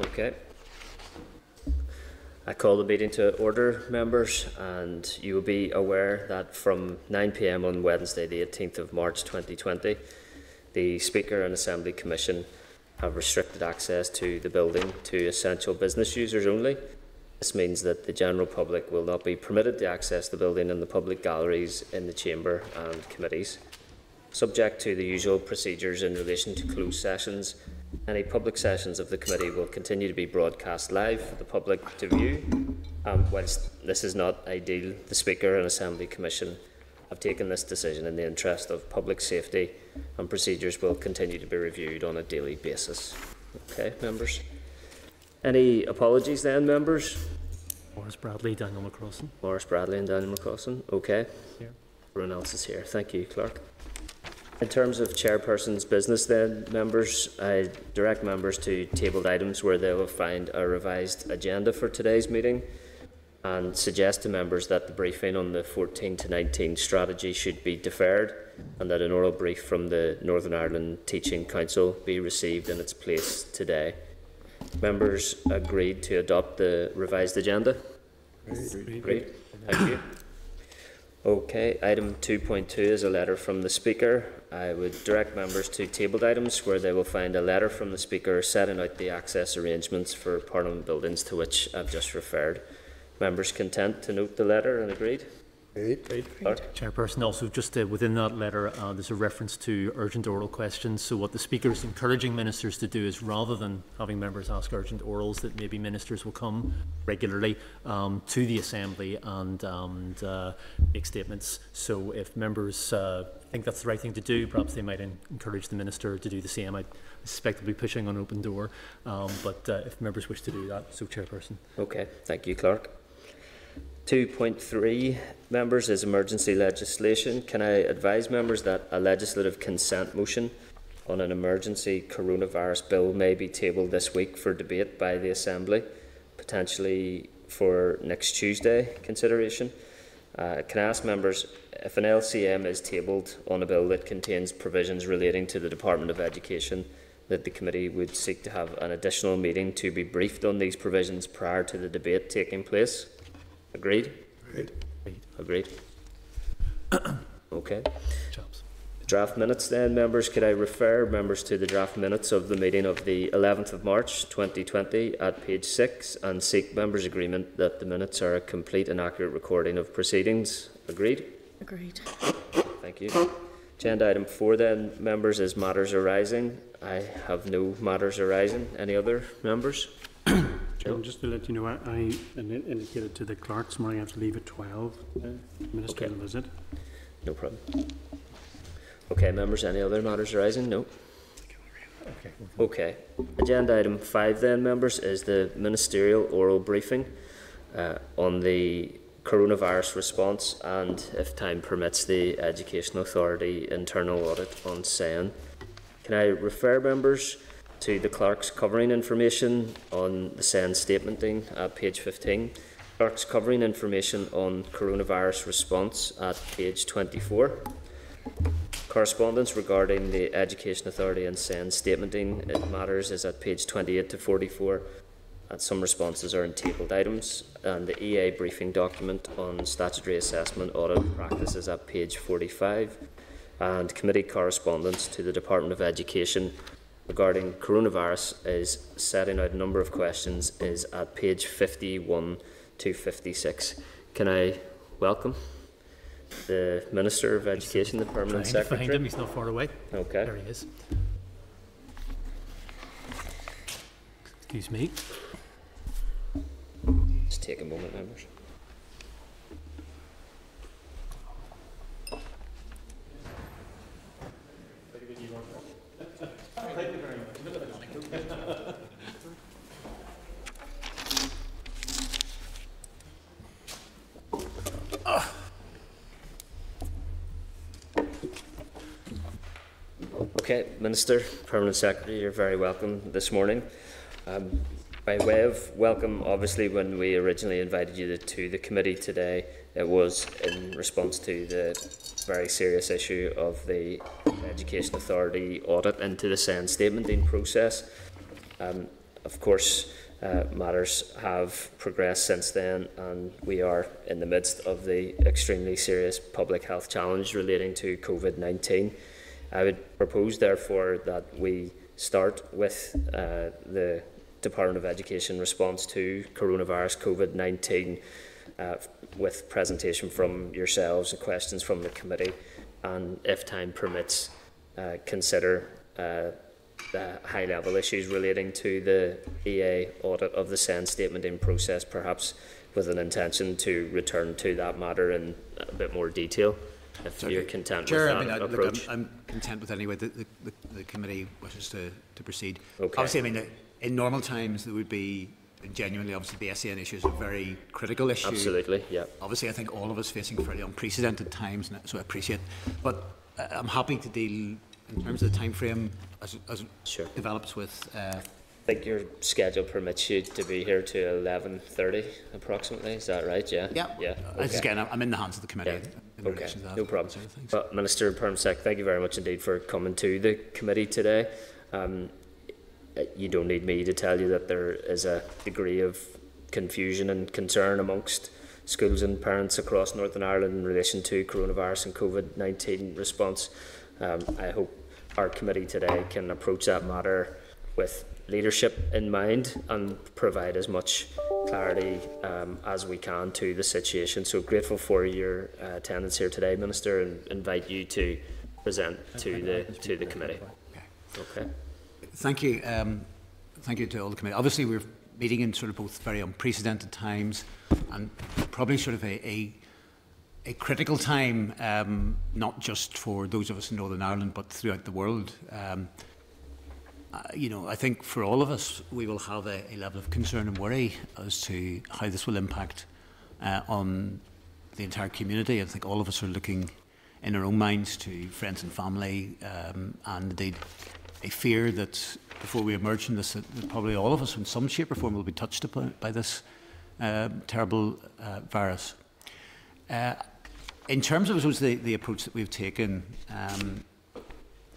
Okay. I call the meeting to order, members, and you will be aware that from 9pm on Wednesday, the 18th of March 2020, the Speaker and Assembly Commission have restricted access to the building to essential business users only. This means that the general public will not be permitted to access the building and the public galleries in the Chamber and committees. Subject to the usual procedures in relation to closed sessions, any public sessions of the committee will continue to be broadcast live for the public to view. Um, whilst this is not ideal, the Speaker and Assembly Commission have taken this decision in the interest of public safety and procedures will continue to be reviewed on a daily basis. Okay, members? Any apologies then, members? Maurice Bradley, Daniel McCrossan. Maurice Bradley and Daniel McCrossan. Okay. Here. Everyone else is here. Thank you, Clerk. In terms of chairperson's business, then, members, I direct members to tabled items where they will find a revised agenda for today's meeting and suggest to members that the briefing on the 14 to 19 strategy should be deferred and that an oral brief from the Northern Ireland Teaching Council be received in its place today. Members agreed to adopt the revised agenda? Agreed. Thank you. Okay, item 2.2 is a letter from the Speaker. I would direct members to tabled items where they will find a letter from the Speaker setting out the access arrangements for Parliament buildings to which I've just referred. Members content to note the letter and agreed? Clerk? Chairperson, also just uh, within that letter, uh, there's a reference to urgent oral questions. So what the Speaker is encouraging ministers to do is rather than having members ask urgent orals, that maybe ministers will come regularly um, to the Assembly and, um, and uh, make statements. So if members uh, think that's the right thing to do, perhaps they might en- encourage the minister to do the same. I suspect they'll be pushing on an open door, um, but uh, if members wish to do that, so Chairperson. Okay, thank you, Clerk. 2.3 members is emergency legislation. Can I advise members that a legislative consent motion on an emergency coronavirus bill may be tabled this week for debate by the Assembly, potentially for next Tuesday consideration? Uh, can I ask members if an LCM is tabled on a bill that contains provisions relating to the Department of Education, that the committee would seek to have an additional meeting to be briefed on these provisions prior to the debate taking place? Agreed? Agreed. Agreed. okay. Chaps. Draft minutes then, members. Could I refer members to the draft minutes of the meeting of the 11th of March 2020 at page 6 and seek members' agreement that the minutes are a complete and accurate recording of proceedings? Agreed? Agreed. Thank you. Agenda item 4 then, members, is matters arising. I have no matters arising. Any other members? Chairman, just to let you know, I, I indicated to the clerk this morning I have to leave at twelve, uh, ministerial Okay. visit. No problem. Okay, members, any other matters arising? No? Okay. Okay. Agenda item five then, members, is the ministerial oral briefing uh, on the coronavirus response and, if time permits, the Education Authority internal audit on SEN. Can I refer members to the clerk's covering information on the SEN statementing at page 15, clerk's covering information on coronavirus response at page 24, Correspondence regarding the Education Authority and SEN statementing. It matters is at page 28 to 44, and some responses are in tabled items, and the EA briefing document on statutory assessment audit practices is at page 45, and committee correspondence to the Department of Education regarding coronavirus is setting out a number of questions is at page 51 to 56. Can I welcome the Minister of Education, the Permanent Trying to find him, he's not far away. Okay. There he is. Excuse me. Just take a moment, members. Okay, Minister, Permanent Secretary, you're very welcome this morning. Um, by way of welcome, obviously, when we originally invited you to, the committee today, it was in response to the very serious issue of the Education Authority audit into the SEN statementing process. Um, of course, uh, matters have progressed since then, and we are in the midst of the extremely serious public health challenge relating to COVID 19. I would propose, therefore, that we start with uh, the Department of Education response to coronavirus COVID 19 uh, with presentation from yourselves and questions from the committee, and if time permits, uh, consider uh, the high level issues relating to the EA audit of the SEN statementing process, perhaps with an intention to return to that matter in a bit more detail. If Sorry. you're content Chair, with I that mean, I, look, approach. I'm, I'm content with any way the, the, the, the committee wishes to, to proceed. Okay. Obviously, I mean, in normal times, there would be genuinely, obviously, the SEN issue is a very critical issue. Absolutely, yeah. Obviously, I think all of us facing fairly unprecedented times, and so I appreciate. But uh, I'm happy to deal in terms of the time frame as, as it Sure. develops with. Uh, I think your schedule permits you to be here to 11.30 approximately, is that right? Yeah? yeah, Yeah. Okay. again, I'm I'm in the hands of the committee. Yeah. In Okay, relation to that no problem. sort of. But Minister Permsec, thank you very much indeed for coming to the committee today. Um, you don't need me to tell you that there is a degree of confusion and concern amongst schools and parents across Northern Ireland in relation to coronavirus and COVID-19 response. Um, I hope our committee today can approach that matter with leadership in mind and provide as much clarity um, as we can to the situation. So grateful for your uh, attendance here today, Minister, and invite you to present to the to the committee. Okay. Thank you. Um, thank you to all the committee. Obviously, we're meeting in sort of both very unprecedented times and probably sort of a, a, a critical time, um, not just for those of us in Northern Ireland, but throughout the world. Um, uh, you know, I think for all of us, we will have a, a level of concern and worry as to how this will impact uh, on the entire community. I think all of us are looking in our own minds to friends and family, um, and indeed a fear that before we emerge from this, that, probably all of us, in some shape or form, will be touched upon by this uh, terrible virus. Uh, in terms of the, the approach that we've taken, um,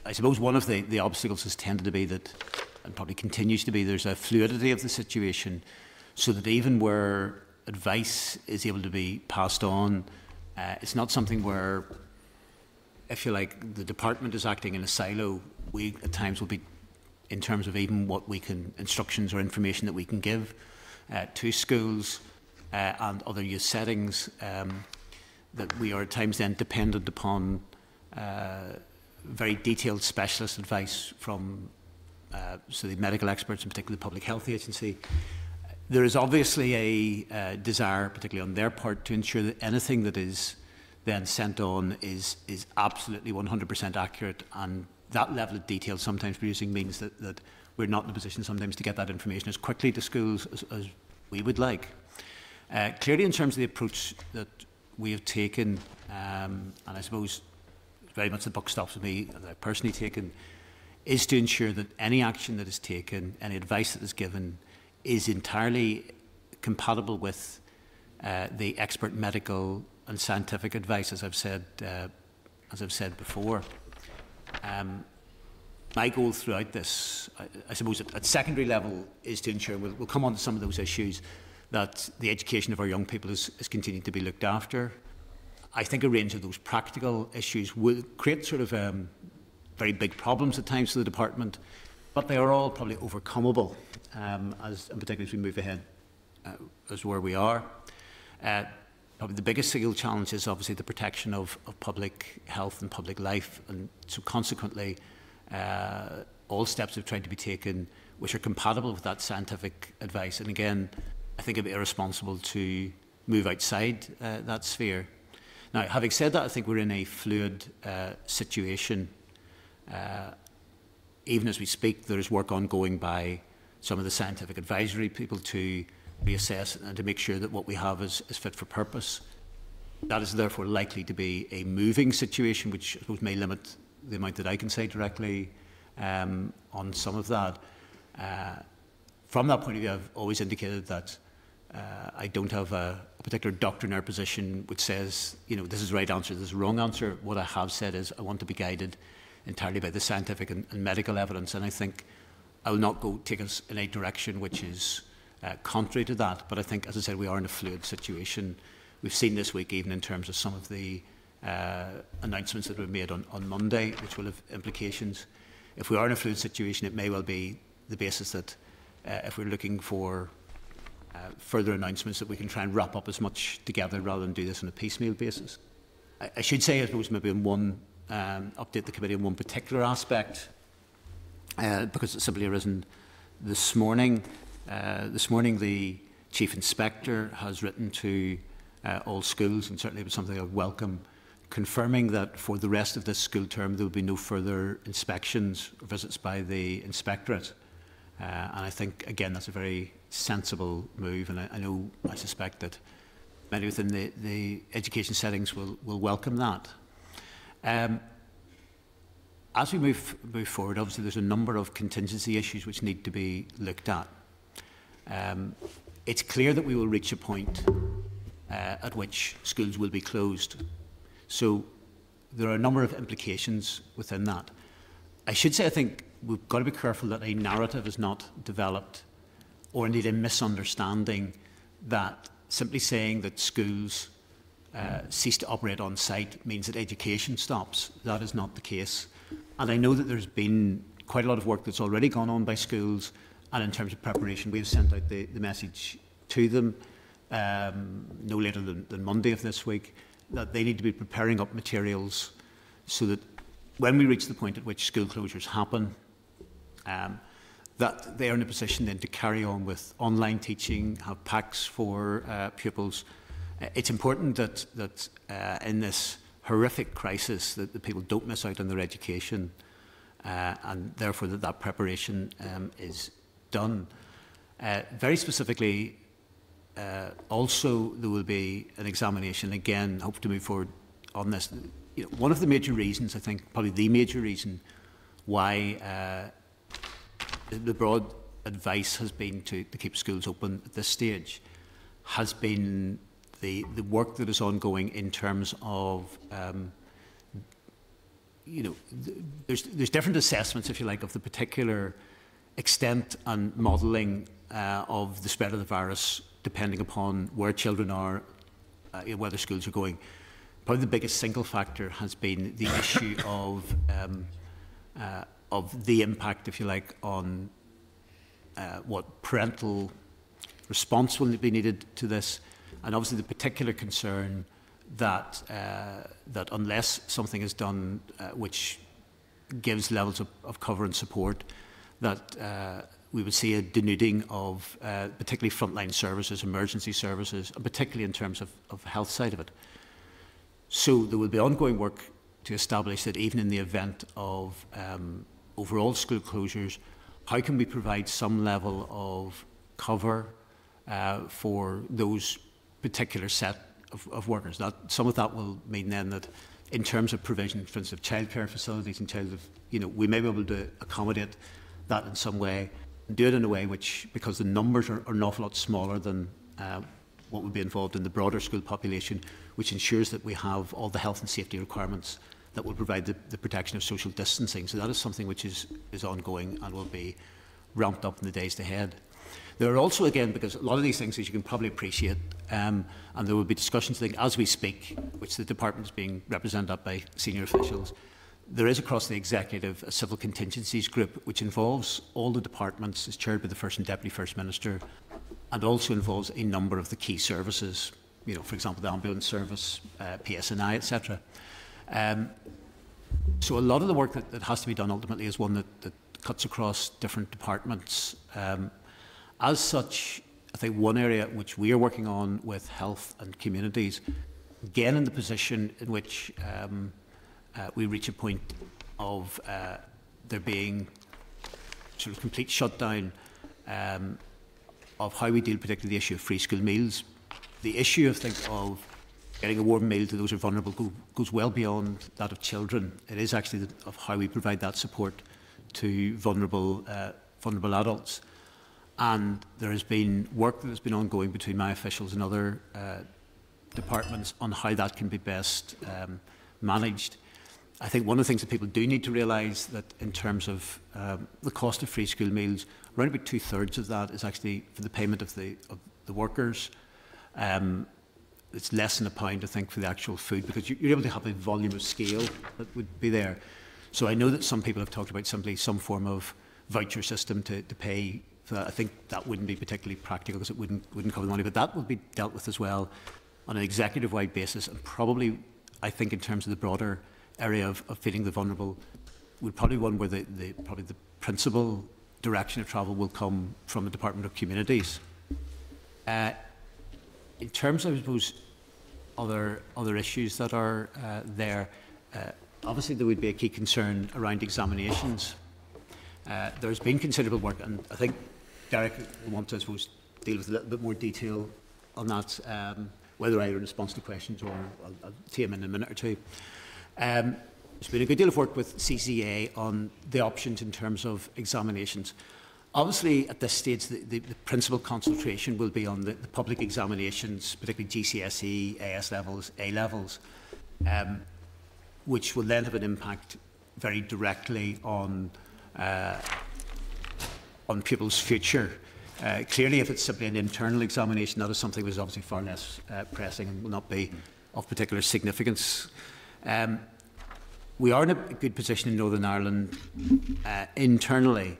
I suppose one of the, the obstacles has tended to be that, and probably continues to be, there's a fluidity of the situation, so that even where advice is able to be passed on, uh, it's not something where, if you like, the department is acting in a silo. We at times will be, in terms of even what we can, instructions or information that we can give uh, to schools uh, and other youth settings, um, that we are at times then dependent upon. very detailed specialist advice from uh, so the medical experts, and particularly the Public Health Agency. There is obviously a uh, desire, particularly on their part, to ensure that anything that is then sent on is is absolutely 100% accurate, and that level of detail sometimes producing means that, that we're not in a position sometimes to get that information as quickly to schools as, as we would like. Uh, clearly, in terms of the approach that we have taken, um, and I suppose very much the buck stops with me, I've personally taken, is to ensure that any action that is taken, any advice that is given, is entirely compatible with uh, the expert medical and scientific advice, as I've said, uh, as I've said before. Um, my goal throughout this, I, I suppose at, at secondary level, is to ensure, we'll, we'll come on to some of those issues, that the education of our young people is, is continuing to be looked after. I think a range of those practical issues will create sort of um, very big problems at times for the department, but they are all probably overcomable, um, as, and particularly as we move ahead uh, as where we are. Uh, probably the biggest single challenge is obviously the protection of, of public health and public life, and so consequently, uh, all steps have tried to be taken which are compatible with that scientific advice. And again, I think it'd be irresponsible to move outside uh, that sphere. Now, having said that, I think we're in a fluid uh, situation. Uh, even as we speak, there is work ongoing by some of the scientific advisory people to reassess and to make sure that what we have is, is fit for purpose. That is therefore likely to be a moving situation, which I suppose may limit the amount that I can say directly um, on some of that. Uh, from that point of view, I've always indicated that uh, I don't have a, particular doctrine or position which says, you know, this is the right answer, this is the wrong answer. What I have said is I want to be guided entirely by the scientific and, and medical evidence. And I think I will not go take us in a direction which is uh, contrary to that. But I think, as I said, we are in a fluid situation. We've seen this week, even in terms of some of the uh, announcements that were made on, on Monday, which will have implications. If we are in a fluid situation, it may well be the basis that uh, if we're looking for uh, further announcements that we can try and wrap up as much together rather than do this on a piecemeal basis. I, I should say, I suppose, maybe in one um, update the committee on one particular aspect, uh, because it simply arisen this morning. Uh, this morning, the Chief Inspector has written to uh, all schools, and certainly it was something I welcome, confirming that for the rest of this school term there will be no further inspections or visits by the Inspectorate. Uh, and I think, again, that's a very sensible move, and I, I know, I suspect that many within the, the education settings will, will welcome that. Um, as we move, move forward, obviously there's a number of contingency issues which need to be looked at. Um, it's clear that we will reach a point uh, at which schools will be closed. So there are a number of implications within that. I should say I think we've got to be careful that a narrative is not developed or indeed a misunderstanding that simply saying that schools uh, cease to operate on site means that education stops. That is not the case. And I know that there's been quite a lot of work that's already gone on by schools, and in terms of preparation, we've sent out the, the message to them um, no later than, than Monday of this week that they need to be preparing up materials so that when we reach the point at which school closures happen, um, that they are in a position then to carry on with online teaching, have packs for uh, pupils. Uh, it's important that, that uh, in this horrific crisis that the people don't miss out on their education uh, and therefore that that preparation um, is done. Uh, very specifically, uh, also there will be an examination, again, hope to move forward on this. You know, one of the major reasons, I think, probably the major reason why the broad advice has been to, to keep schools open at this stage has been the, the work that is ongoing in terms of, um, you know, th there's, there's different assessments, if you like, of the particular extent and modelling uh, of the spread of the virus depending upon where children are, uh, whether schools are going. Probably the biggest single factor has been the issue of um, uh, of the impact, if you like, on uh, what parental response will be needed to this, and obviously the particular concern that uh, that unless something is done uh, which gives levels of, of cover and support, that uh, we would see a denuding of uh, particularly frontline services, emergency services, particularly in terms of, of health side of it. So there will be ongoing work to establish that even in the event of um, overall school closures, how can we provide some level of cover uh, for those particular set of, of workers? That, some of that will mean then that in terms of provision, for instance, of childcare facilities and child, of you know, we may be able to accommodate that in some way do it in a way which, because the numbers are, are an awful lot smaller than uh, what would be involved in the broader school population, which ensures that we have all the health and safety requirements that will provide the, the protection of social distancing. So that is something which is, is ongoing and will be ramped up in the days ahead. There are also, again, because a lot of these things, as you can probably appreciate, um, and there will be discussions think, as we speak, which the department is being represented up by senior officials, there is across the executive a civil contingencies group which involves all the departments, is chaired by the First and Deputy First Minister, and also involves a number of the key services, you know, for example, the ambulance service, uh, PSNI, etc. Um, so a lot of the work that, that has to be done ultimately is one that, that cuts across different departments. Um, as such, I think one area which we are working on with health and communities, again in the position in which um, uh, we reach a point of uh, there being sort of complete shutdown um, of how we deal particularly the issue of free school meals. The issue of, think, of getting a warm meal to those who are vulnerable go, goes well beyond that of children. It is actually the, of how we provide that support to vulnerable, uh, vulnerable adults. And there has been work that has been ongoing between my officials and other uh, departments on how that can be best um, managed. I think one of the things that people do need to realise that in terms of um, the cost of free school meals, around about two thirds of that is actually for the payment of the of the workers. Um, it's less than a pound, I think, for the actual food because you're able to have a volume of scale that would be there. So I know that some people have talked about simply some form of voucher system to, to pay for that. I think that wouldn't be particularly practical because it wouldn't, wouldn't cover the money, but that would be dealt with as well on an executive-wide basis and probably, I think, in terms of the broader area of, of feeding the vulnerable, would probably one where the, the, probably the principal direction of travel will come from the Department of Communities. Uh, in terms of, I suppose, other, other issues that are uh, there, uh, obviously there would be a key concern around examinations. Uh, there's been considerable work, and I think Derek will want to, I suppose, deal with a little bit more detail on that, um, whether either in response to questions or I'll, I'll tee him in a minute or two. Um, there's been a good deal of work with CCEA on the options in terms of examinations. Obviously, at this stage, the, the, the principal concentration will be on the, the public examinations, particularly GCSE, AS levels, A levels, um, which will then have an impact very directly on uh, on pupils' future. Uh, clearly, if it's simply an internal examination, that is something that is obviously far less uh, pressing and will not be of particular significance. Um, we are in a good position in Northern Ireland uh, internally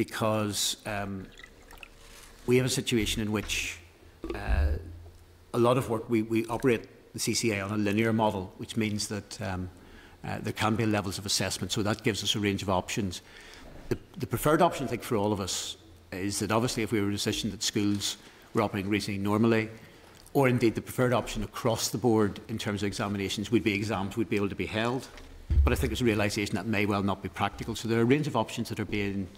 because um, we have a situation in which uh, a lot of work, we, we operate the CCEA on a linear model, which means that um, uh, there can be levels of assessment, so that gives us a range of options. The, the preferred option, I think, for all of us is that obviously if we were in a position that schools were operating reasonably normally, or indeed the preferred option across the board in terms of examinations would be exams would be able to be held. But I think there's a realisation that may well not be practical. So there are a range of options that are being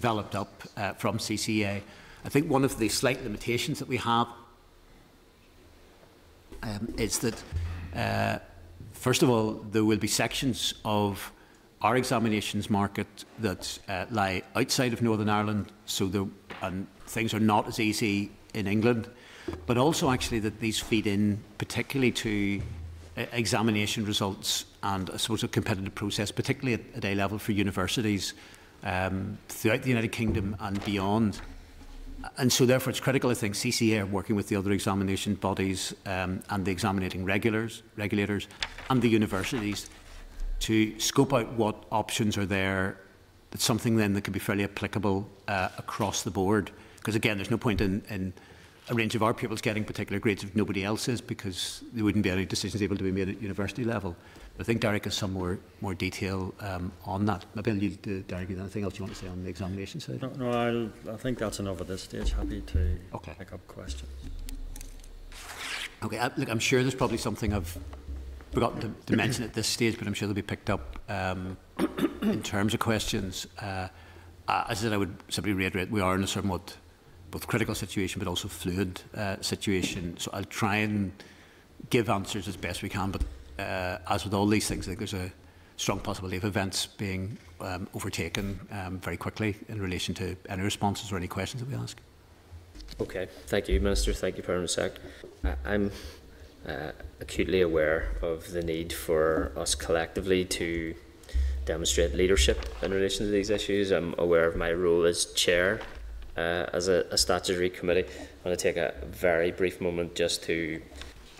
developed up uh, from CCEA. I think one of the slight limitations that we have um, is that, uh, first of all, there will be sections of our examinations market that uh, lie outside of Northern Ireland, so there, and things are not as easy in England but also actually that these feed in particularly to uh, examination results and I suppose a competitive process, particularly at, at A level for universities um, throughout the United Kingdom and beyond. And so therefore it's critical, I think, CCEA working with the other examination bodies um, and the examinating regulars, regulators and the universities to scope out what options are there. That's something then that can be fairly applicable uh, across the board. Because again, there's no point in, in a range of our pupils getting particular grades if nobody else is because there wouldn't be any decisions able to be made at university level. I think Derek has some more, more detail um, on that. Maybe I'll leave to Derek. Anything else you want to say on the examination side? No, no I'll, I think that's enough at this stage. Happy to okay. pick up questions. Okay, I, look, I'm sure there's probably something I've forgotten to, to mention at this stage, but I'm sure they'll be picked up um, in terms of questions. Uh, as I said, I would simply reiterate we are in a somewhat both critical situation but also fluid uh, situation. So I'll try and give answers as best we can, but uh, as with all these things, I think there's a strong possibility of events being um, overtaken um, very quickly in relation to any responses or any questions that we ask. Okay, thank you, Minister. Thank you, Permanent Sec. I'm uh, acutely aware of the need for us collectively to demonstrate leadership in relation to these issues. I'm aware of my role as chair uh, as a, a, statutory committee. I'm going to take a very brief moment just to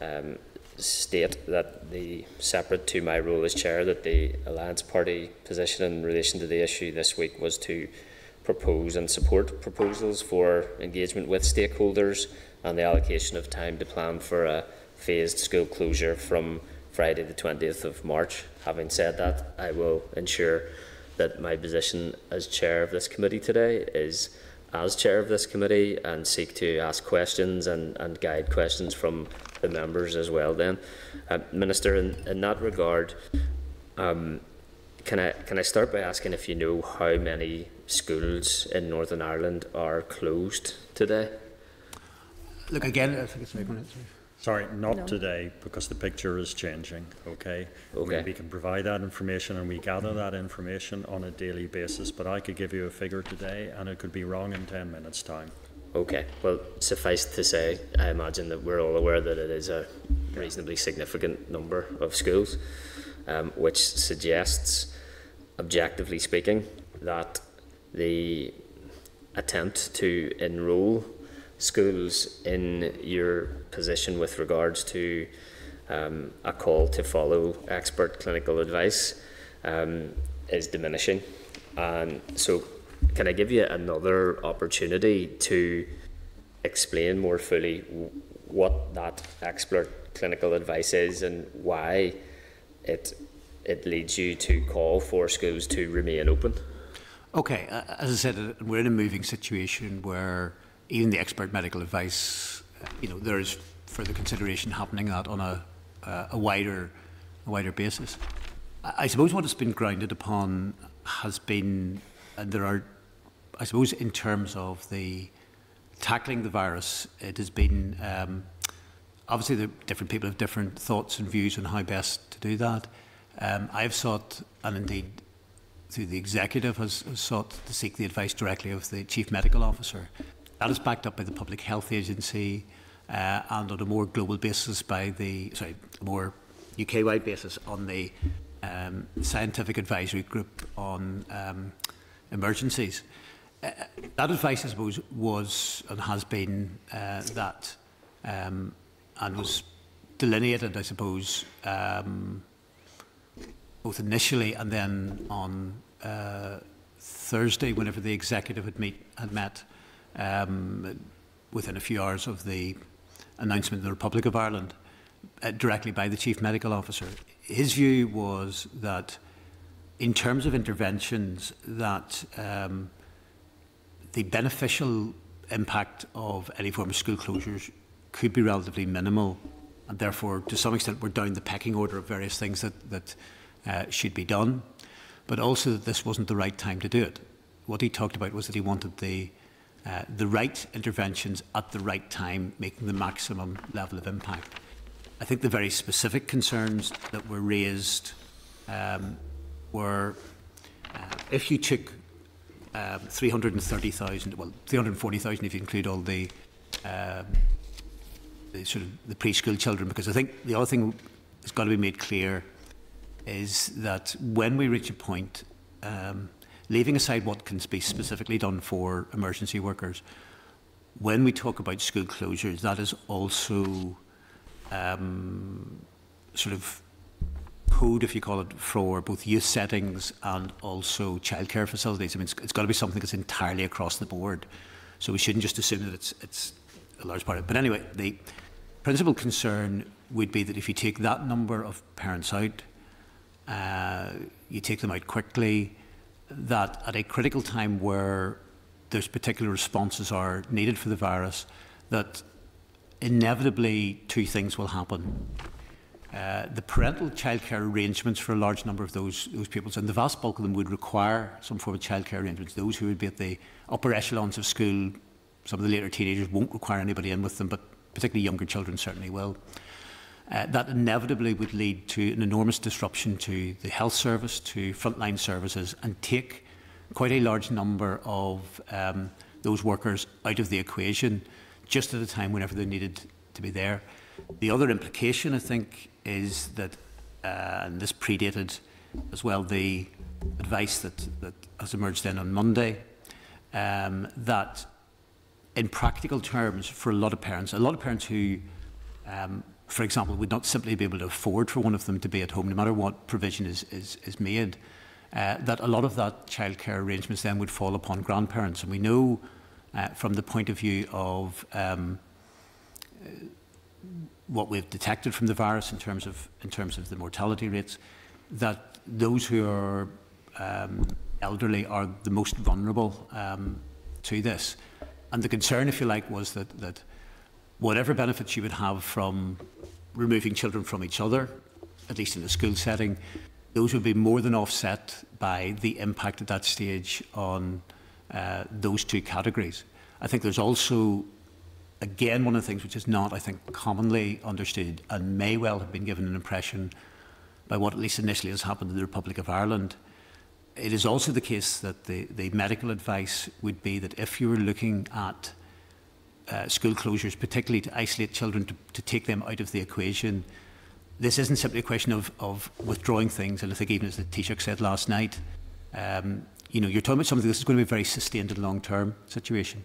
um, state that the separate to my role as chair, that the Alliance Party position in relation to the issue this week was to propose and support proposals for engagement with stakeholders and the allocation of time to plan for a phased school closure from Friday the 20th of March. Having said that, I will ensure that my position as chair of this committee today is as chair of this committee and seek to ask questions and, and guide questions from the members as well then. Uh, Minister, in, in that regard, um, can I, can I start by asking if you know how many schools in Northern Ireland are closed today? Look, again, I think it's my Sorry, not no. today, because the picture is changing, okay? Okay. We can provide that information and we gather that information on a daily basis, but I could give you a figure today and it could be wrong in 10 minutes' time. Okay, well, suffice to say, I imagine that we're all aware that it is a reasonably significant number of schools. um, which suggests, objectively speaking, that the attempt to enrol schools in your position with regards to um, a call to follow expert clinical advice um, is diminishing. And so, can I give you another opportunity to explain more fully what that expert clinical advice is and why it it leads you to call for schools to remain open? Okay, uh, as I said, uh, we're in a moving situation where even the expert medical advice, uh, you know, there is further consideration happening that on a, a wider, a wider basis. I, I suppose what has been grounded upon has been, and there are, I suppose, in terms of the tackling the virus, it has been um, obviously the different people have different thoughts and views on how best to do that. Um, I've sought, and indeed through the executive has, has sought to seek the advice directly of the chief medical officer. That is backed up by the Public Health Agency uh, and on a more global basis by the, sorry, more UK-wide basis on the um, Scientific Advisory Group on um, Emergencies. That advice, I suppose, was and has been uh, that um, and was delineated, I suppose, um, both initially and then on uh, Thursday, whenever the executive had, meet, had met, um, within a few hours of the announcement of the Republic of Ireland, uh, directly by the Chief Medical Officer. His view was that in terms of interventions, that um, the beneficial impact of any form of school closures could be relatively minimal, and therefore, to some extent, we're down the pecking order of various things that, that uh, should be done, but also that this wasn't the right time to do it. What he talked about was that he wanted the, uh, the right interventions at the right time, making the maximum level of impact. I think the very specific concerns that were raised um, were uh, if you took um, 330,000, well, 340,000 if you include all the, um, the sort of the preschool children, because I think the other thing that's got to be made clear is that when we reach a point, um, leaving aside what can be specifically done for emergency workers, when we talk about school closures, that is also um, sort of code, if you call it, for both youth settings and also childcare facilities. I mean, it's, it's got to be something that's entirely across the board. So we shouldn't just assume that it's, it's a large part of it. But anyway, the principal concern would be that if you take that number of parents out, uh, you take them out quickly, that at a critical time where there's particular responses are needed for the virus, that inevitably two things will happen. Uh, the parental childcare arrangements for a large number of those, those pupils, and the vast bulk of them would require some form of childcare arrangements. Those who would be at the upper echelons of school, some of the later teenagers won't require anybody in with them, but particularly younger children certainly will uh, that inevitably would lead to an enormous disruption to the health service, to frontline services, and take quite a large number of um, those workers out of the equation just at a time whenever they needed to be there. The other implication, I think, is that, uh, and this predated as well the advice that, that has emerged then on Monday, um, that in practical terms, for a lot of parents, a lot of parents who um, for example, would not simply be able to afford for one of them to be at home, no matter what provision is, is, is made, uh, that a lot of that childcare arrangements then would fall upon grandparents. And we know uh, from the point of view of um, what we've detected from the virus in terms of, in terms of the mortality rates, that those who are um, elderly are the most vulnerable um, to this. And the concern, if you like, was that, that whatever benefits you would have from removing children from each other, at least in a school setting, those would be more than offset by the impact at that stage on uh, those two categories. I think there's also, again, one of the things which is not, I think, commonly understood and may well have been given an impression by what at least initially has happened in the Republic of Ireland. It is also the case that the, the medical advice would be that if you were looking at uh, school closures, particularly to isolate children, to, to take them out of the equation, this isn't simply a question of, of withdrawing things, and I think even as the Taoiseach said last night, um, you know, you're talking about something that's going to be a very sustained and long-term situation.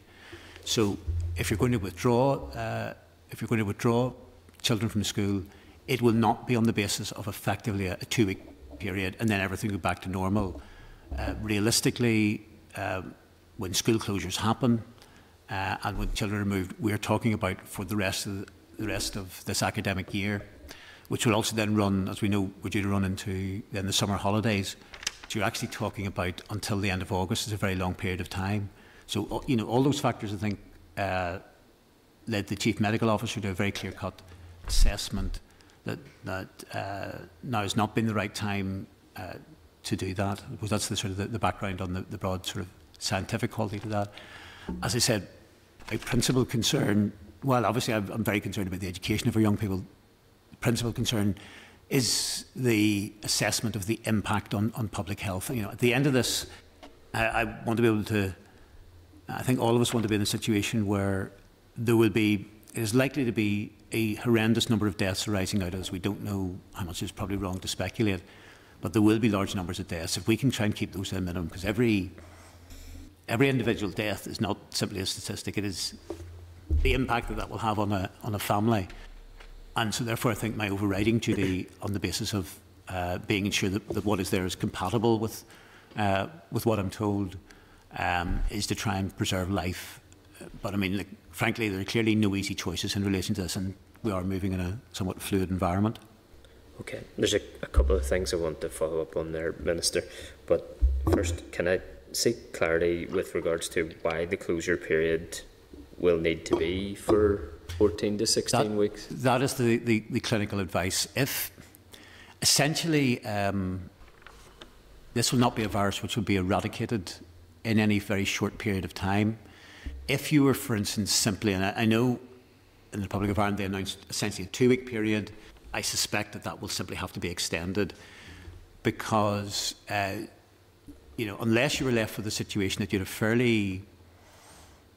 So if you're going to withdraw, uh, if you're going to withdraw children from school, it will not be on the basis of effectively a, a two-week period and then everything go back to normal. Uh, realistically, um, when school closures happen uh, and when children are moved, we're talking about for the rest of the, the rest of this academic year, which will also then run, as we know, we're due to run into then the summer holidays. So you're actually talking about until the end of August is a very long period of time. So, uh, you know, all those factors, I think, uh, led the Chief Medical Officer to a very clear-cut assessment that, that uh, now has not been the right time uh, to do that. Because that's the sort of the, the background on the, the broad sort of scientific quality to that. As I said, my principal concern, well, obviously I'm, I'm very concerned about the education of our young people principal concern is the assessment of the impact on, on public health. You know, at the end of this, I, I want to be able to, I think all of us want to be in a situation where there will be, it is likely to be a horrendous number of deaths arising out of this. We don't know how much is probably wrong to speculate, but there will be large numbers of deaths. If we can try and keep those at a minimum, because every, every individual death is not simply a statistic, it is the impact that that will have on a, on a family. And so therefore I think my overriding duty on the basis of uh, being ensured that, that what is there is compatible with, uh, with what I'm told um, is to try and preserve life. But I mean, frankly, there are clearly no easy choices in relation to this and we are moving in a somewhat fluid environment. Okay, there's a, a couple of things I want to follow up on there, Minister. But first, can I seek clarity with regards to why the closure period will need to be for 14 to 16 that, weeks? That is the, the, the clinical advice. If essentially um, this will not be a virus which will be eradicated in any very short period of time. If you were, for instance, simply, and I, know in the Republic of Ireland they announced essentially a two-week period, I suspect that that will simply have to be extended because, uh, you know, unless you were left with a situation that you had a fairly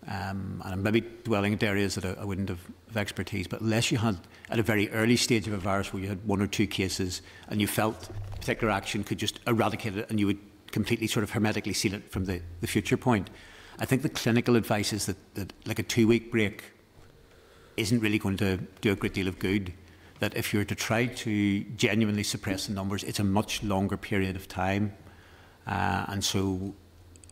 um, and I'm maybe dwelling into areas that I, I wouldn't have, have expertise, but unless you had at a very early stage of a virus where you had one or two cases and you felt particular action could just eradicate it and you would completely sort of hermetically seal it from the, the future point, I think the clinical advice is that, that like a two-week break isn't really going to do a great deal of good. That if you're to try to genuinely suppress the numbers, it's a much longer period of time. Uh, and so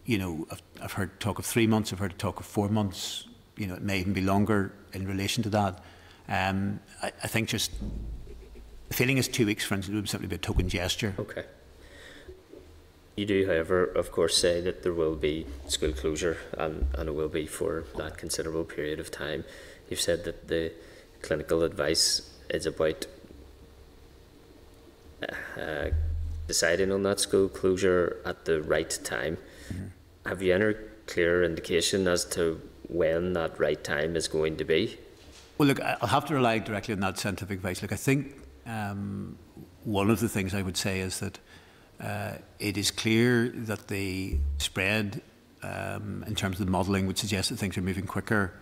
you know, I've, I've heard talk of three months, I've heard talk of four months, you know, it may even be longer in relation to that. Um, I, I think just feeling is two weeks, for instance, would simply be a token gesture. Okay. You do, however, of course, say that there will be school closure and, and it will be for that considerable period of time. You've said that the clinical advice is about uh, deciding on that school closure at the right time. Mm-hmm. Have you any clear indication as to when that right time is going to be? Well, look, I'll have to rely directly on that scientific advice. Look, I think um, one of the things I would say is that uh, it is clear that the spread um, in terms of the modelling would suggest that things are moving quicker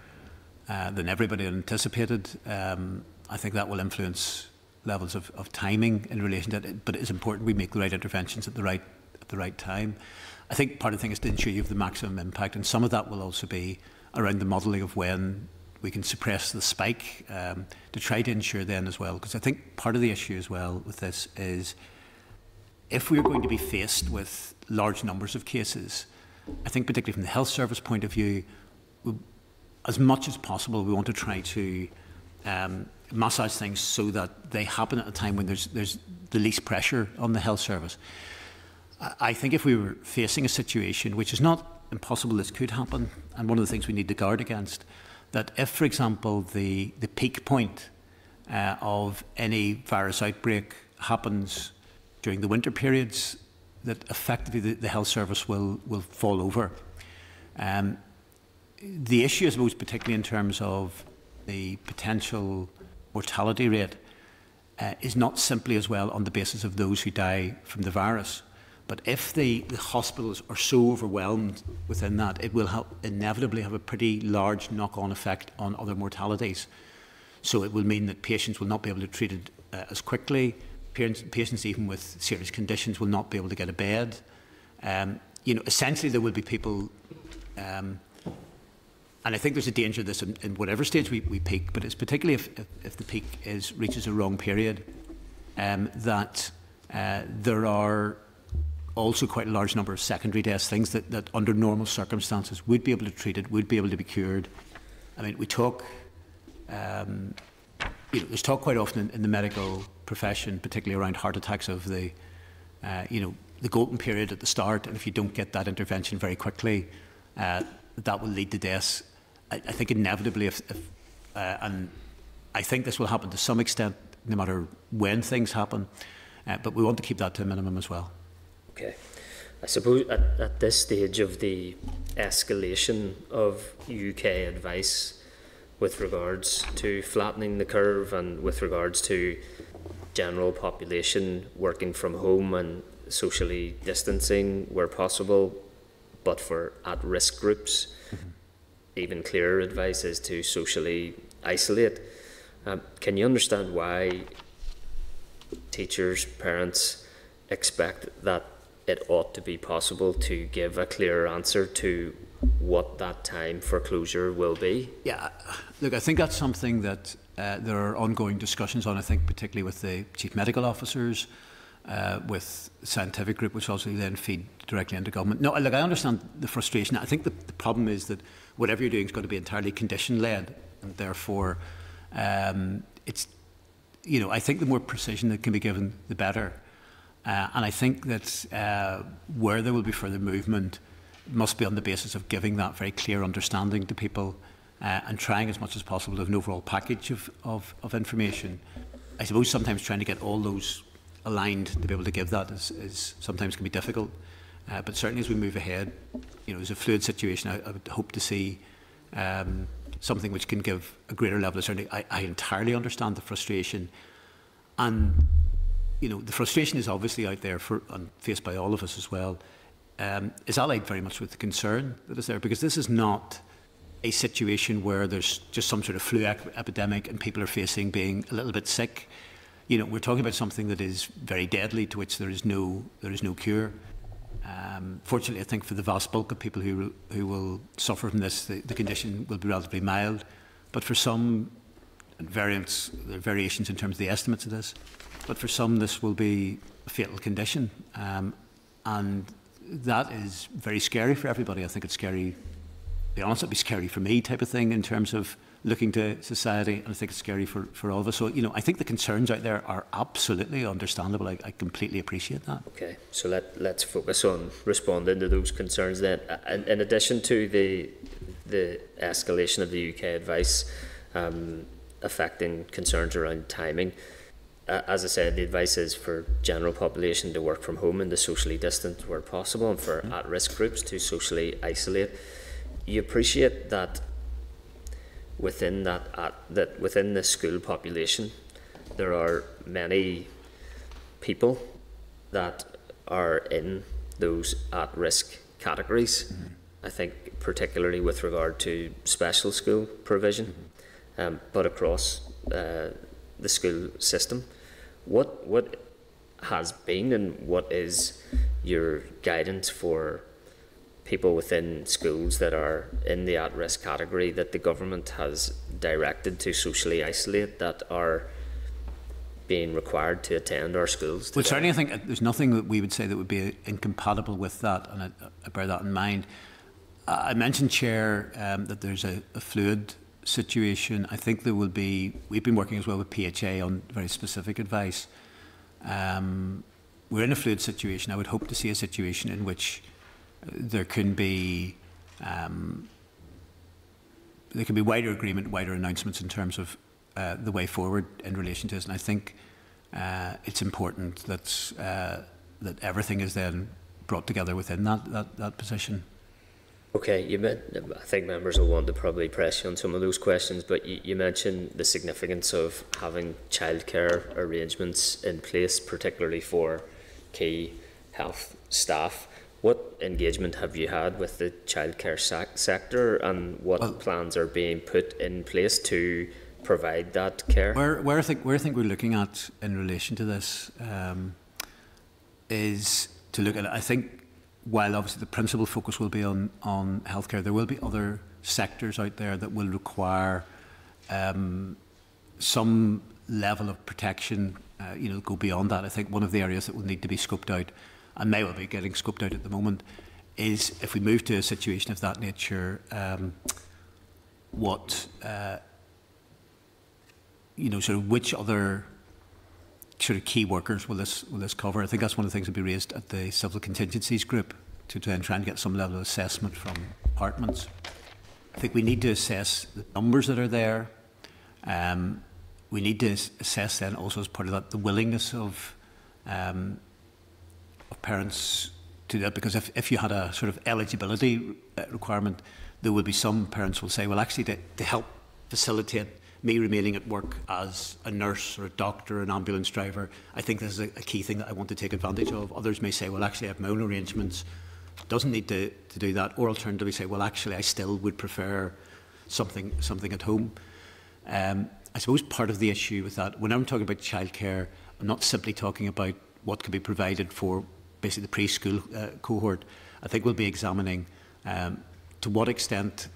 uh, than everybody anticipated. Um, I think that will influence levels of, of timing in relation to it, but it's important we make the right interventions at the right at the right time. I think part of the thing is to ensure you have the maximum impact, and some of that will also be around the modelling of when we can suppress the spike um, to try to ensure then as well. Because I think part of the issue as well with this is if we're going to be faced with large numbers of cases, I think particularly from the health service point of view, we, as much as possible, we want to try to um, massage things so that they happen at a time when there's, there's the least pressure on the health service. I think if we were facing a situation, which is not impossible, this could happen, and one of the things we need to guard against, that if, for example, the, the peak point uh, of any virus outbreak happens during the winter periods, that effectively the, the health service will, will fall over. Um, the issue, I suppose, particularly in terms of the potential mortality rate, uh, is not simply as well on the basis of those who die from the virus, but if the, the hospitals are so overwhelmed within that, it will inevitably have a pretty large knock on effect on other mortalities. So it will mean that patients will not be able to be treated uh, as quickly. Patients, even with serious conditions, will not be able to get a bed. Um, you know, essentially, there will be people, um, and I think there's a danger of this in, in whatever stage we, we peak, but it's particularly if, if, if the peak is reaches a wrong period, um, that uh, there are also quite a large number of secondary deaths, things that, that under normal circumstances would be able to treat it, would be able to be cured. I mean, we talk, um, you know, there's talk quite often in, in the medical profession, particularly around heart attacks, of the, uh, you know, the golden period at the start, and if you don't get that intervention very quickly, uh, that will lead to deaths. I, I think inevitably, if, if uh, and I think this will happen to some extent, no matter when things happen, uh, but we want to keep that to a minimum as well. Okay. I suppose at, at this stage of the escalation of UK advice with regards to flattening the curve and with regards to general population working from home and socially distancing where possible, but for at risk groups, mm-hmm. even clearer advice is to socially isolate. Um, can you understand why teachers, parents expect that it ought to be possible to give a clear answer to what that time for closure will be? Yeah, look, I think that's something that uh, there are ongoing discussions on, I think, particularly with the chief medical officers, uh, with scientific group, which also then feed directly into government. No, look, I understand the frustration. I think the, the problem is that whatever you're doing is going to be entirely condition-led, and therefore um, it's, you know, I think the more precision that can be given, the better. Uh, and I think that uh, where there will be further movement must be on the basis of giving that very clear understanding to people uh, and trying as much as possible to have an overall package of, of, of information. I suppose sometimes trying to get all those aligned to be able to give that is, is sometimes can be difficult. Uh, but certainly as we move ahead, you know, it's a fluid situation. I, I would hope to see um, something which can give a greater level of certainty. I, I entirely understand the frustration and you know, the frustration is obviously out there for, and faced by all of us as well. Um, is allied very much with the concern that is there, because this is not a situation where there's just some sort of flu ep epidemic and people are facing being a little bit sick. You know, we're talking about something that is very deadly, to which there is no, there is no cure. Um, fortunately, I think for the vast bulk of people who, who will suffer from this, the, the condition will be relatively mild. But for some, variants, there are variations in terms of the estimates of this. But for some, this will be a fatal condition. Um, and that is very scary for everybody. I think it's scary, be honest, it'd be scary for me type of thing in terms of looking to society. And I think it's scary for, for all of us. So, you know, I think the concerns out there are absolutely understandable. I, I completely appreciate that. Okay, so let, let's focus on responding to those concerns then. In, in addition to the, the escalation of the UK advice um, affecting concerns around timing, as I said, the advice is for general population to work from home and to socially distance where possible, and for mm-hmm. at-risk groups to socially isolate. You appreciate that within that at, that within the school population, there are many people that are in those at-risk categories. Mm-hmm. I think particularly with regard to special school provision, mm-hmm. um, but across uh, the school system. What what has been and what is your guidance for people within schools that are in the at-risk category that the government has directed to socially isolate that are being required to attend our schools? Well, certainly, I think there's nothing that we would say that would be incompatible with that, and I, I bear that in mind. I mentioned, Chair, um, that there's a, a fluid situation, I think there will be, we've been working as well with PHA on very specific advice. Um, we're in a fluid situation. I would hope to see a situation in which uh, there can be um, there can be wider agreement, wider announcements in terms of uh, the way forward in relation to this. And I think uh, it's important that uh, that everything is then brought together within that, that, that position. Okay, you meant, I think members will want to probably press you on some of those questions, but you, you mentioned the significance of having childcare arrangements in place, particularly for key health staff. What engagement have you had with the childcare sec sector, and what well, plans are being put in place to provide that care. Where, where, I think, where I think we're looking at in relation to this um, is to look at, I think, while obviously the principal focus will be on, on healthcare, there will be other sectors out there that will require um, some level of protection, uh, you know, go beyond that. I think one of the areas that will need to be scoped out, and may well be getting scoped out at the moment, is if we move to a situation of that nature, um, what, uh, you know, sort of which other sort of key workers will this will this cover? I think that's one of the things that will be raised at the civil contingencies group to and try and get some level of assessment from departments. I think we need to assess the numbers that are there. Um, we need to assess then also as part of that the willingness of um, of parents to do that because if, if you had a sort of eligibility uh, requirement, there would be some parents will say, well, actually, to, to help facilitate me remaining at work as a nurse or a doctor or an ambulance driver, I think this is a, a key thing that I want to take advantage of. Others may say, well, actually, I have my own arrangements, doesn't need to, to do that. Or alternatively say, well, actually, I still would prefer something, something at home. Um, I suppose part of the issue with that, when I'm talking about childcare, I'm not simply talking about what can be provided for basically the preschool uh, cohort. I think we'll be examining um, to what extent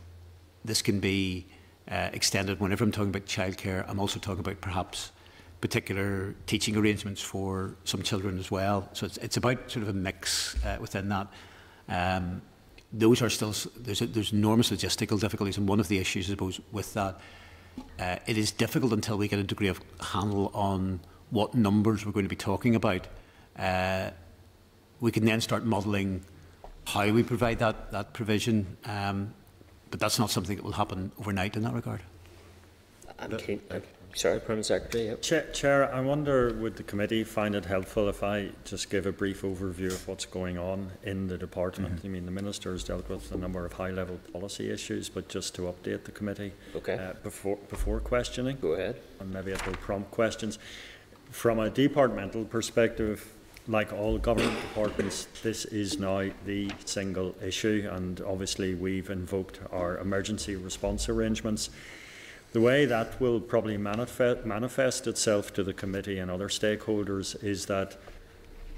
this can be uh, extended. Whenever I'm talking about childcare, I'm also talking about perhaps particular teaching arrangements for some children as well. So it's, it's about sort of a mix uh, within that. Um, those are still there's a, there's enormous logistical difficulties, and one of the issues, I suppose, with that, uh, it is difficult until we get a degree of handle on what numbers we're going to be talking about. Uh, we can then start modelling how we provide that, that provision, um, but that's not something that will happen overnight in that regard. I'm keen, I'm sorry, Permanent Secretary. Yep. Chair, Chair, I wonder would the committee find it helpful if I just give a brief overview of what's going on in the department? Mm-hmm. I mean, the minister has dealt with a number of high-level policy issues, but just to update the committee Okay. uh, before before questioning, Go ahead. and maybe it will prompt questions. From a departmental perspective, like all government departments, this is now the single issue, and obviously we've invoked our emergency response arrangements. The way that will probably manifest, manifest itself to the committee and other stakeholders is that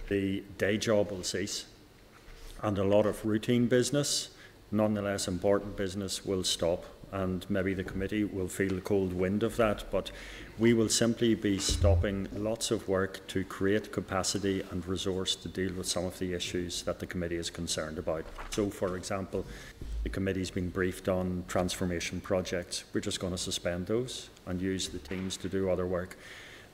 the day job will cease and a lot of routine business, nonetheless important business, will stop. And maybe the committee will feel the cold wind of that, but we will simply be stopping lots of work to create capacity and resource to deal with some of the issues that the committee is concerned about. So, for example, the committee's been briefed on transformation projects. We're just going to suspend those and use the teams to do other work.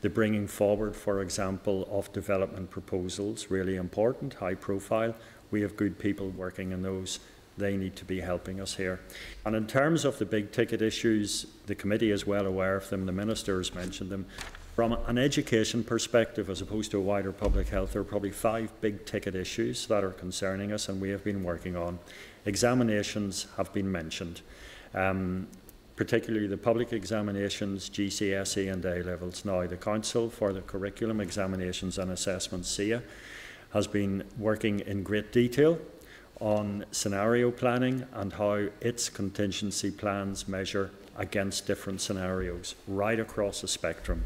The bringing forward, for example, of development proposals, really important, high profile. We have good people working in those. They need to be helping us here. And in terms of the big ticket issues, the committee is well aware of them. The minister has mentioned them. From an education perspective, as opposed to a wider public health, there are probably five big ticket issues that are concerning us and we have been working on. Examinations have been mentioned, um, particularly the public examinations, GCSE and A levels. Now, the Council for the Curriculum Examinations and Assessments, CCEA, has been working in great detail on scenario planning and how its contingency plans measure against different scenarios right across the spectrum.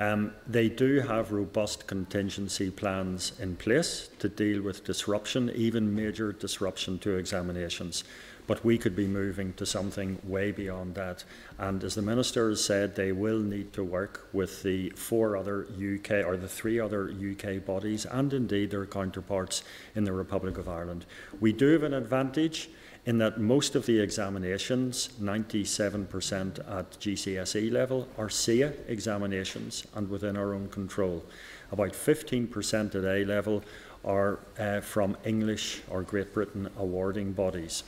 Um, they do have robust contingency plans in place to deal with disruption, even major disruption to examinations. But we could be moving to something way beyond that. And as the Minister has said, they will need to work with the four other UK or the three other UK bodies and indeed their counterparts in the Republic of Ireland. We do have an advantage in that most of the examinations, 97% at GCSE level, are CCEA examinations and within our own control. About 15% at A level are uh, from English or Great Britain awarding bodies.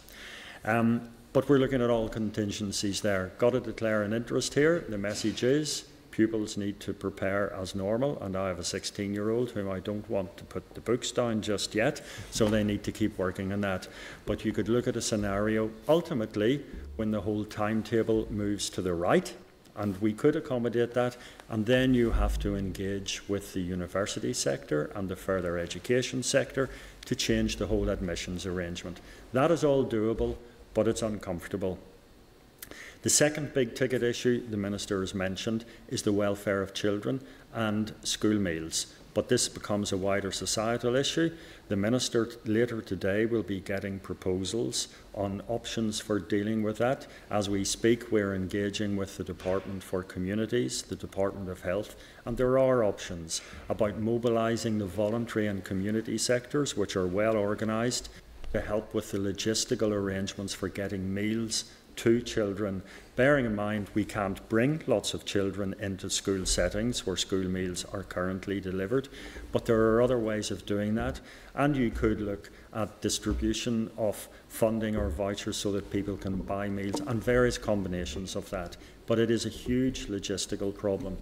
Um, but we're looking at all contingencies there. Got to declare an interest here. The message is pupils need to prepare as normal, and I have a 16 year old whom I don't want to put the books down just yet, so they need to keep working on that. But you could look at a scenario ultimately when the whole timetable moves to the right, and we could accommodate that, and then you have to engage with the university sector and the further education sector to change the whole admissions arrangement. That is all doable, but it's uncomfortable. The second big ticket issue the Minister has mentioned is the welfare of children and school meals. But this becomes a wider societal issue. The Minister later today will be getting proposals on options for dealing with that. As we speak, we're engaging with the Department for Communities, the Department of Health, and there are options about mobilising the voluntary and community sectors, which are well organised, to help with the logistical arrangements for getting meals to children, bearing in mind we can't bring lots of children into school settings where school meals are currently delivered, but there are other ways of doing that, and you could look at distribution of funding or vouchers so that people can buy meals and various combinations of that. But it is a huge logistical problem.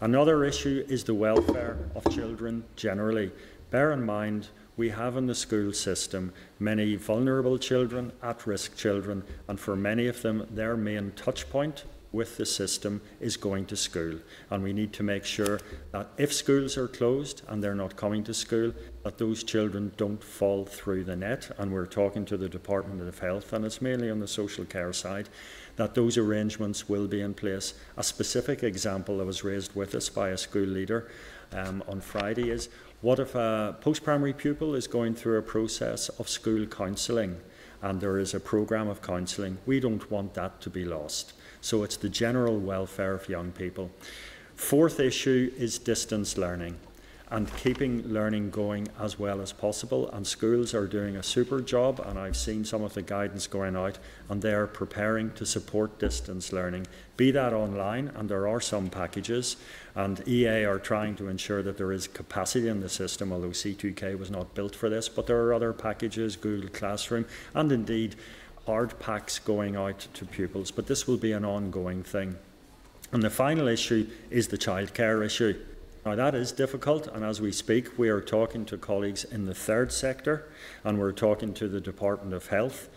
Another issue is the welfare of children generally. Bear in mind we have in the school system many vulnerable children, at risk children, and for many of them, their main touch point with the system is going to school. And we need to make sure that if schools are closed and they're not coming to school, that those children don't fall through the net. And we're talking to the Department of Health, and it's mainly on the social care side, that those arrangements will be in place. A specific example that was raised with us by a school leader um, on Friday is what if a post primary pupil is going through a process of school counselling and there is a programme of counselling? We don't want that to be lost. So it's the general welfare of young people. Fourth issue is distance learning and keeping learning going as well as possible. And schools are doing a super job, and I've seen some of the guidance going out, and they are preparing to support distance learning, be that online, and there are some packages. And EA are trying to ensure that there is capacity in the system, although C2K was not built for this. But there are other packages, Google Classroom, and indeed hard packs going out to pupils. But this will be an ongoing thing. And the final issue is the childcare issue. Now, that is difficult, and as we speak, we are talking to colleagues in the third sector and we're talking to the Department of Health,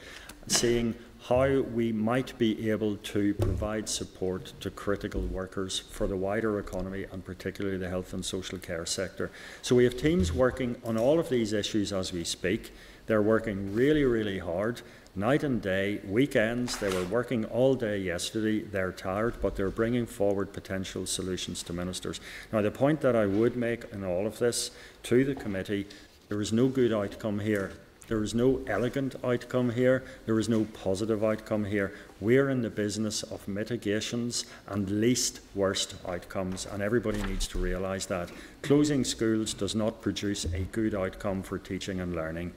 seeing how we might be able to provide support to critical workers for the wider economy and particularly the health and social care sector. So, we have teams working on all of these issues as we speak. They're working really, really hard night and day, weekends. They were working all day yesterday. They're tired, but they're bringing forward potential solutions to ministers. Now, the point that I would make in all of this to the committee there is no good outcome here. There is no elegant outcome here. There is no positive outcome here. We're in the business of mitigations and least worst outcomes, and everybody needs to realise that. Closing schools does not produce a good outcome for teaching and learning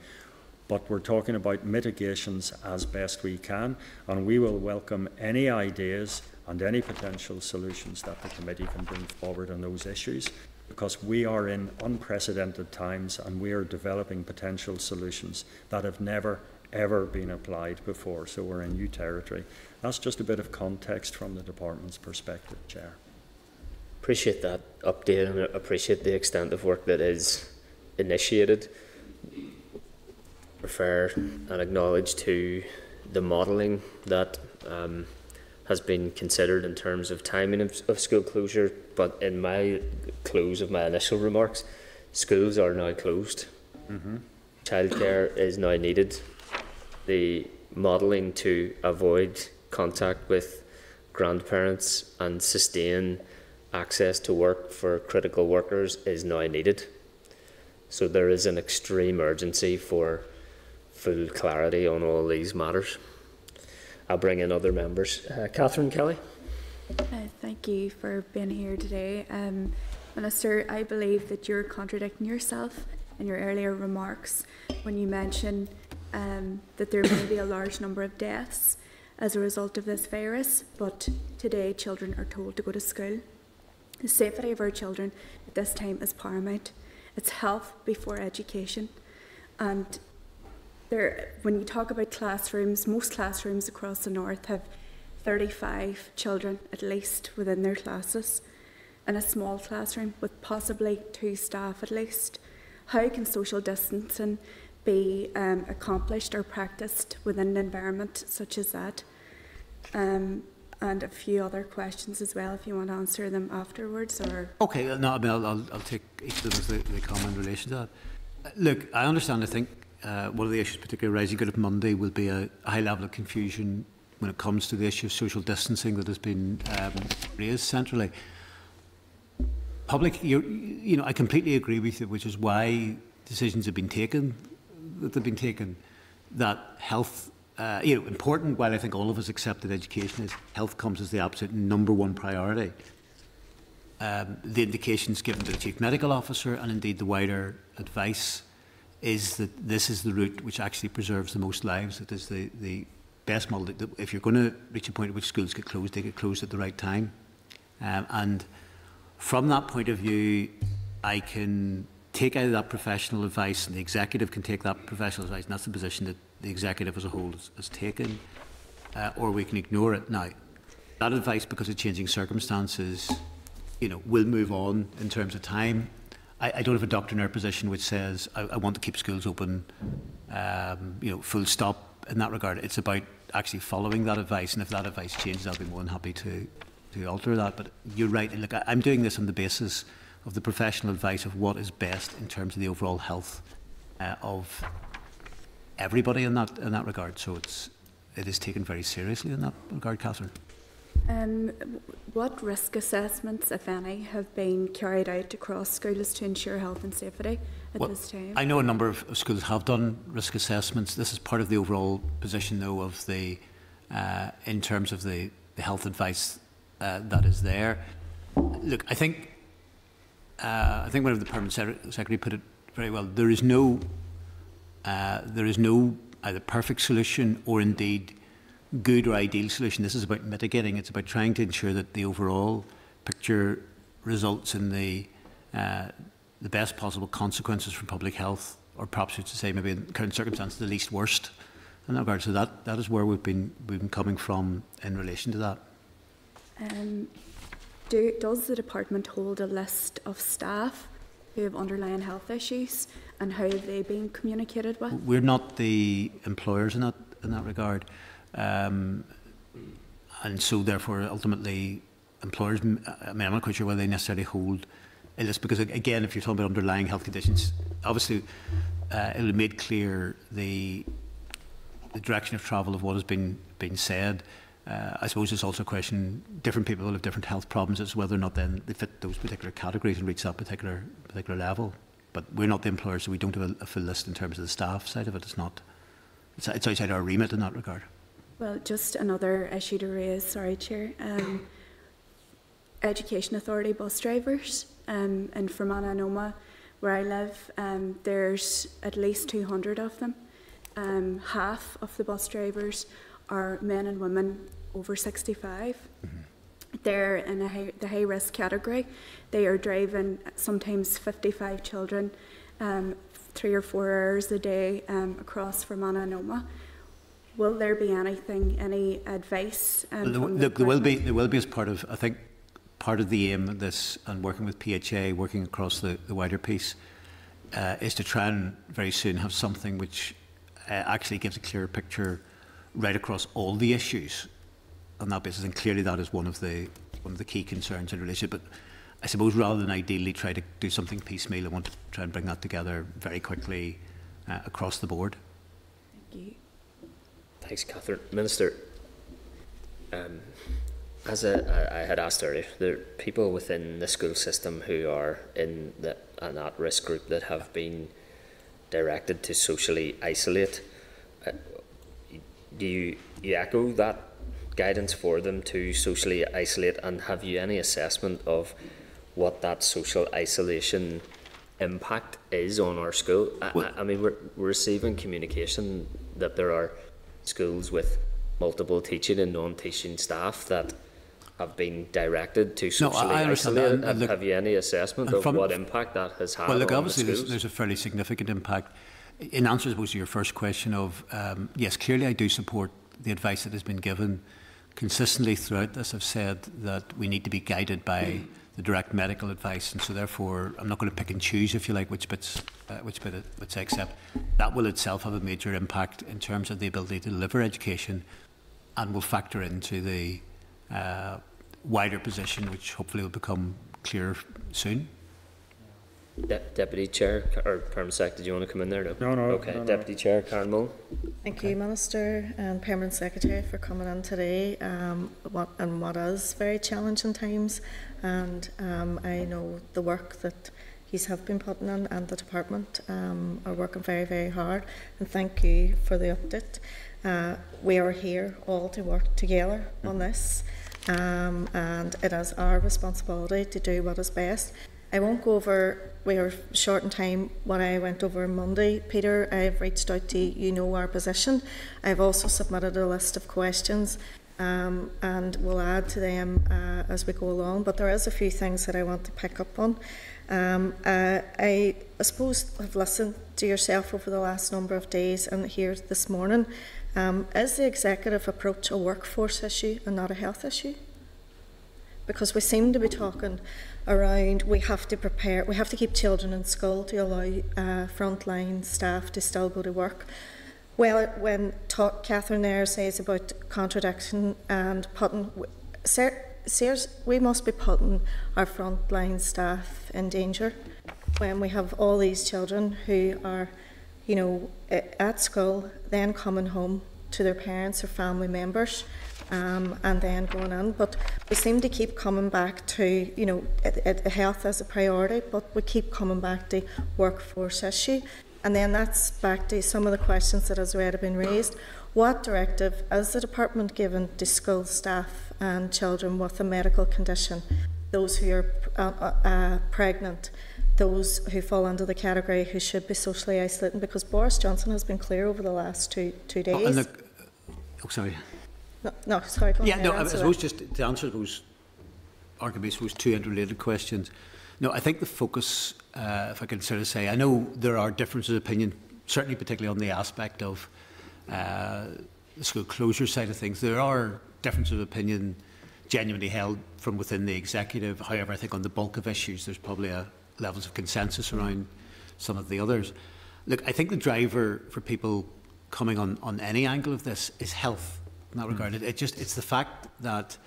but we're talking about mitigations as best we can, and we will welcome any ideas and any potential solutions that the committee can bring forward on those issues because we are in unprecedented times and we are developing potential solutions that have never ever been applied before. So we're in new territory. That's just a bit of context from the department's perspective chair. Appreciate that update and appreciate the extent of work that is initiated refer and acknowledge to the modelling that um, has been considered in terms of timing of, of, school closure. But in my close of my initial remarks, schools are now closed. Mm-hmm. Childcare is now needed. The modelling to avoid contact with grandparents and sustain access to work for critical workers is now needed. So there is an extreme urgency for full clarity on all these matters. I'll bring in other members. Uh, Catherine Kelly. Uh, thank you for being here today. Um, Minister, I believe that you're contradicting yourself in your earlier remarks when you mention um, that there may be a large number of deaths as a result of this virus, but today children are told to go to school. The safety of our children at this time is paramount. It's health before education. And there, when you talk about classrooms, most classrooms across the north have 35 children at least within their classes in a small classroom with possibly two staff at least. How can social distancing be um, accomplished or practiced within an environment such as that? Um, and a few other questions as well, if you want to answer them afterwards. Or okay, no, I mean, I'll, I'll, I'll take each of them as they, they come in relation to that. Look, I understand. I think uh, one of the issues particularly rising out of Monday will be a, a high level of confusion when it comes to the issue of social distancing that has been um, raised centrally. Public, you you know, I completely agree with you, which is why decisions have been taken that have been taken that health, uh, you know, important. While I think all of us accept that education is health comes as the absolute number one priority. Um, the indications given to the chief medical officer and indeed the wider advice is that this is the route which actually preserves the most lives. It is the, the best model. That if you're going to reach a point at which schools get closed, they get closed at the right time. Um, and from that point of view, I can take out that professional advice and the executive can take that professional advice and that's the position that the executive as a whole has, has taken uh, or we can ignore it now that advice because of changing circumstances you know will move on in terms of time I, I don't have a doctor in our position which says I, I want to keep schools open um, you know full stop in that regard it's about actually following that advice and if that advice changes I'll be more than happy to to alter that but you're right look I, I'm doing this on the basis of the professional advice of what is best in terms of the overall health uh, of everybody in that in that regard. So it's it is taken very seriously in that regard, Catherine. Um, what risk assessments, if any, have been carried out across schools to ensure health and safety at well, this time? I know a number of schools have done risk assessments. This is part of the overall position, though, of the uh, in terms of the, the health advice uh, that is there. Look, I think uh, I think one of the permanent secretary put it very well. There is no, uh, there is no either perfect solution or indeed good or ideal solution. This is about mitigating. It's about trying to ensure that the overall picture results in the uh, the best possible consequences for public health, or perhaps to say maybe in current circumstances the least worst. In that regard, so that that is where we've been we've been coming from in relation to that. Um, do, does the department hold a list of staff who have underlying health issues and how have they been communicated with? We're not the employers in that in that regard, um, and so therefore ultimately employers. I mean, I'm not quite sure whether they necessarily hold list because again, if you're talking about underlying health conditions, obviously uh, it'll be made clear the the direction of travel of what has been been said. Uh, I suppose it's also a question, different people will have different health problems as whether or not then they fit those particular categories and reach that particular particular level. But we're not the employer, so we don't have a, a full list in terms of the staff side of it. It's not, it's, it's outside our remit in that regard. Well, just another issue to raise, sorry, Chair. Um, Education Authority bus drivers um, in Fermanagh and Omagh, where I live, um, there's at least 200 of them. Um, half of the bus drivers are men and women over 65. Mm-hmm. They're in a high, the high risk category. They are driving sometimes 55 children um, three or four hours a day um, across Fermanagh and Omagh. Will there be anything, any advice? Um, there, the there will be. There will be as part of. I think part of the aim of this and working with PHA, working across the, the wider piece, uh, is to try and very soon have something which uh, actually gives a clearer picture right across all the issues on that basis, and clearly that is one of the one of the key concerns in relation. But I suppose rather than ideally try to do something piecemeal, I want to try and bring that together very quickly uh, across the board. Thank you. Thanks, Catherine. Minister, um, as a, I, had asked earlier, there are people within the school system who are in the, an at-risk group that have been directed to socially isolate. Uh, do you, you echo that guidance for them to socially isolate and have you any assessment of what that social isolation impact is on our school? I, I mean, we're, we're receiving communication that there are schools with multiple teaching and non-teaching staff that have been directed to socially no, I isolate. That. Have, look, have you any assessment of what impact that has had? Well, look, obviously the there's, there's, a fairly significant impact in answer, I suppose, to your first question of, um, yes, clearly I do support the advice that has been given consistently throughout this. I've said that we need to be guided by the direct medical advice, and so therefore I'm not going to pick and choose, if you like, which bits, uh, which bit, it, which I accept. That will itself have a major impact in terms of the ability to deliver education, and will factor into the uh, wider position, which hopefully will become clearer soon. De- Deputy Chair or Permanent Secretary, do you want to come in there? No, no, Okay, no, no. Deputy Chair Karen Mullan. Thank you, Minister and Permanent Secretary, for coming in today. Um, what and what is very challenging times, and um, I know the work that he's have been putting in, and the department um, are working very, very hard. And thank you for the update. Uh, we are here all to work together on this, um, and it is our responsibility to do what is best. I won't go over, we are short in time, what I went over Monday. Peter, I've reached out to you, you know our position. I've also submitted a list of questions um, and we'll add to them uh, as we go along. But there is a few things that I want to pick up on. Um, uh, I, I suppose have listened to yourself over the last number of days and here this morning. Um, is the executive approach a workforce issue and not a health issue? Because we seem to be talking around we have to prepare, we have to keep children in school to allow uh, frontline staff to still go to work. Well, when ta- Catherine there says about contradiction and putting, serious, we must be putting our frontline staff in danger when we have all these children who are, you know, at school, then coming home to their parents or family members, um, and then going on. But we seem to keep coming back to, you know, health as a priority, but we keep coming back to workforce issue. And then that's back to some of the questions that has already been raised. What directive has the department given to school staff and children with a medical condition, those who are uh, uh, pregnant, those who fall under the category who should be socially isolating? Because Boris Johnson has been clear over the last two two days. and the, oh, sorry. no, no, sorry. Yeah, no, I, I suppose that. just to answer those, arguably, I suppose, two interrelated questions. No, I think the focus, uh, if I could sort of say, I know there are differences of opinion, certainly particularly on the aspect of uh, the school closure side of things. There are differences of opinion genuinely held from within the executive. However, I think on the bulk of issues, there's probably a levels of consensus around some of the others. Look, I think the driver for people coming on, on any angle of this is health in that regard. It, it just, it's the fact that,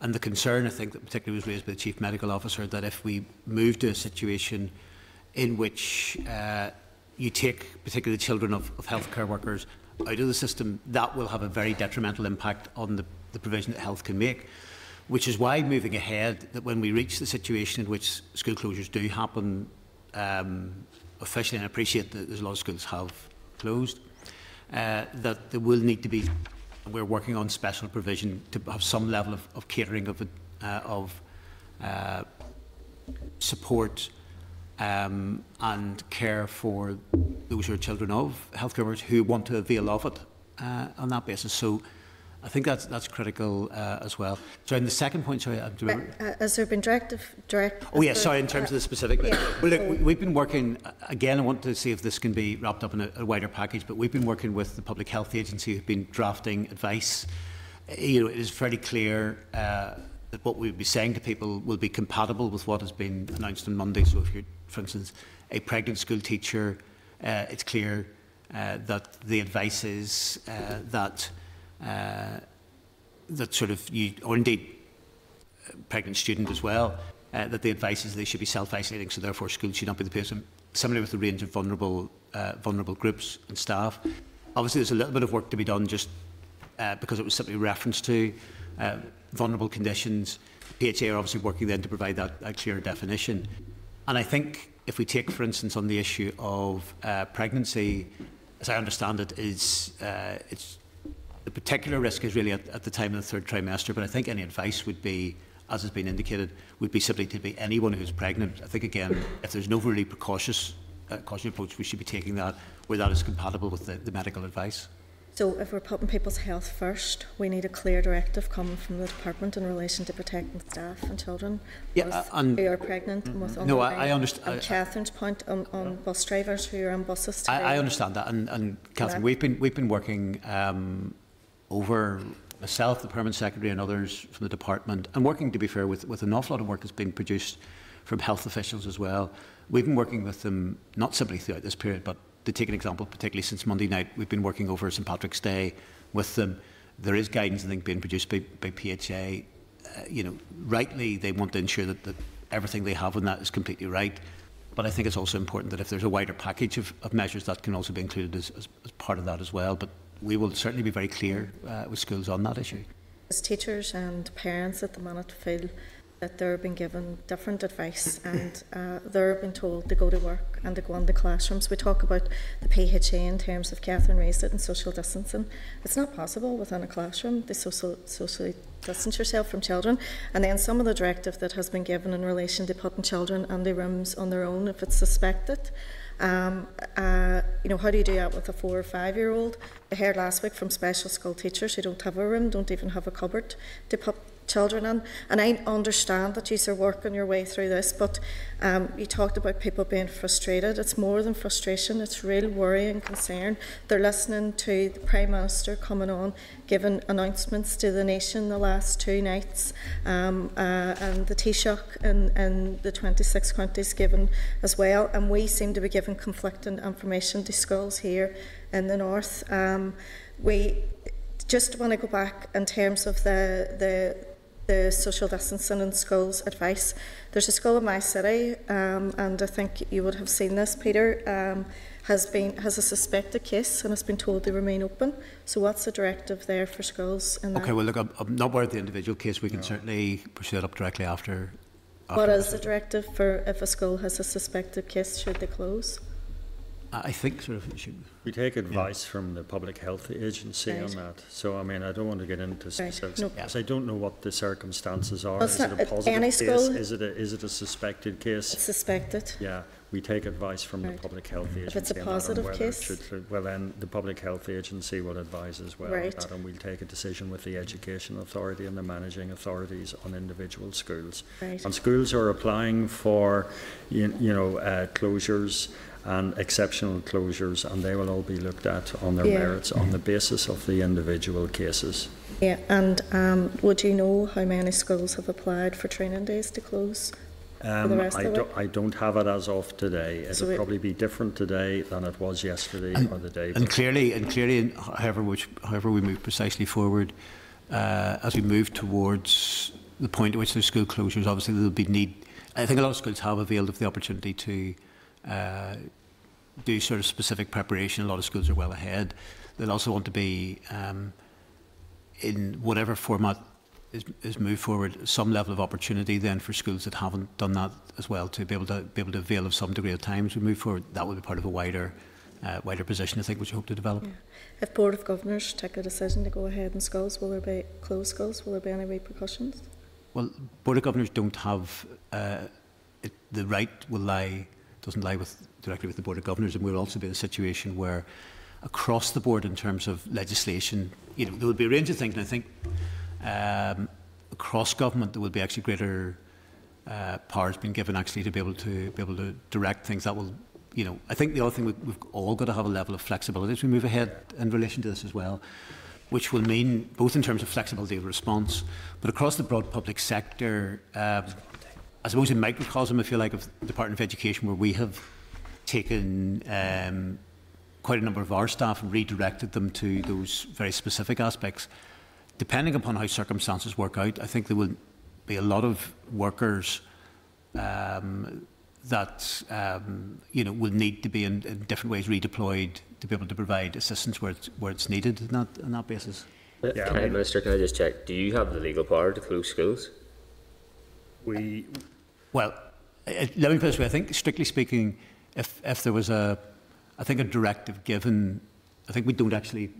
and the concern I think that particularly was raised by the Chief Medical Officer, that if we move to a situation in which uh, you take particularly the children of, of healthcare workers out of the system, that will have a very detrimental impact on the, the provision that health can make. Which is why moving ahead, that when we reach the situation in which school closures do happen um, officially, and I appreciate that there's a lot of schools have closed, uh, that there will need to be, we're working on special provision to have some level of, of catering of, uh, of uh, support um, and care for those who are children of healthcare workers who want to avail of it uh, on that basis. So I think that's that's critical uh, as well. So, in the second point, sorry, I'm Uh, uh, has there been directive? Direct, Oh, yes, has sorry, in terms of uh, the specific yeah. Well, look, we- we've been working, uh, again, I want to see if this can be wrapped up in a, a wider package, but we've been working with the Public Health Agency who've been drafting advice. Uh, You know, it is fairly clear uh, that what we'll be saying to people will be compatible with what has been announced on Monday. So if you're, for instance, a pregnant school teacher, uh, it's clear uh, that the advice is uh, that uh, that sort of you, or indeed pregnant student as well, uh, that the advice is they should be self-isolating, so therefore schools should not be the place. Similarly with the range of vulnerable, uh, vulnerable groups and staff. Obviously there's a little bit of work to be done just uh, because it was simply reference to uh, vulnerable conditions. PHA are obviously working then to provide that clear definition. And I think if we take, for instance, on the issue of uh, pregnancy, as I understand it, is uh, it's the particular risk is really at, at the time of the third trimester, but I think any advice would be, as has been indicated, would be simply to be anyone who's pregnant. I think, again, if there's no really precautious, uh, approach, we should be taking that where that is compatible with the, the medical advice. So if we're putting people's health first, we need a clear directive coming from the department in relation to protecting staff and children Yeah, uh, and- who are pregnant and with No, I- I underst- And I- Catherine's point on, on bus drivers who are on buses. I, I understand that, and, and Catherine, Yeah. we've been we've been working um, over myself, the permanent secretary, and others from the department, and working to be fair with with an awful lot of work that's being produced from health officials as well. We've been working with them not simply throughout this period, but to take an example, particularly since Monday night, we've been working over St Patrick's Day with them. There is guidance, I think, being produced by, by PHA. Uh, you know, rightly, they want to ensure that, that everything they have on that is completely right. but I think it's also important that if there's a wider package of, of measures, that can also be included as, as, as part of that as well. But we will certainly be very clear uh, with schools on that issue. As teachers and parents at the minute feel that they're being given different advice and uh, they're being told to go to work and to go into classrooms. We talk about the PHA in terms of Catherine raised it and social distancing. It's not possible within a classroom to social, socially distance yourself from children. And then some of the directive that has been given in relation to putting children in the rooms on their own if it's suspected. Um, uh, you know, how do you do that with a four or five year old? I heard last week from special school teachers who don't have a room, don't even have a cupboard to put children in. And I understand that you are working your way through this, but um, you talked about people being frustrated. It's more than frustration, it's real worry and concern. They're listening to the Prime Minister coming on, giving announcements to the nation the last two nights, um, uh, and the Taoiseach in, in the 26 counties given as well. And we seem to be giving conflicting information to schools here in the north. Um, we just want to go back in terms of the, the the social distancing in schools advice. There's a school in my city, um, and I think you would have seen this, Peter, um, has been has a suspected case and has been told to remain open. So what's the directive there for schools? In okay, well look, I'm, I'm not worried of the individual case. We can no. certainly pursue it up directly after. after what is the directive for if a school has a suspected case? Should they close? I think sort of should. We take advice from the Public Health Agency right. on that. So, I mean, I don't want to get into specifics because. I don't know what the circumstances are. Well, is it a positive case? School? Is it a, is it a suspected case? Suspected. Yeah, we take advice from right. the Public Health Agency. If it's a positive case? Should, well, then the Public Health Agency will advise as well right. that, and we'll take a decision with the Education Authority and the managing authorities on individual schools. Right. And schools are applying for, you, you know, uh, closures and exceptional closures, and they will all be looked at on their yeah. merits on the basis of the individual cases. Yeah, and um, would you know how many schools have applied for training days to close? Um, I, do, I don't have it as of today. It'll so probably be different today than it was yesterday and, or the day. And clearly, and clearly, however, which, however we move precisely forward, uh, as we move towards the point at which there's school closures, obviously there'll be need. I think a lot of schools have availed of the opportunity to uh, do sort of specific preparation. A lot of schools are well ahead. They'll also want to be um, in whatever format is, is moved forward, some level of opportunity then for schools that haven't done that as well to be able to be able to avail of some degree of time as we move forward. That will be part of a wider uh, wider position, I think, which we hope to develop. Yeah. If Board of Governors take a decision to go ahead in schools, will there be closed schools? Will there be any repercussions? Well, Board of Governors don't have uh, it, the right will lie doesn't lie with directly with the Board of Governors, and we'll also be in a situation where across the board in terms of legislation, you know, there will be a range of things, and I think um, across government there will be actually greater uh, powers being given actually to be able to be able to direct things that will you know I think the other thing we, we've all got to have a level of flexibility as we move ahead in relation to this as well which will mean both in terms of flexibility of response but across the broad public sector um, I suppose in microcosm if you like of the Department of Education where we have taken um, quite a number of our staff and redirected them to those very specific aspects. Depending upon how circumstances work out, I think there will be a lot of workers um, that um, you know will need to be in, in, different ways redeployed to be able to provide assistance where it's, where it's needed on that, on that basis. Yeah, can I, Minister, can I just check? Do you have the legal power to close schools? We well, let me put this way. I think, strictly speaking, if, if there was a, I think a directive given, I think we don't actually,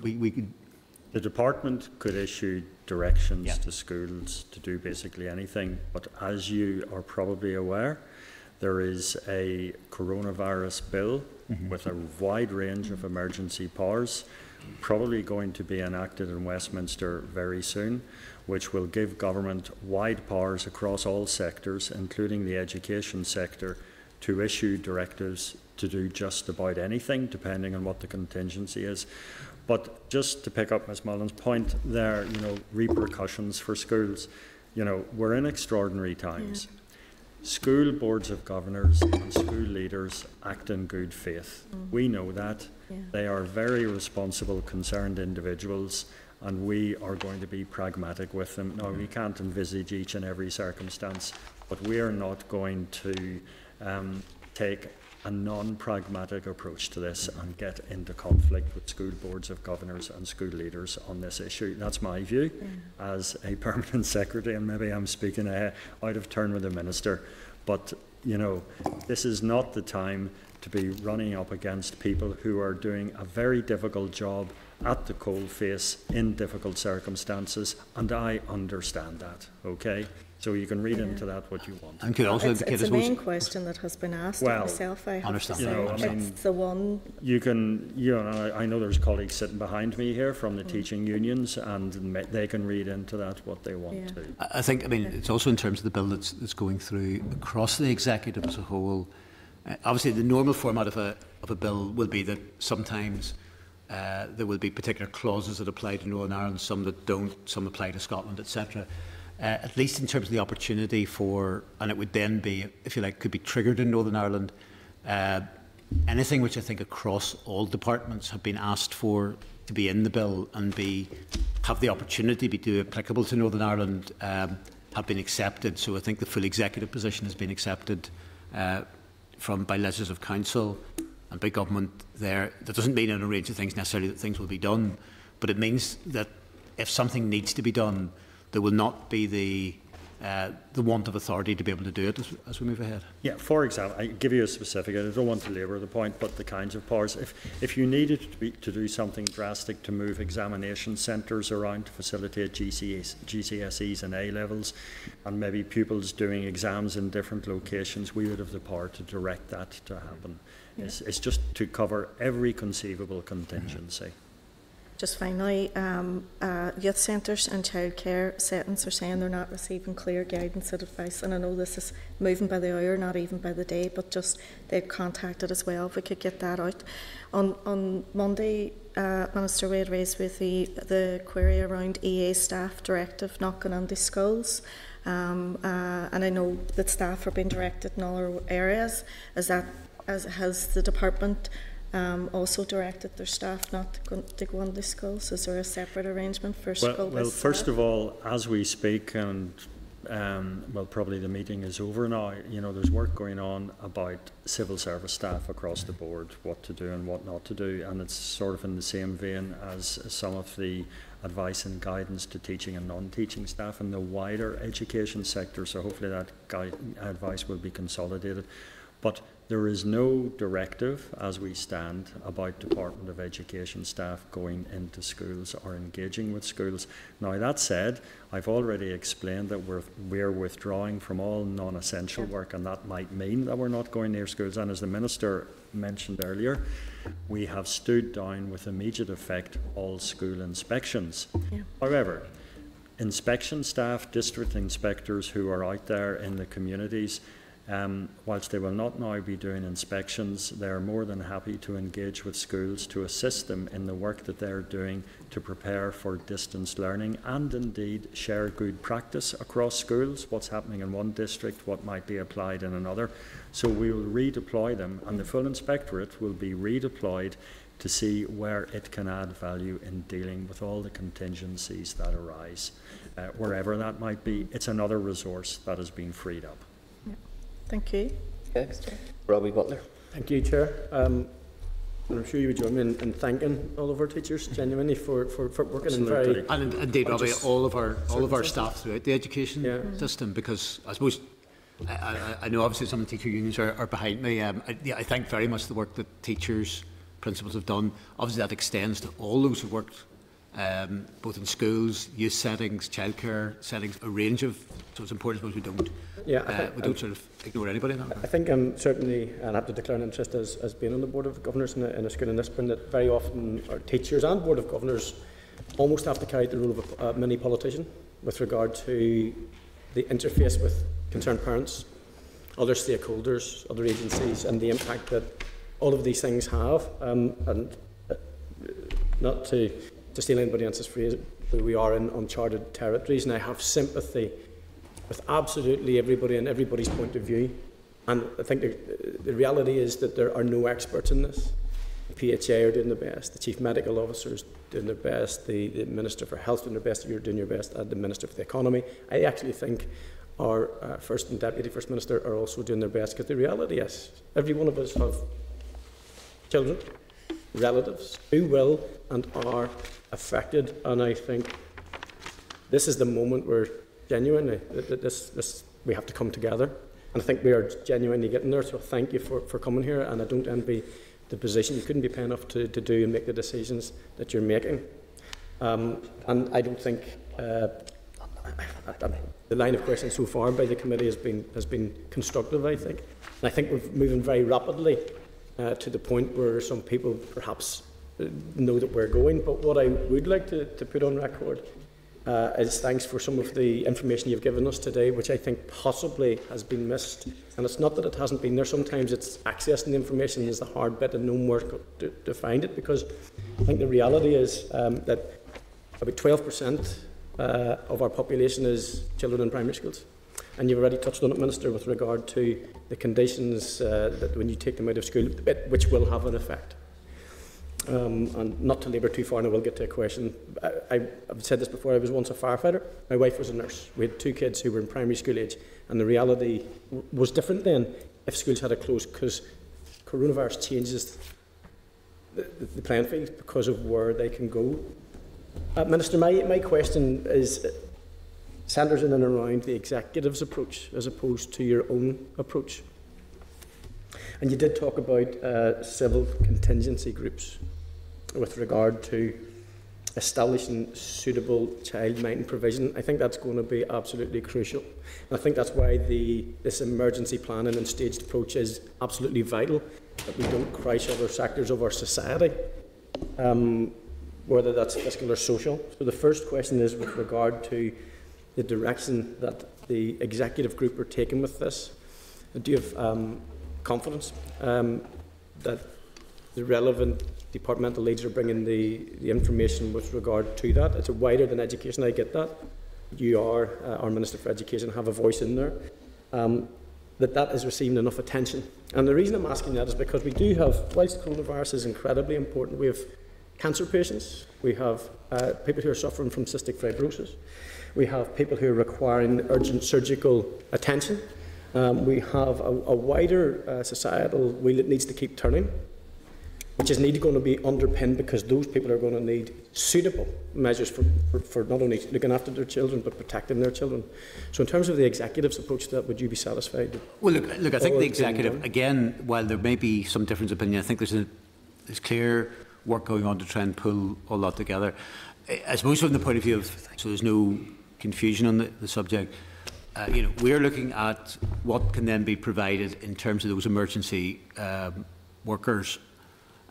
we, we could. The department could issue directions yeah. to schools to do basically anything, but as you are probably aware, there is a coronavirus bill mm-hmm. with a wide range of emergency powers, probably going to be enacted in Westminster very soon, which will give government wide powers across all sectors, including the education sector, to issue directives to do just about anything, depending on what the contingency is. But just to pick up Ms Mullan's point there, you know, repercussions for schools, you know, we're in extraordinary times. Yeah. School boards of governors and school leaders act in good faith. Mm. We know that. Yeah. They are very responsible, concerned individuals, and we are going to be pragmatic with them. Now, we can't envisage each and every circumstance, but we are not going to um, take a non-pragmatic approach to this and get into conflict with school boards of governors and school leaders on this issue. That's my view as a permanent secretary, and maybe I'm speaking uh, out of turn with the minister, but you know, this is not the time to be running up against people who are doing a very difficult job at the coalface in difficult circumstances, and I understand that, okay? So you can read Yeah. into that what you want. And could also It's, indicate, it's I a suppose, main question that has been asked of Well, myself, I have to understand. say. You know, I mean- It's the one, You can, you know, I I know there's colleagues sitting behind me here from the teaching unions, and ma- they can read into that what they want Yeah. to. I I think, I mean, it's also in terms of the bill that's, that's going through across the executive as a whole. Uh, obviously, the normal format of a, of a bill will be that sometimes uh, there will be particular clauses that apply to Northern Ireland, some that don't, some apply to Scotland, etc. Uh, at least in terms of the opportunity for, and it would then be, if you like, could be triggered in Northern Ireland, uh, anything which I think across all departments have been asked for to be in the bill and be have the opportunity to be applicable to Northern Ireland um, have been accepted. So I think the full executive position has been accepted uh, from by legislative council and by government there. That doesn't mean in a range of things necessarily that things will be done, but it means that if something needs to be done, there will not be the uh, the want of authority to be able to do it as, as we move ahead. Yeah, for example, I give you a specific, and I don't want to labour the point, but the kinds of powers. If, if you needed to, be, to do something drastic to move examination centres around to facilitate GCS, GCSEs and A levels, and maybe pupils doing exams in different locations, we would have the power to direct that to happen. It's, it's just to cover every conceivable contingency. Just finally, um, uh, youth centres and childcare settings are saying they're not receiving clear guidance and advice. And I know this is moving by the hour, not even by the day, but just they've contacted as well. If we could get that out. On on Monday, uh, Minister Wade raised with the the query around EA staff directive knocking on the schools. Um, uh, and I know that staff are being directed in other areas. Is that as has the department um, also directed their staff not to go, to go on the schools? Is there a separate arrangement for Well, school well first of all, as we speak, and um, well, probably the meeting is over now. You know, there's work going on about civil service staff across the board, what to do and what not to do, and it's sort of in the same vein as some of the advice and guidance to teaching and non-teaching staff in the wider education sector. So hopefully that advice will be consolidated. But there is no directive as we stand about Department of Education staff going into schools or engaging with schools. Now, that said, I've already explained that we're, we're withdrawing from all non essential work, and that might mean that we're not going near schools. And as the Minister mentioned earlier, we have stood down with immediate effect all school inspections. Yeah. However, inspection staff, district inspectors who are out there in the communities, um, whilst they will not now be doing inspections, they are more than happy to engage with schools to assist them in the work that they're doing to prepare for distance learning and indeed share good practice across schools, what's happening in one district, what might be applied in another. So we will redeploy them, and the full inspectorate will be redeployed to see where it can add value in dealing with all the contingencies that arise, uh, wherever that might be. It's another resource that has been freed up. Thank you. Okay. Robbie Butler. Thank you, Chair. Um, and I'm sure you would join me in, in thanking all of our teachers genuinely for, for, for working in very Absolutely. And indeed, Robbie, all of our all of our staff throughout the education Yeah. system, because I suppose I, I, I know obviously some of the teacher unions are, are behind me. Um, I, yeah, I thank very much the work that teachers, principals have done. Obviously, that extends to all those who worked um, both in schools, youth settings, childcare settings, a range of. So it's important, I suppose, we don't Yeah, uh, think- we don't sort of ignore anybody in. I think I'm certainly, and I have to declare an interest as, as being on the Board of Governors in a, in a school in Lisburn, that very often our teachers and Board of Governors almost have to carry the role of a, a mini politician with regard to the interface with concerned parents, other stakeholders, other agencies, and the impact that all of these things have. Um, and uh, not to, to steal anybody else's phrase, we are in uncharted territories, and I have sympathy with absolutely everybody and everybody's point of view. And I think the, the reality is that there are no experts in this. The PHA are doing their best, the Chief Medical Officer is doing their best, the, the Minister for Health is doing their best, you're doing your best, and the Minister for the Economy. I actually think our uh, First and Deputy First Minister are also doing their best. Because the reality is, every one of us have children, relatives who will and are affected. And I think this is the moment where genuinely this, this, we have to come together. And I think we are genuinely getting there. So thank you for, for coming here. And I don't envy the position. You couldn't be paying enough to, to do and make the decisions that you're making. Um, and I don't think uh, the line of questioning so far by the committee has been, has been constructive, I think. And I think we're moving very rapidly uh, to the point where some people perhaps know that we're going. But what I would like to, to put on record uh, is thanks for some of the information you've given us today, which I think possibly has been missed. And it's not that it hasn't been there. Sometimes it's accessing the information is the hard bit and no more to, to find it because I think the reality is um, that about 12% uh, of our population is children in primary schools. And you've already touched on it, Minister, with regard to the conditions uh, that when you take them out of school, which will have an effect. Um, and not to labour too far, and I will get to a question. I, have said this before, I was once a firefighter. My wife was a nurse. We had two kids who were in primary school age, and the reality was different then if schools had a closed, because coronavirus changes the, the, the playing field because of where they can go. Uh, Minister, my, my question is centres in and around the executive's approach as opposed to your own approach. And you did talk about uh, civil contingency groups with regard to establishing suitable child minding provision. I think that's going to be absolutely crucial. And I think that's why the, this emergency planning and staged approach is absolutely vital, that we don't crash other sectors of our society, um, whether that's fiscal or social. So the first question is with regard to the direction that the executive group are taking with this. Do you have um, confidence um, that the relevant departmental leads are bringing the, the information with regard to that. It's a wider than education, I get that. You are, uh, our Minister for Education, have a voice in there. Um, that that is receiving enough attention. And the reason I'm asking that is because we do have, whilst coronavirus is incredibly important, we have cancer patients, we have uh, people who are suffering from cystic fibrosis, we have people who are requiring urgent surgical attention, um, we have a, a wider uh, societal wheel that needs to keep turning which is need going to be underpinned because those people are going to need suitable measures for, for, for, not only looking after their children but protecting their children. So, in terms of the executive's approach to that, would you be satisfied? Well, look, look I think the executive, again, while there may be some difference of opinion, I think there's, a, there's clear work going on to try and pull all that together. I suppose from the point of view of, so there's no confusion on the, the subject, uh, you know, we're looking at what can then be provided in terms of those emergency um, workers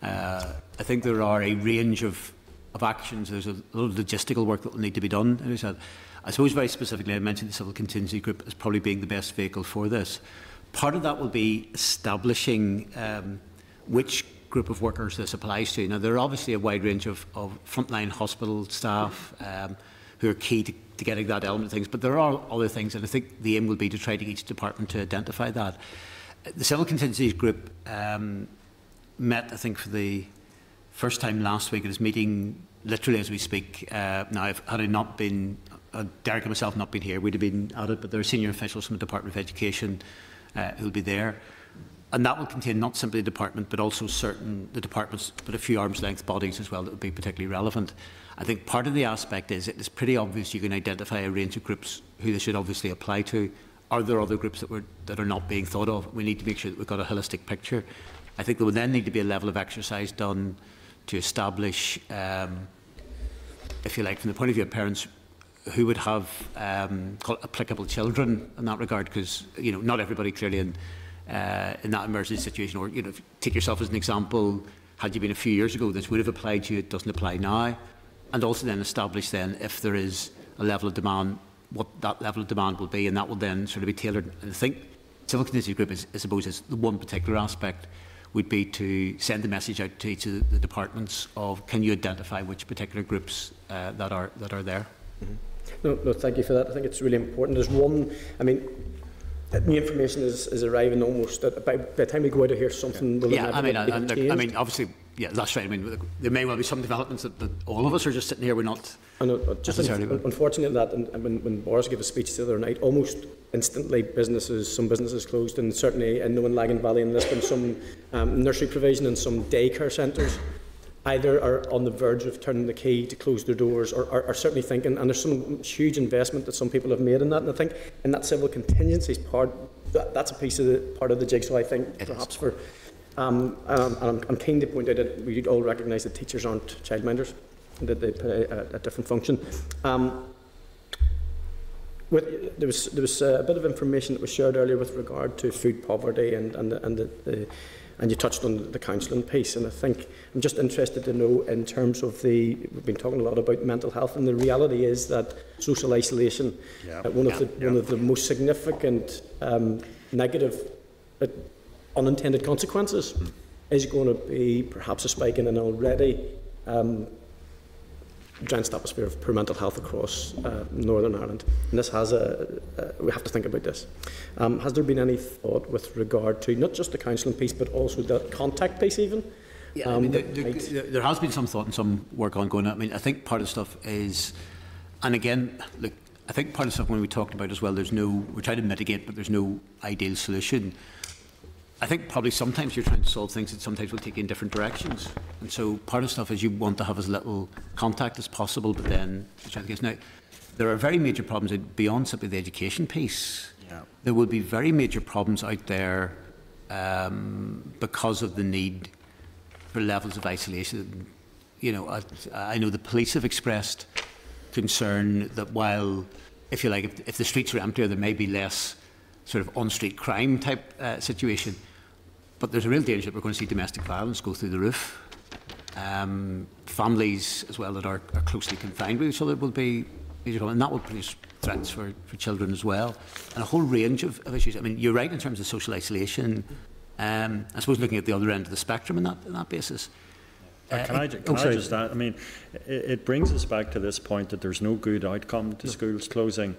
Uh, I think there are a range of, of actions. There's a lot of logistical work that will need to be done. And I, said, I suppose very specifically, I mentioned the civil contingency group as probably being the best vehicle for this. Part of that will be establishing um, which group of workers this applies to. Now, there are obviously a wide range of, of frontline hospital staff um, who are key to, to getting that element of things, but there are other things, and I think the aim will be to try to each department to identify that. Uh, the civil contingencies group um, met, I think, for the first time last week. at It is meeting literally as we speak. Uh, now, if, had I not been, uh, Derek and myself not been here, we'd have been at it, but there are senior officials from the Department of Education uh, who will be there. And that will contain not simply the department, but also certain the departments, but a few arm's length bodies as well that would be particularly relevant. I think part of the aspect is it is pretty obvious you can identify a range of groups who this should obviously apply to. Are there other groups that, were, that are not being thought of? We need to make sure that we've got a holistic picture. I think there will then need to be a level of exercise done to establish, um, if you like, from the point of view of parents, who would have um, applicable children in that regard, because you know not everybody clearly in uh, in that emergency situation, or you know, take yourself as an example. Had you been a few years ago, this would have applied to you. It doesn't apply now, and also then establish then if there is a level of demand, what that level of demand will be, and that will then sort of be tailored. And I think civil contingency group is, I suppose, is the one particular aspect would be to send the message out to each of the departments of can you identify which particular groups uh, that are that are there. Mm -hmm. No, no, thank you for that. I think it's really important. There's one, I mean, the information is, is arriving almost at, by, by the time we go out of here, something will yeah. I mean, I, I, I mean, obviously, yeah, that's right. I mean, there may well be some developments that, that all of us are just sitting here. We're not. I know, just un- unfortunate that and, and when, when Boris gave a speech the other night, almost instantly businesses, some businesses closed, and certainly in Noan Lagan Valley in Lisburn, some um, nursery provision and some daycare centres either are on the verge of turning the key to close their doors or are, certainly thinking, and there's some huge investment that some people have made in that. And I think in that civil contingencies part, that, that's a piece of the part of the jigsaw. I think It perhaps for. Um, um, and I'm, I'm keen to point out that we all recognise that teachers aren't childminders, that they play a, a different function. Um, with, there was, there was a bit of information that was shared earlier with regard to food poverty and, and, the, and, the, the, and you touched on the counselling piece and I think I'm just interested to know in terms of the, we've been talking a lot about mental health and the reality is that social isolation, Yeah. uh, one, of the, Yeah. one of the most significant um, negative uh, unintended consequences is going to be perhaps a spike in an already um, giant atmosphere of poor mental health across uh, Northern Ireland. And this has a, uh, we have to think about this. Um, has there been any thought with regard to not just the counselling piece, but also the contact piece even? Yeah, I Um, mean, there, there, might- there- there has been some thought and some work ongoing. I mean, I think part of the stuff is, and again, look, I think part of the stuff when we talked about as well, there's no, we're trying to mitigate, but there's no ideal solution. I think probably sometimes you're trying to solve things that sometimes will take you in different directions. And so part of stuff is you want to have as little contact as possible, but then you're trying to get. Now, there are very major problems beyond simply the education piece. Yeah. There will be very major problems out there um, because of the need for levels of isolation. You know, I, I know the police have expressed concern that while, if you like, if, if the streets are emptier, there may be less sort of on-street crime type uh, situation. But there's a real danger that we're going to see domestic violence go through the roof. Um, families as well that are, are closely confined with each other will be, and that will produce threats for, for children as well, and a whole range of, of issues. I mean, you're right in terms of social isolation. Um, I suppose looking at the other end of the spectrum on that, on that basis. Uh, Can I, can oh, I just add, I mean, it, it brings us back to this point that there's no good outcome to schools closing.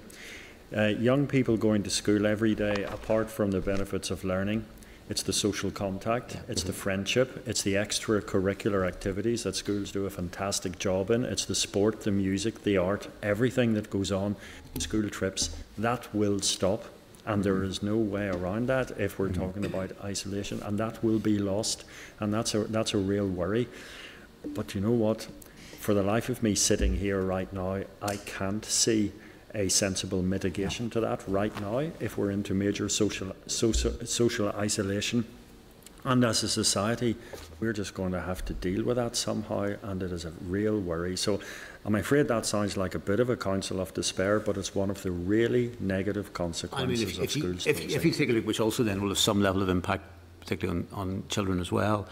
Uh, young people going to school every day, apart from the benefits of learning, it's the social contact, it's the friendship, it's the extracurricular activities that schools do a fantastic job in, it's the sport, the music, the art, everything that goes on, school trips, that will stop. And there is no way around that if we're talking about isolation, and that will be lost, and that's a, that's a real worry. But you know what? For the life of me sitting here right now, I can't see a sensible mitigation to that right now if we're into major social, social, social isolation. And as a society, we're just going to have to deal with that somehow, and it is a real worry. So I'm afraid that sounds like a bit of a counsel of despair, but it's one of the really negative I consequences mean, if, of if, you, schools if, if you take a look, which also then will have some level of impact, particularly on, on children as well,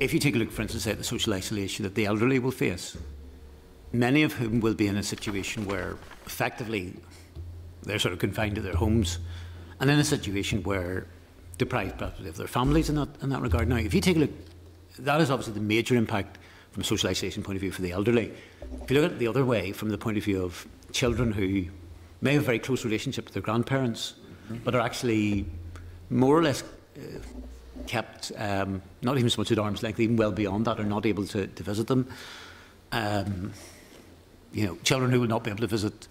if you take a look, for instance, at the social isolation that the elderly will face, many of whom will be in a situation where effectively they're sort of confined to their homes, and in a situation where deprived perhaps of their families in that, in that regard. Now, if you take a look, that is obviously the major impact from a social isolation point of view for the elderly. If you look at it the other way, from the point of view of children who may have a very close relationship with their grandparents, but are actually more or less uh, kept, um, not even so much at arm's length, even well beyond that, are not able to, to visit them. Um, you know, children who will not be able to visit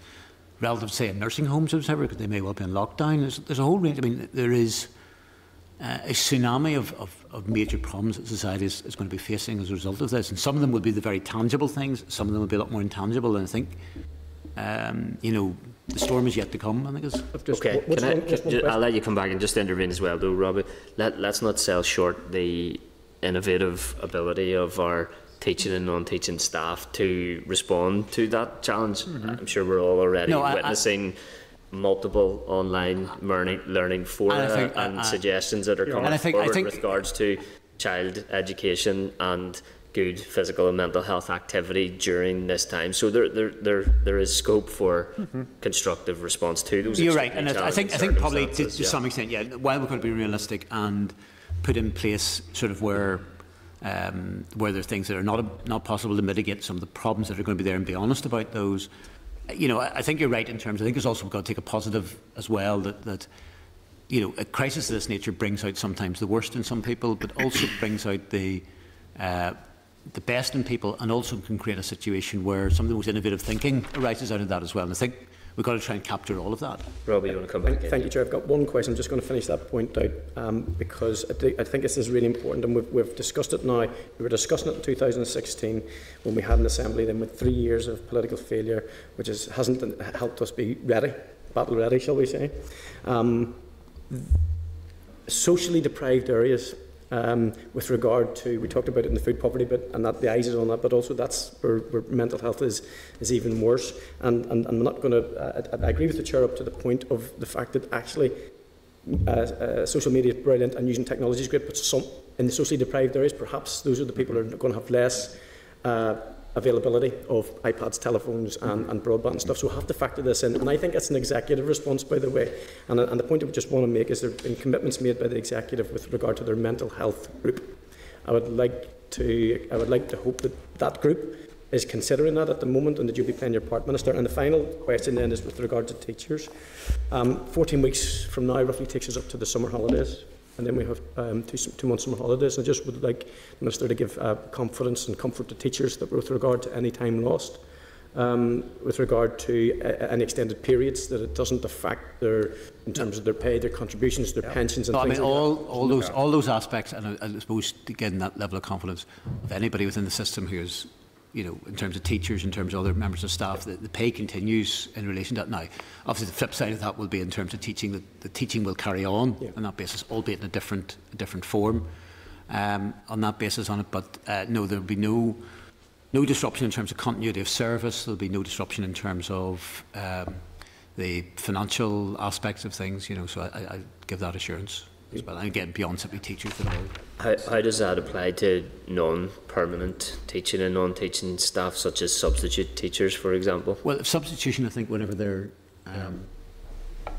relatives, say, in nursing homes or whatever, because they may well be in lockdown. There's, there's a whole range. I mean, there is uh, a tsunami of, of, of major problems that society is, is going to be facing as a result of this. And some of them will be the very tangible things, some of them will be a lot more intangible. And I think, um, you know, the storm is yet to come, I think is. Just Okay, can I, one- just can- one ju- I'll let you come back and just intervene as well, though, Robert. Let, let's not sell short the innovative ability of our teaching and non-teaching staff to respond to that challenge. I'm sure we're all already Mm-hmm. No, I- I- witnessing multiple online learning, learning for And I think- and I- I- suggestions that are coming And I think- I forward think- with regards to child education and good physical and mental health activity during this time. So there, there, there, there is scope for constructive response to those. Mm-hmm. You're right, and I, I think I think probably to, to yeah. some extent, yeah. While we've got to be realistic and put in place sort of where um, where there are things that are not not possible to mitigate some of the problems that are going to be there, and be honest about those. You know, I, think you're right in terms. I think it's also got to take a positive as well that that. You know, a crisis of this nature brings out sometimes the worst in some people, but also brings out the uh, the best in people and also can create a situation where some of the most innovative thinking arises out of that as well. And I think we've got to try and capture all of that. Robbie, you want to come back? Thank, thank you, Chair. I've got one question. I'm just going to finish that point out um, because I, do, I think this is really important and we've, we've discussed it now. We were discussing it in 2016 when we had an assembly, then with three years of political failure, which is, hasn't helped us be ready, battle ready, shall we say. Um, socially deprived areas um, with regard to, we talked about it in the food poverty bit, and that the eyes is on that, but also that's where, where mental health is, is even worse. And, and, I'm not going to, I, I agree with the chair up to the point of the fact that actually uh, uh, social media is brilliant and using technology is great, but some in the socially deprived areas, perhaps those are the people who are going to have less uh, availability of iPads, telephones, and, and broadband and stuff. So we have to factor this in. And I think it's an executive response, by the way. And, and the point I just want to make is there have been commitments made by the executive with regard to their mental health group. I would like to, I would like to hope that that group is considering that at the moment and that you'll be playing your part, Minister. And the final question then is with regard to teachers. Um, 14 weeks from now roughly takes us up to the summer holidays and then we have um, two, two months summer holidays. I just would like the Minister to give uh, confidence and comfort to teachers that with regard to any time lost, um, with regard to uh, any extended periods, that it doesn't affect their, in terms of their pay, their contributions, their pensions and No, I things mean, like all, all, those, all those aspects, and I, I suppose, again, that level of confidence of anybody within the system who is, you know, in terms of teachers, in terms of other members of staff, the, the pay continues in relation to that now. Obviously, the flip side of that will be in terms of teaching, that the teaching will carry on Yeah. on that basis, albeit in a different, a different form um, on that basis on it. But uh, no, there will be no, no disruption in terms of continuity of service. There will be no disruption in terms of um, the financial aspects of things. You know, so I I give that assurance as well. And again, beyond simply teachers, but all. How, how does that apply to non-permanent teaching and non-teaching staff, such as substitute teachers, for example? Well, substitution, I think, whenever they're, um,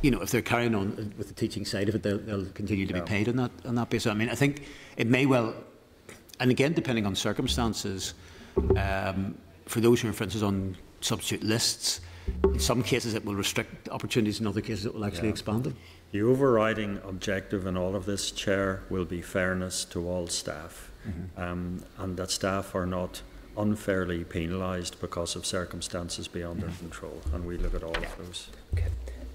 you know, if they're carrying on with the teaching side of it, they'll, they'll continue to be paid on that on that basis. I mean, I think it may well, and again, depending on circumstances, um, for those who are, for instance, on substitute lists, in some cases it will restrict opportunities, in other cases it will actually Yeah. expand them. The overriding objective in all of this, Chair, will be fairness to all staff, um, and that staff are not unfairly penalised because of circumstances beyond their control, and we look at all of those. Okay.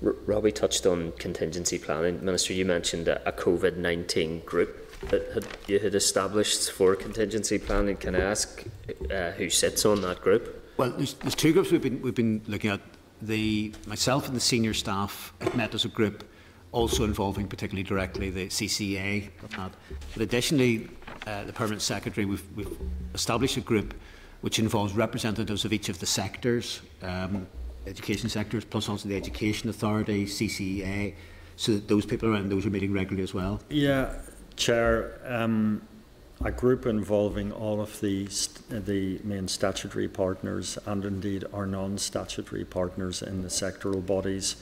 R- Robbie touched on contingency planning. Minister, you mentioned a, a COVID-19 group that had, you had established for contingency planning. Can I ask uh, who sits on that group? Well, there's, there's two groups we've been, we've been looking at. The, myself and the senior staff have met as a group, also involving particularly directly the CCEA. Uh, But additionally, uh, the Permanent Secretary, we've, we've established a group which involves representatives of each of the sectors, um, education sectors, plus also the Education Authority, CCEA, so that those people around those are meeting regularly as well. Yeah, Chair, um, a group involving all of the, st- the main statutory partners and indeed our non-statutory partners in the sectoral bodies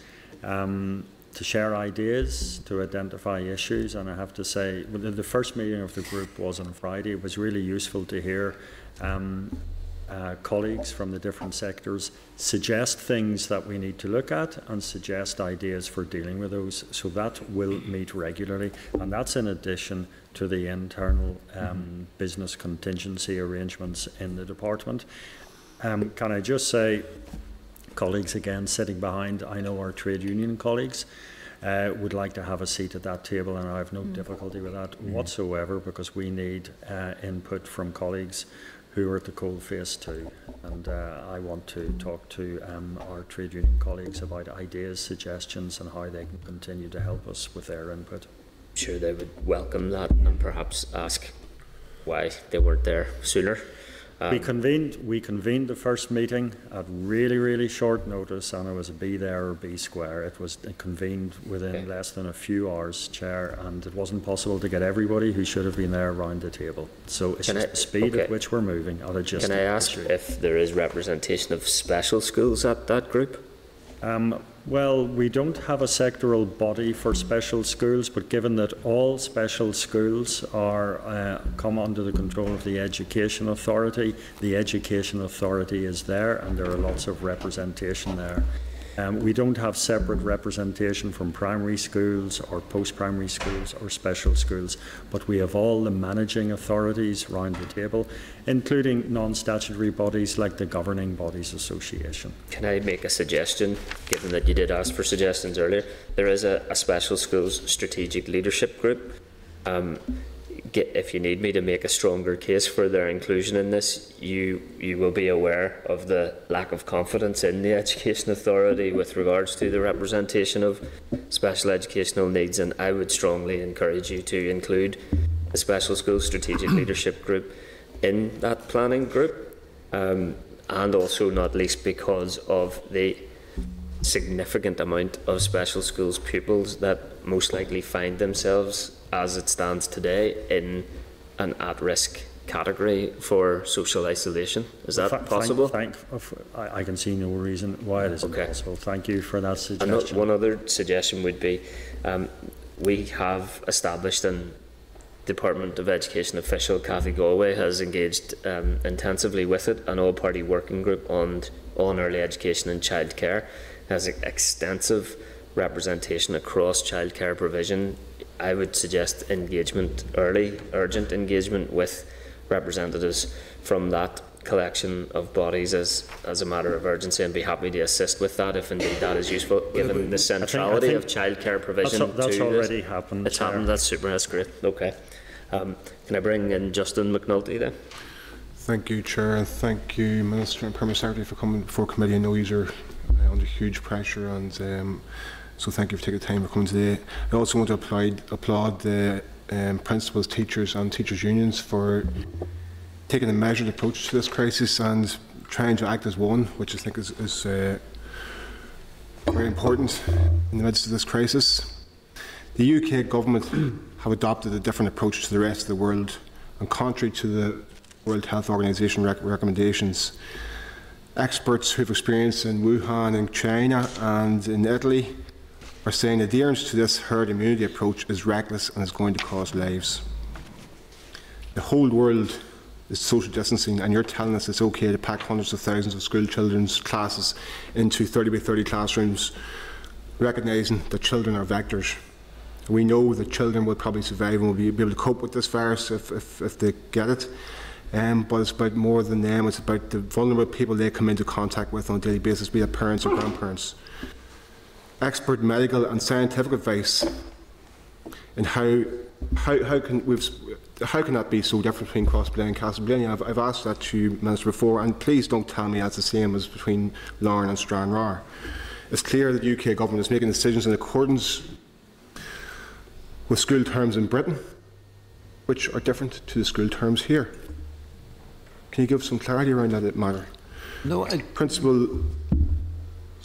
um, to share ideas, to identify issues. And I have to say, the first meeting of the group was on Friday. It was really useful to hear um, uh, colleagues from the different sectors suggest things that we need to look at and suggest ideas for dealing with those. So that will meet regularly, and that's in addition to the internal um, business contingency arrangements in the department. Um, can I just say, colleagues again sitting behind, I know our trade union colleagues. Uh, would like to have a seat at that table, and I have no difficulty with that whatsoever because we need uh, input from colleagues who are at the cold face too. And uh, I want to talk to um, our trade union colleagues about ideas, suggestions, and how they can continue to help us with their input. I'm sure they would welcome that and perhaps ask why they weren't there sooner. Um, We convened, we convened the first meeting at really, really short notice, and it was a be there or be square. It was convened within Okay. less than a few hours, Chair, and it wasn't possible to get everybody who should have been there around the table. So it's Can just I- the speed okay. at which we're moving. I'll just Can I ask you if there is representation of special schools at that group? Um, well, we don't have a sectoral body for special schools, but given that all special schools are uh, come under the control of the Education Authority, the Education Authority is there, and there are lots of representation there. Um, we don't have separate representation from primary schools or post-primary schools or special schools, but we have all the managing authorities round the table, including non-statutory bodies like the Governing Bodies Association. Can I make a suggestion, given that you did ask for suggestions earlier? There is a, a special schools strategic leadership group. Um, get, if you need me to make a stronger case for their inclusion in this, you you will be aware of the lack of confidence in the Education Authority with regards to the representation of special educational needs, and I would strongly encourage you to include the Special Schools Strategic Leadership Group in that planning group, um, and also not least because of the significant amount of special schools pupils that most likely find themselves as it stands today in an at-risk category for social isolation. Is that Th- possible? Thank, thank, I, I can see no reason why it isn't Okay. possible. Thank you for that suggestion. one other suggestion would be, um, we have established an Department of Education official, Kathy Galway, has engaged um, intensively with it, an all-party working group on on early education and childcare, has extensive representation across childcare provision. I would suggest engagement, early, urgent engagement with representatives from that collection of bodies as, as a matter of urgency and be happy to assist with that if indeed that is useful, given the centrality think of childcare provision al- that's to this. already happened. It's happened, that's super, that's great, okay. Um, can I bring in Justin McNulty then? Thank you, Chair, and thank you, Minister and Permanent Secretary, for coming before committee. I know you are uh, under huge pressure, and um, so thank you for taking the time for coming today. I also want to applaud, applaud the um, principals, teachers, and teachers' unions for taking a measured approach to this crisis and trying to act as one, which I think is, is uh, very important in the midst of this crisis. The UK government have adopted a different approach to the rest of the world, and contrary to the World Health Organization rec- recommendations, experts who have experience in Wuhan, in China, and in Italy are saying adherence to this herd immunity approach is reckless and is going to cost lives. The whole world is social distancing, and you're telling us it's okay to pack hundreds of thousands of school children's classes into 30 by 30 classrooms, recognising that children are vectors. We know that children will probably survive and will be, able to cope with this virus if, if, if they get it. Um, but it's about more than them. It's about the vulnerable people they come into contact with on a daily basis, be it parents or grandparents. Expert medical and scientific advice and how how, how can we've how can that be so different between Crossblay and Castleblayney? I've, I've asked that to you, Minister, before, and please don't tell me that's the same as between Larne and Stranraer. It's clear that the UK government is making decisions in accordance with school terms in Britain, which are different to the school terms here. Can you give some clarity around that matter? No, I, Principal,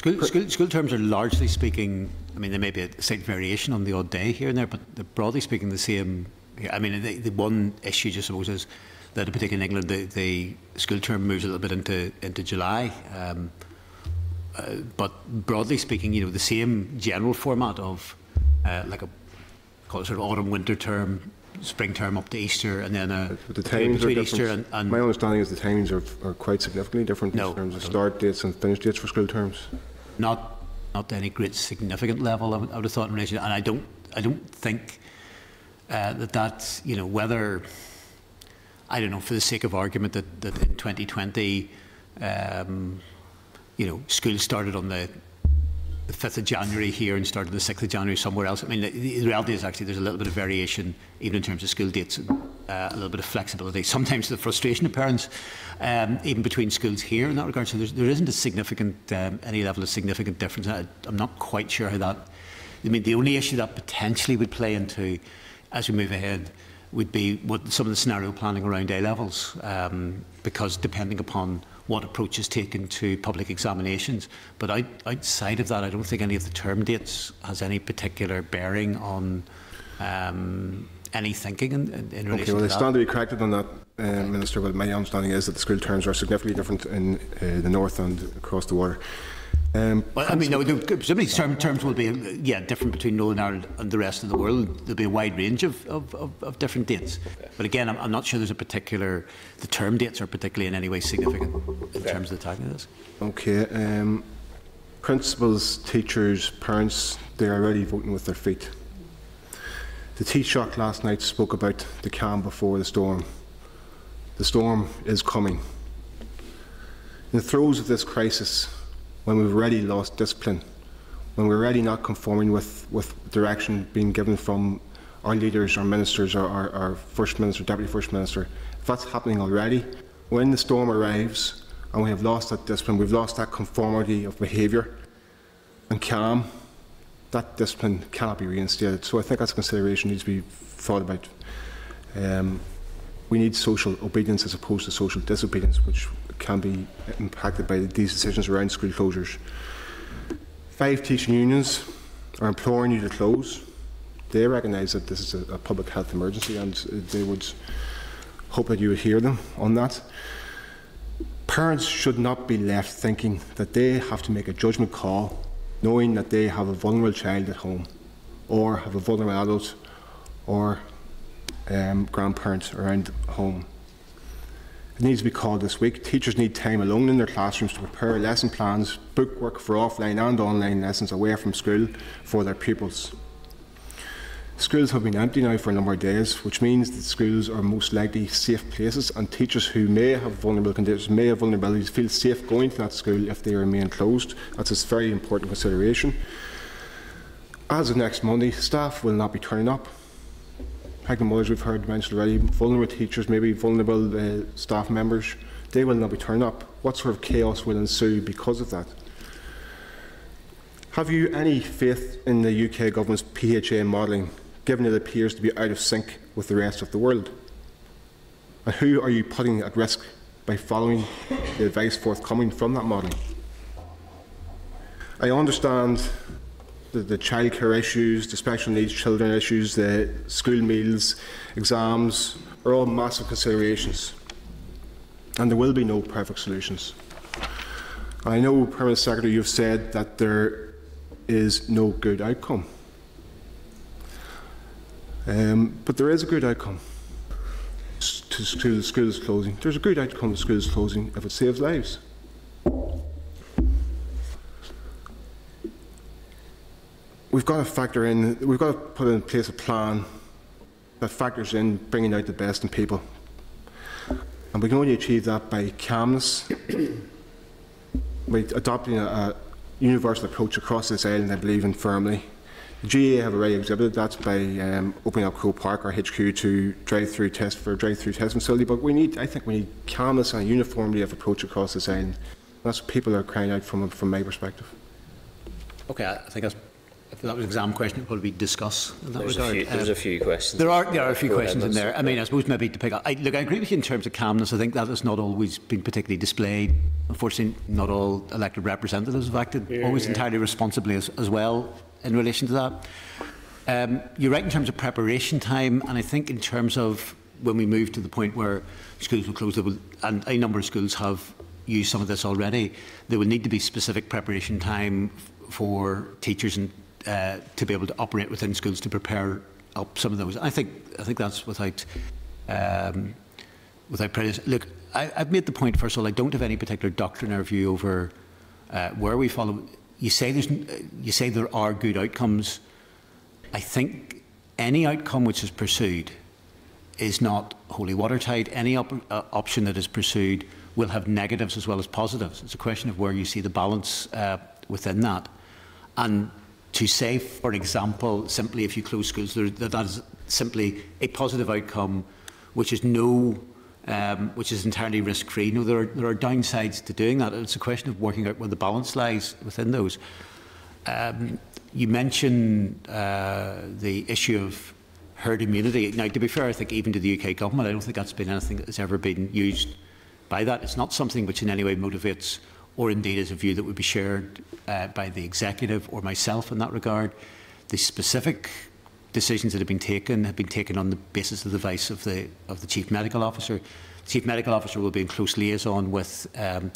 school, school, school terms are largely speaking, I mean, there may be a slight variation on the odd day here and there, but broadly speaking the same. I mean, the, the one issue, I suppose, is that particularly in England, the, the school term moves a little bit into, into July. Um, uh, but broadly speaking, you know, the same general format of uh, like a call it sort of autumn winter term, spring term up to Easter, and then a the timings are between different. Easter and, and My understanding is the timings are, are quite significantly different No, in terms of start dates and finish dates for school terms. Not not to any great significant level. I would, I would have thought in relation, and I don't I don't think uh, that that's you know whether I don't know for the sake of argument that that in 2020 um, you know schools started on the the 5th of January here and started the 6th of January somewhere else. I mean, the, the reality is actually there's a little bit of variation, even in terms of school dates, and, uh, a little bit of flexibility. Sometimes the frustration of parents, um, even between schools here in that regard. So there isn't a significant, um, any level of significant difference. I, I'm not quite sure how that. I mean, the only issue that potentially would play into as we move ahead would be what some of the scenario planning around A levels, um, because depending upon what approach is taken to public examinations. But out, outside of that, I don't think any of the term dates has any particular bearing on um, any thinking in, in, in relation Okay, well, to I stand to be corrected on that, uh, Minister, but my understanding is that the school terms are significantly different in uh, the north and across the water. Um, Well, I mean, no, there- presumably term, terms will be, uh, yeah, different between Northern Ireland and the rest of the world. There'll be a wide range of, of, of, of different dates. But again, I'm, I'm not sure there's a particular, the term dates are particularly in any way significant in terms of the timing of this. Okay. Um, Principals, teachers, parents, they are already voting with their feet. The Taoiseach last night spoke about the calm before the storm. The storm is coming. In the throes of this crisis, when we've already lost discipline, when we're already not conforming with, with direction being given from our leaders, our ministers, our, our, our First Minister, Deputy First Minister, if that's happening already, when the storm arrives and we have lost that discipline, we've lost that conformity of behaviour and calm, that discipline cannot be reinstated. So I think that's a consideration needs to be thought about. Um, we need social obedience as opposed to social disobedience, which can be impacted by these decisions around school closures. Five teaching unions are imploring you to close. They recognise that this is a, a public health emergency and they would hope that you would hear them on that. Parents should not be left thinking that they have to make a judgment call knowing that they have a vulnerable child at home or have a vulnerable adult or um, grandparent around home. It needs to be called this week. Teachers need time alone in their classrooms to prepare lesson plans, book work for offline and online lessons away from school for their pupils. Schools have been empty now for a number of days, which means that schools are most likely safe places, and teachers who may have vulnerable conditions, may have vulnerabilities, feel safe going to that school if they remain closed. That's a very important consideration. As of next Monday, staff will not be turning up. Pregnant mothers, we've heard mentioned already, vulnerable teachers, maybe vulnerable uh, staff members, they will not be turned up. What sort of chaos will ensue because of that? Have you any faith in the UK government's PHA modelling given it appears to be out of sync with the rest of the world? And who are you putting at risk by following the advice forthcoming from that modelling? I understand the, the childcare issues, the special needs children issues, the school meals, exams are all massive considerations. And there will be no perfect solutions. I know, Permanent Secretary, you've said that there is no good outcome. Um, but there is a good outcome to school, schools closing. There's a good outcome to schools closing if it saves lives. We've got to factor in, we've got to put in place a plan that factors in bringing out the best in people. And we can only achieve that by calmness, by adopting a, a universal approach across this island, I believe in firmly. The GAA have already exhibited that by um, opening up Croke Park, our HQ, to drive-through test for a drive-through test facility. But we need, I think, we need calmness and a uniformity of approach across this island. That's what people are crying out from, from my perspective. Okay, I think that's, if that was an exam question, it would probably be discuss in that There's, a few, there's Um, a few questions. There are there are a few questions ahead, in there. I mean, I suppose maybe to pick up. I, look, I agree with you in terms of calmness. I think that has not always been particularly displayed. Unfortunately, not all elected representatives have acted Yeah, always yeah. entirely responsibly as, as well in relation to that. Um, you're right in terms of preparation time, and I think in terms of when we move to the point where schools will close, will, and a number of schools have used some of this already, there will need to be specific preparation time for teachers and uh, to be able to operate within schools to prepare up some of those. I think I think that's without um, without prejudice. Look, I, I've made the. First of all, I don't have any particular doctrine or view over uh, where we follow. You say there's, you say there are good outcomes. I think any outcome which is pursued is not wholly watertight. Any op- uh, option that is pursued will have negatives as well as positives. It's a question of where you see the balance uh, within that. And to say, for example, simply if you close schools, there, that that is simply a positive outcome, which is no, um, which is entirely risk-free. No, there are, there are downsides to doing that. It's a question of working out where the balance lies within those. Um, you mentioned uh, the issue of herd immunity. Now, to be fair, I think even to the UK government, I don't think that's been anything that has ever been used by that. It's not something which in any way motivates or indeed is a view that would be shared uh, by the executive or myself in that regard. The specific decisions that have been taken have been taken on the basis of the advice of the, of the Chief Medical Officer. The Chief Medical Officer will be in close liaison with um,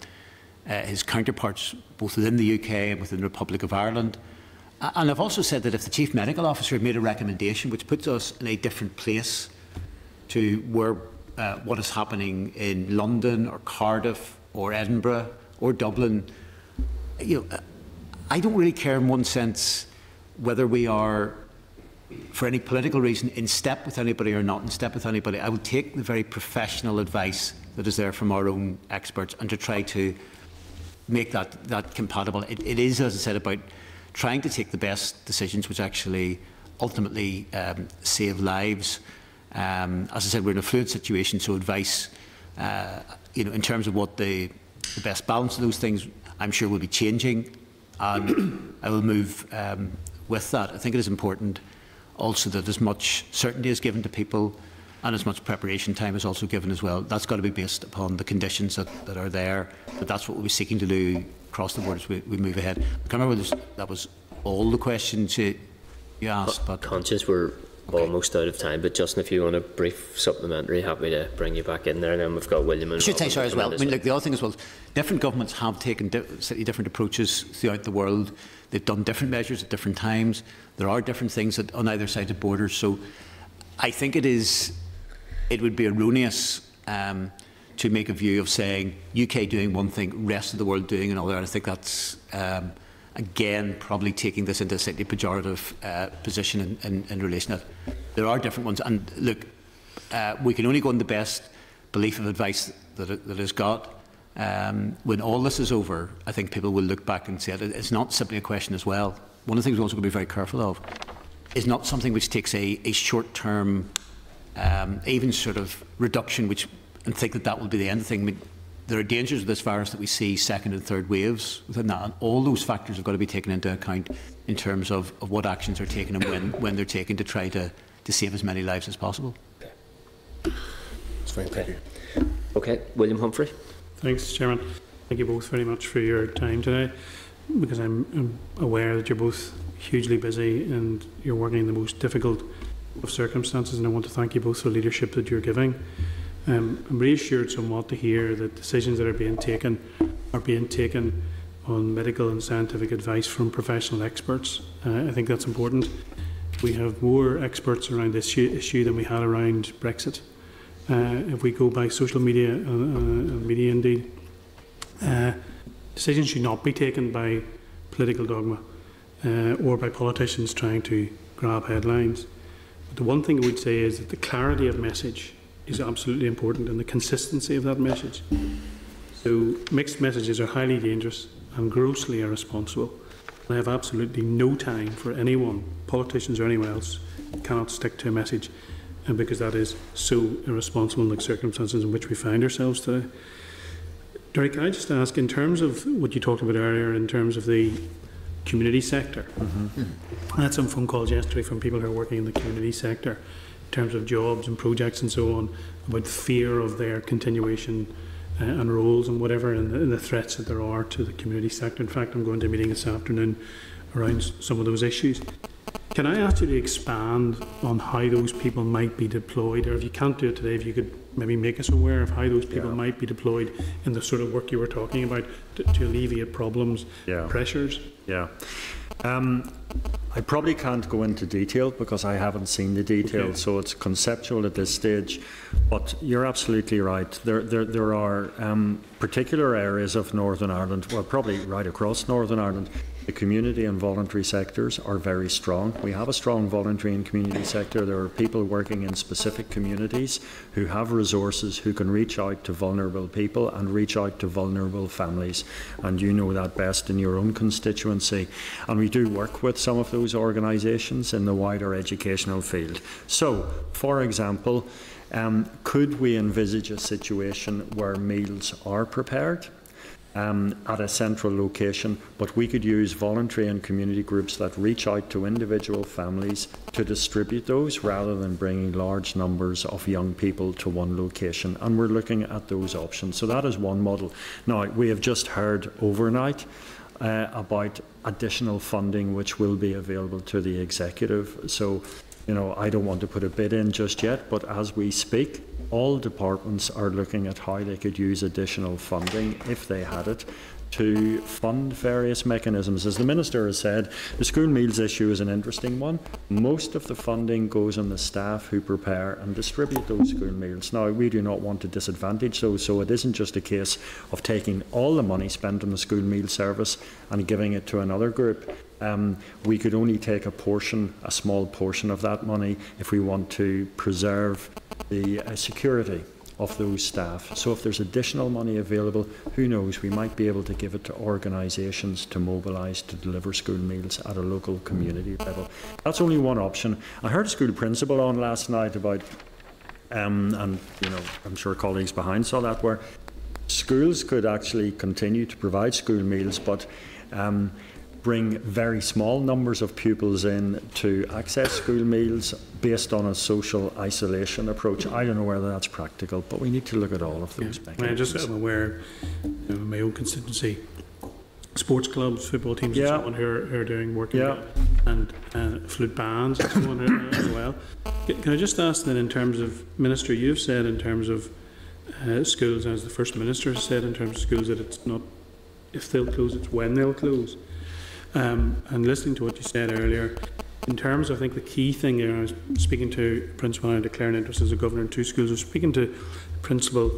uh, his counterparts both within the UK and within the Republic of Ireland. And I've also said that if the Chief Medical Officer had made a recommendation which puts us in a different place to where uh, what is happening in London or Cardiff or Edinburgh or Dublin, you know, I don't really care in one sense whether we are, for any political reason, in step with anybody or not in step with anybody. I will take the very professional advice that is there from our own experts and to try to make that, that compatible. It, it is, as I said, about trying to take the best decisions which actually ultimately um, save lives. Um, as I said, we're in a fluid situation, so advice, uh, you know, in terms of what the, the best balance of those things, I'm sure will be changing, and I will move um, with that. I think it is important also that as much certainty is given to people and as much preparation time is also given as well. That's got to be based upon the conditions that, that are there, but that's what we'll be seeking to do across the board as we, we move ahead. I can't remember that was all the questions you, you asked, but... Conscious we're Okay. almost out of time, but Justin, if you want a brief supplementary, happy to bring you back in there, and then we've got William and I should say Robin sorry as well. I mean, look, the other thing as well, different governments have taken di slightly different approaches throughout the world. They've done different measures at different times. There are different things that, on either side of borders. So I think it is, it would be erroneous um, to make a view of saying UK doing one thing, rest of the world doing another. And I think that's, um, again, probably taking this into a slightly pejorative uh, position in, in, in relation to it. There are different ones. And look, uh, we can only go on the best belief of advice that it, that is got. Um, when all this is over, I think people will look back and say it, it's not simply a question as well. One of the things we're also going to be very careful of is not something which takes a, a short-term, um, even sort of reduction, which and think that that will be the end of the thing. I mean, there are dangers of this virus that we see second and third waves within that, and all those factors have got to be taken into account in terms of, of what actions are taken and when, when they're taken to try to, to save as many lives as possible. It's fine, thank you. Okay, William Humphrey. Thanks, Chairman. Thank you both very much for your time today, because I'm, I'm aware that you're both hugely busy and you're working in the most difficult of circumstances, and I want to thank you both for the leadership that you're giving. Um, I'm reassured somewhat to hear that decisions that are being taken are being taken on medical and scientific advice from professional experts. Uh, I think that's important. We have more experts around this issue, than we had around Brexit. Uh, if we go by social media and, uh, and media indeed, uh, decisions should not be taken by political dogma uh, or by politicians trying to grab headlines. But the one thing I would say is that the clarity of message is absolutely important and the consistency of that message. So mixed messages are highly dangerous and grossly irresponsible. And I have absolutely no time for anyone, politicians or anyone else, cannot stick to a message and because that is so irresponsible in the circumstances in which we find ourselves today. Derek, can I just ask, in terms of what you talked about earlier, in terms of the community sector, mm-hmm. I had some phone calls yesterday from people who are working in the community sector terms of jobs and projects and so on, about fear of their continuation uh, and roles and whatever, and the, and the threats that there are to the community sector. In fact, I'm going to a meeting this afternoon around some of those issues. Can I ask you to expand on how those people might be deployed, or if you can't do it today, if you could maybe make us aware of how those people Yeah. might be deployed in the sort of work you were talking about to, to alleviate problems, Yeah. pressures? Yeah. Um, I probably can't go into detail because I haven't seen the detail, Okay. so it's conceptual at this stage. But you're absolutely right. There, there, there are um, particular areas of Northern Ireland, well, probably right across Northern Ireland. The community and voluntary sectors are very strong. We have a strong voluntary and community sector. There are people working in specific communities who have resources who can reach out to vulnerable people and reach out to vulnerable families. And you know that best in your own constituency. And we do work with some of those organisations in the wider educational field. So, for example, um, could we envisage a situation where meals are prepared? Um, at a central location, but we could use voluntary and community groups that reach out to individual families to distribute those rather than bringing large numbers of young people to one location. And we're looking at those options. So that is one model. Now, we have just heard overnight uh, about additional funding which will be available to the executive. So, you know, I don't want to put a bid in just yet, but as we speak, all departments are looking at how they could use additional funding, if they had it, to fund various mechanisms. As the Minister has said, the school meals issue is an interesting one. Most of the funding goes on the staff who prepare and distribute those school meals. Now, we do not want to disadvantage those, so it isn't just a case of taking all the money spent on the school meal service and giving it to another group. Um, we could only take a portion, a small portion of that money, if we want to preserve the uh, security of those staff. So if there's additional money available, who knows, we might be able to give it to organisations to mobilise to deliver school meals at a local community level. That's only one option. I heard a school principal on last night about, um, and you know, I'm sure colleagues behind saw that, where schools could actually continue to provide school meals, but um, bring very small numbers of pupils in to access school meals based on a social isolation approach. I don't know whether that's practical, but we need to look at all of those yeah. I just am aware of my own constituency, sports clubs, football teams, yeah. and so on who are, who are doing work yeah. and uh, flute bands and so on as well. Can I just ask that in terms of, Minister, you've said in terms of uh, schools, as the First Minister has said in terms of schools, that it's not if they'll close, it's when they'll close. Um, and listening to what you said earlier, in terms, I think the key thing there, I was speaking to principal and declaring interest as a governor in two schools. I was speaking to principal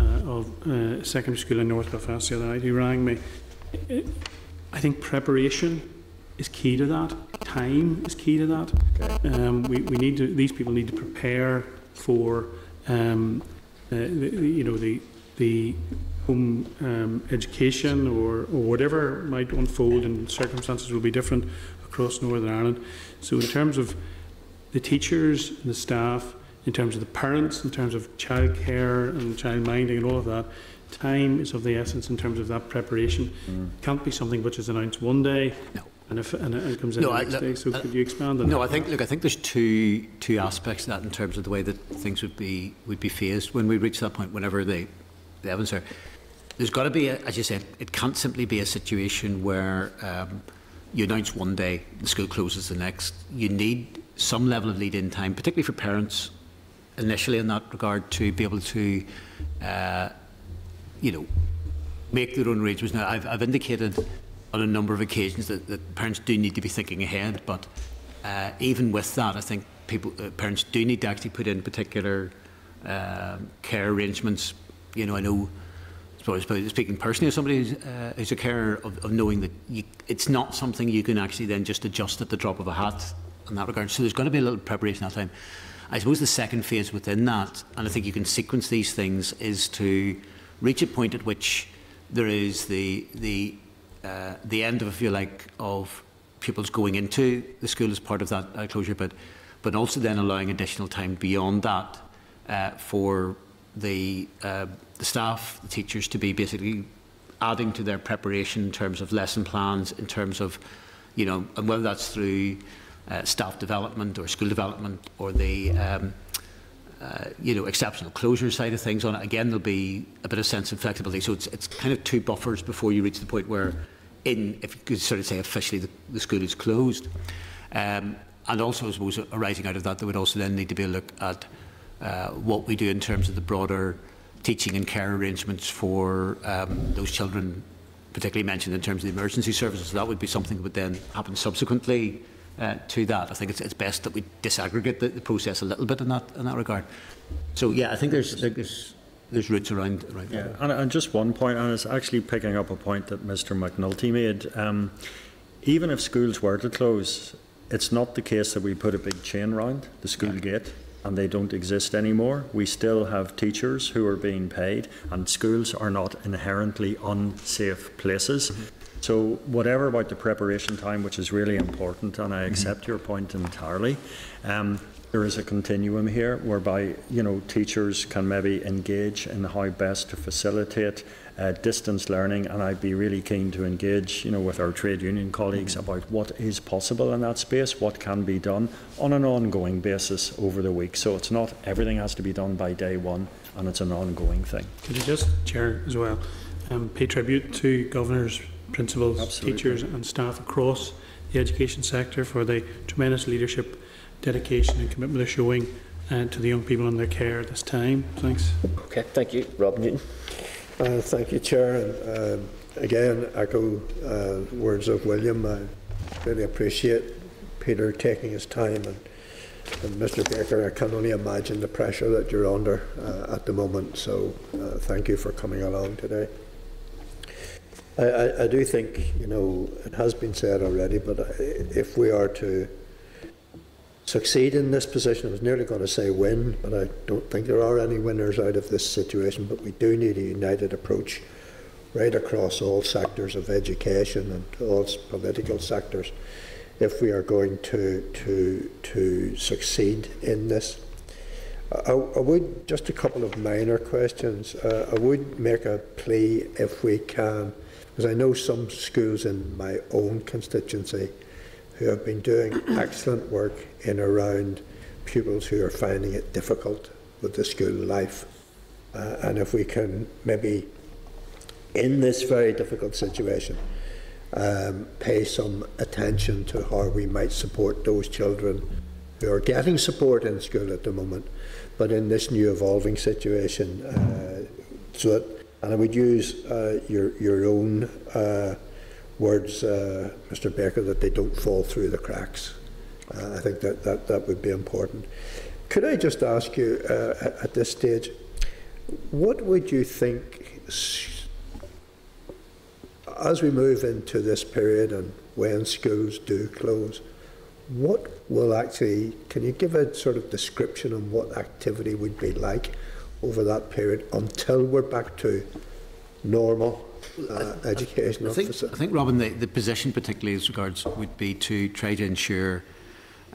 uh, of uh, secondary school in North Belfast the other night. He rang me. I think preparation is key to that. Time is key to that. Okay. Um, we, we need to. These people need to prepare for, um, uh, the, you know, the the home um, education or, or whatever might unfold and circumstances will be different across Northern Ireland. So in terms of the teachers and the staff, in terms of the parents, in terms of childcare and child minding and all of that, time is of the essence in terms of that preparation. Mm. Can't be something which is announced one day. No. And, if, and it comes in no, the next I, day. So uh, could you expand on no, that? No, I think look, I think there's two two aspects to that in terms of the way that things would be would be phased when we reach that point. Whenever they the evidence are there's got to be, a, as you said, it can't simply be a situation where um, you announce one day, the school closes the next. You need some level of lead-in time, particularly for parents initially in that regard, to be able to, uh, you know, make their own arrangements. Now, I've, I've indicated on a number of occasions that, that, parents do need to be thinking ahead, but uh, even with that, I think people, uh, parents do need to actually put in particular uh, care arrangements. You know, I know so speaking personally as somebody who's, uh, who's a carer of, of knowing that you, it's not something you can actually then just adjust at the drop of a hat in that regard. So there's going to be a little preparation that time. I suppose the second phase within that, and I think you can sequence these things, is to reach a point at which there is the the uh, the end of, if you like, of pupils going into the school as part of that uh, closure, but but also then allowing additional time beyond that uh, for the uh, the staff, the teachers, to be basically adding to their preparation in terms of lesson plans, in terms of, you know, and whether that's through uh, staff development or school development or the, um, uh, you know, exceptional closure side of things on it. Again, there'll be a bit of sense of flexibility. So it's, it's kind of two buffers before you reach the point where, in, if you could sort of say officially the, the school is closed. Um, and also, I suppose, arising out of that, there would also then need to be a look at uh, what we do in terms of the broader teaching and care arrangements for um, those children, particularly mentioned in terms of the emergency services. So that would be something that would then happen subsequently uh, to that. I think it's, it's best that we disaggregate the, the, process a little bit in that in that regard. So yeah, I think there's there's there's roots around around yeah. And, and just one point, and it's actually picking up a point that Mr. McNulty made. Um, even if schools were to close, it's not the case that we put a big chain round the school yeah. gate and they don't exist anymore. We still have teachers who are being paid, and schools are not inherently unsafe places. Mm-hmm. So, whatever about the preparation time, which is really important, and I mm-hmm. accept mm-hmm. your point entirely, um, there is a continuum here whereby you know teachers can maybe engage in how best to facilitate uh, distance learning, and I'd be really keen to engage, you know, with our trade union colleagues about what is possible in that space, what can be done on an ongoing basis over the week. So it's not everything has to be done by day one, and it's an ongoing thing. Could you just, Chair, as well, um, pay tribute to governors, principals, Absolutely. teachers, and staff across the education sector for the tremendous leadership, dedication, and commitment they're showing uh, to the young people in their care at this time. Thanks. Okay, thank you, Rob Newton. Uh, thank you, Chair. And, uh, again echo uh, words of William. I really appreciate Peter taking his time and, and Mr. Baker. I can only imagine the pressure that you're under uh, at the moment. So uh, thank you for coming along today. I, I, I do think you know it has been said already, but if we are to succeed in this position. I was nearly going to say win, but I don't think there are any winners out of this situation. But we do need a united approach right across all sectors of education and all political sectors if we are going to, to, to succeed in this. I, I would, just a couple of minor questions. Uh, I would make a plea if we can, because I know some schools in my own constituency who have been doing excellent work in around pupils who are finding it difficult with the school life. Uh, and if we can maybe, in this very difficult situation, um, pay some attention to how we might support those children who are getting support in school at the moment, but in this new evolving situation, uh, so that, and I would use uh, your your own uh, words, uh, Mr. Baker, that they don't fall through the cracks. Uh, I think that, that that would be important. Could I just ask you uh, at this stage, what would you think, as we move into this period and when schools do close, what will actually, can you give a sort of description on what activity would be like over that period until we're back to normal uh, education I think, officer. I think, Robin, the, the position, particularly as regards, would be to try to ensure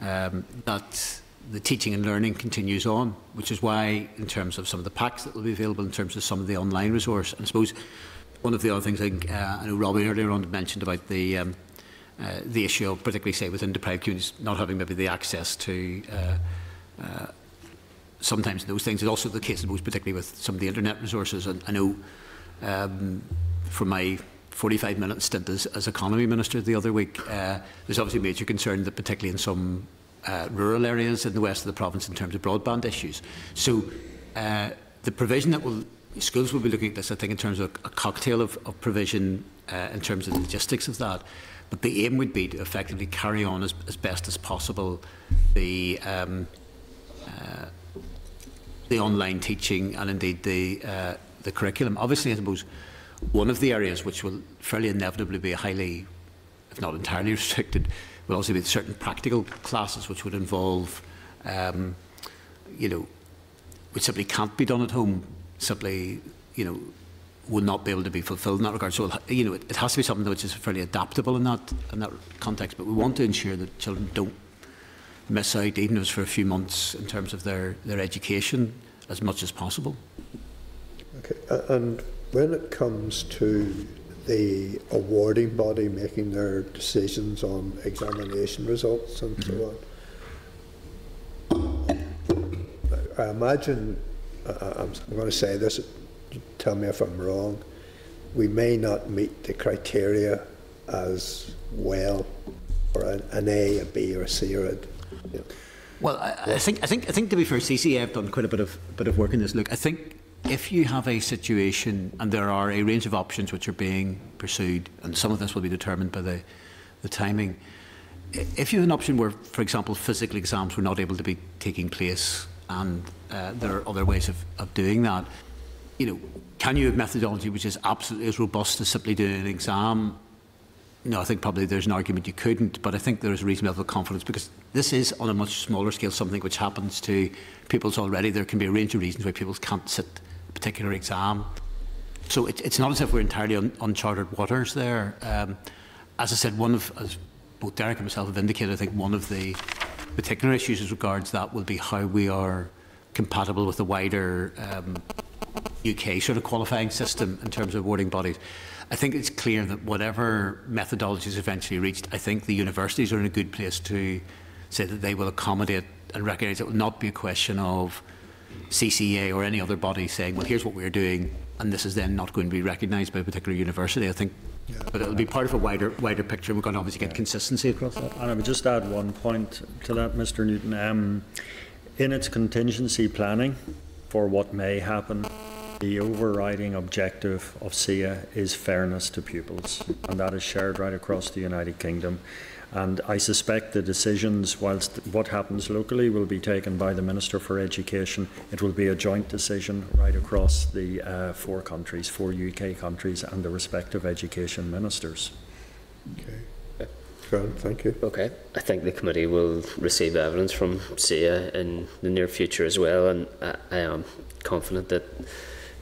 um, that the teaching and learning continues on, which is why, in terms of some of the packs that will be available, in terms of some of the online resource, and I suppose one of the other things I think uh, I know Robin earlier on mentioned about the um, uh, the issue of particularly say within deprived communities not having maybe the access to uh, uh, sometimes those things. It's also the case, I suppose, particularly with some of the internet resources. And I know um, from my 45 minute stint as, as economy minister the other week, uh, there's obviously major concern that particularly in some uh, rural areas in the west of the province in terms of broadband issues. So uh, the provision that will schools will be looking at this, I think, in terms of a cocktail of, of provision uh, in terms of the logistics of that. But the aim would be to effectively carry on as, as best as possible the um, uh, the online teaching and indeed the uh, the curriculum. Obviously, I suppose one of the areas which will fairly inevitably be highly, if not entirely restricted, will also be certain practical classes which would involve, um, you know, which simply can't be done at home, simply, you know, will not be able to be fulfilled in that regard. So, you know, it, it has to be something which is fairly adaptable in that in that context. But we want to ensure that children don't miss out, even if it's for a few months, in terms of their their education, as much as possible. Okay, uh, and when it comes to the awarding body making their decisions on examination results and mm-hmm. so on, I imagine, uh, I'm, I'm going to say this, tell me if I'm wrong, we may not meet the criteria as well for an, an A, a B, or a C, or a. You know. Well, I, I, think I think I think to be fair, CCEA have done quite a bit of bit of work in this. Look, I think if you have a situation and there are a range of options which are being pursued, and some of this will be determined by the, the timing, if you have an option where, for example, physical exams were not able to be taking place and uh, there are other ways of, of doing that, you know, can you have methodology which is absolutely as robust as simply doing an exam? No, I think probably there's an argument you couldn't, but I think there is a reasonable level of confidence because this is on a much smaller scale something which happens to pupils already. There can be a range of reasons why pupils can't sit particular exam. So it, it's not as if we're entirely un, uncharted waters there. Um, as I said, one of, as both Derek and myself have indicated, I think one of the particular issues as regards that will be how we are compatible with the wider um, UK sort of qualifying system in terms of awarding bodies. I think it's clear that whatever methodology is eventually reached, I think the universities are in a good place to say that they will accommodate and recognise it will not be a question of CCEA or any other body saying, well, here's what we're doing, and this is then not going to be recognised by a particular university. I think yeah. But it'll be part of a wider wider picture. We're going to obviously get consistency across that. And I would just add one point to that, Mr. Newton. Um, in its contingency planning for what may happen, the overriding objective of SIA is fairness to pupils, and that is shared right across the United Kingdom. And I suspect the decisions, whilst what happens locally will be taken by the Minister for Education, it will be a joint decision right across the uh, four countries, four UK countries, and the respective education ministers. Okay. Grant, thank you. Okay, I think the committee will receive evidence from SIA in the near future as well, and I, I am confident that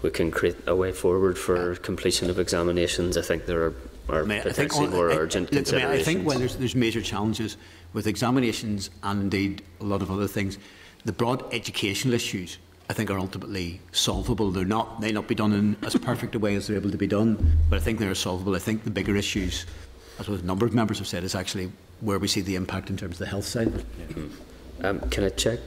we can create a way forward for completion of examinations. I think there are, are I mean, potentially I think, more I, urgent I, considerations? I, think when there's, there's major challenges with examinations and indeed a lot of other things, the broad educational issues I think are ultimately solvable. They're not may not be done in as perfect a way as they're able to be done, but I think they're solvable. I think the bigger issues, as a number of members have said, is actually where we see the impact in terms of the health side. Yeah. Mm-hmm. Um, can I check,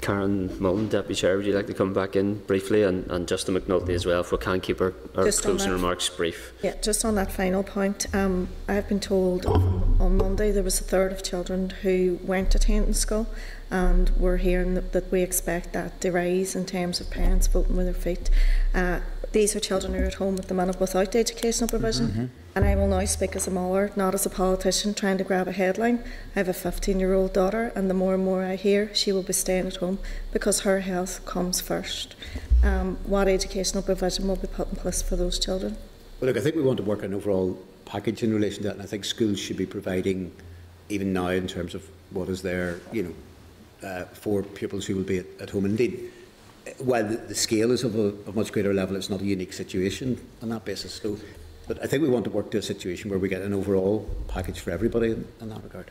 Karen Mullan, Deputy Chair, would you like to come back in briefly, and, and Justin McNulty as well, if we can keep our, our Just closing that. remarks brief. Yeah, just on that final point, um, I've been told on Monday there was a third of children who weren't attending school, and we're hearing that, that we expect that to rise in terms of parents voting with their feet. Uh, these are children who are at home with the minute without educational provision, and I will now speak as a mother, not as a politician trying to grab a headline. I have a 15 year old daughter, and the more and more I hear, she will be staying at home because her health comes first. Um, what educational provision will be put in place for those children? Well, look, I think we want to work on an overall package in relation to that, and I think schools should be providing, even now, in terms of what is there, you know, uh, for pupils who will be at, at home. Indeed, while the, the scale is of a of much greater level, it's not a unique situation on that basis. So, but I think we want to work to a situation where we get an overall package for everybody in, in that regard.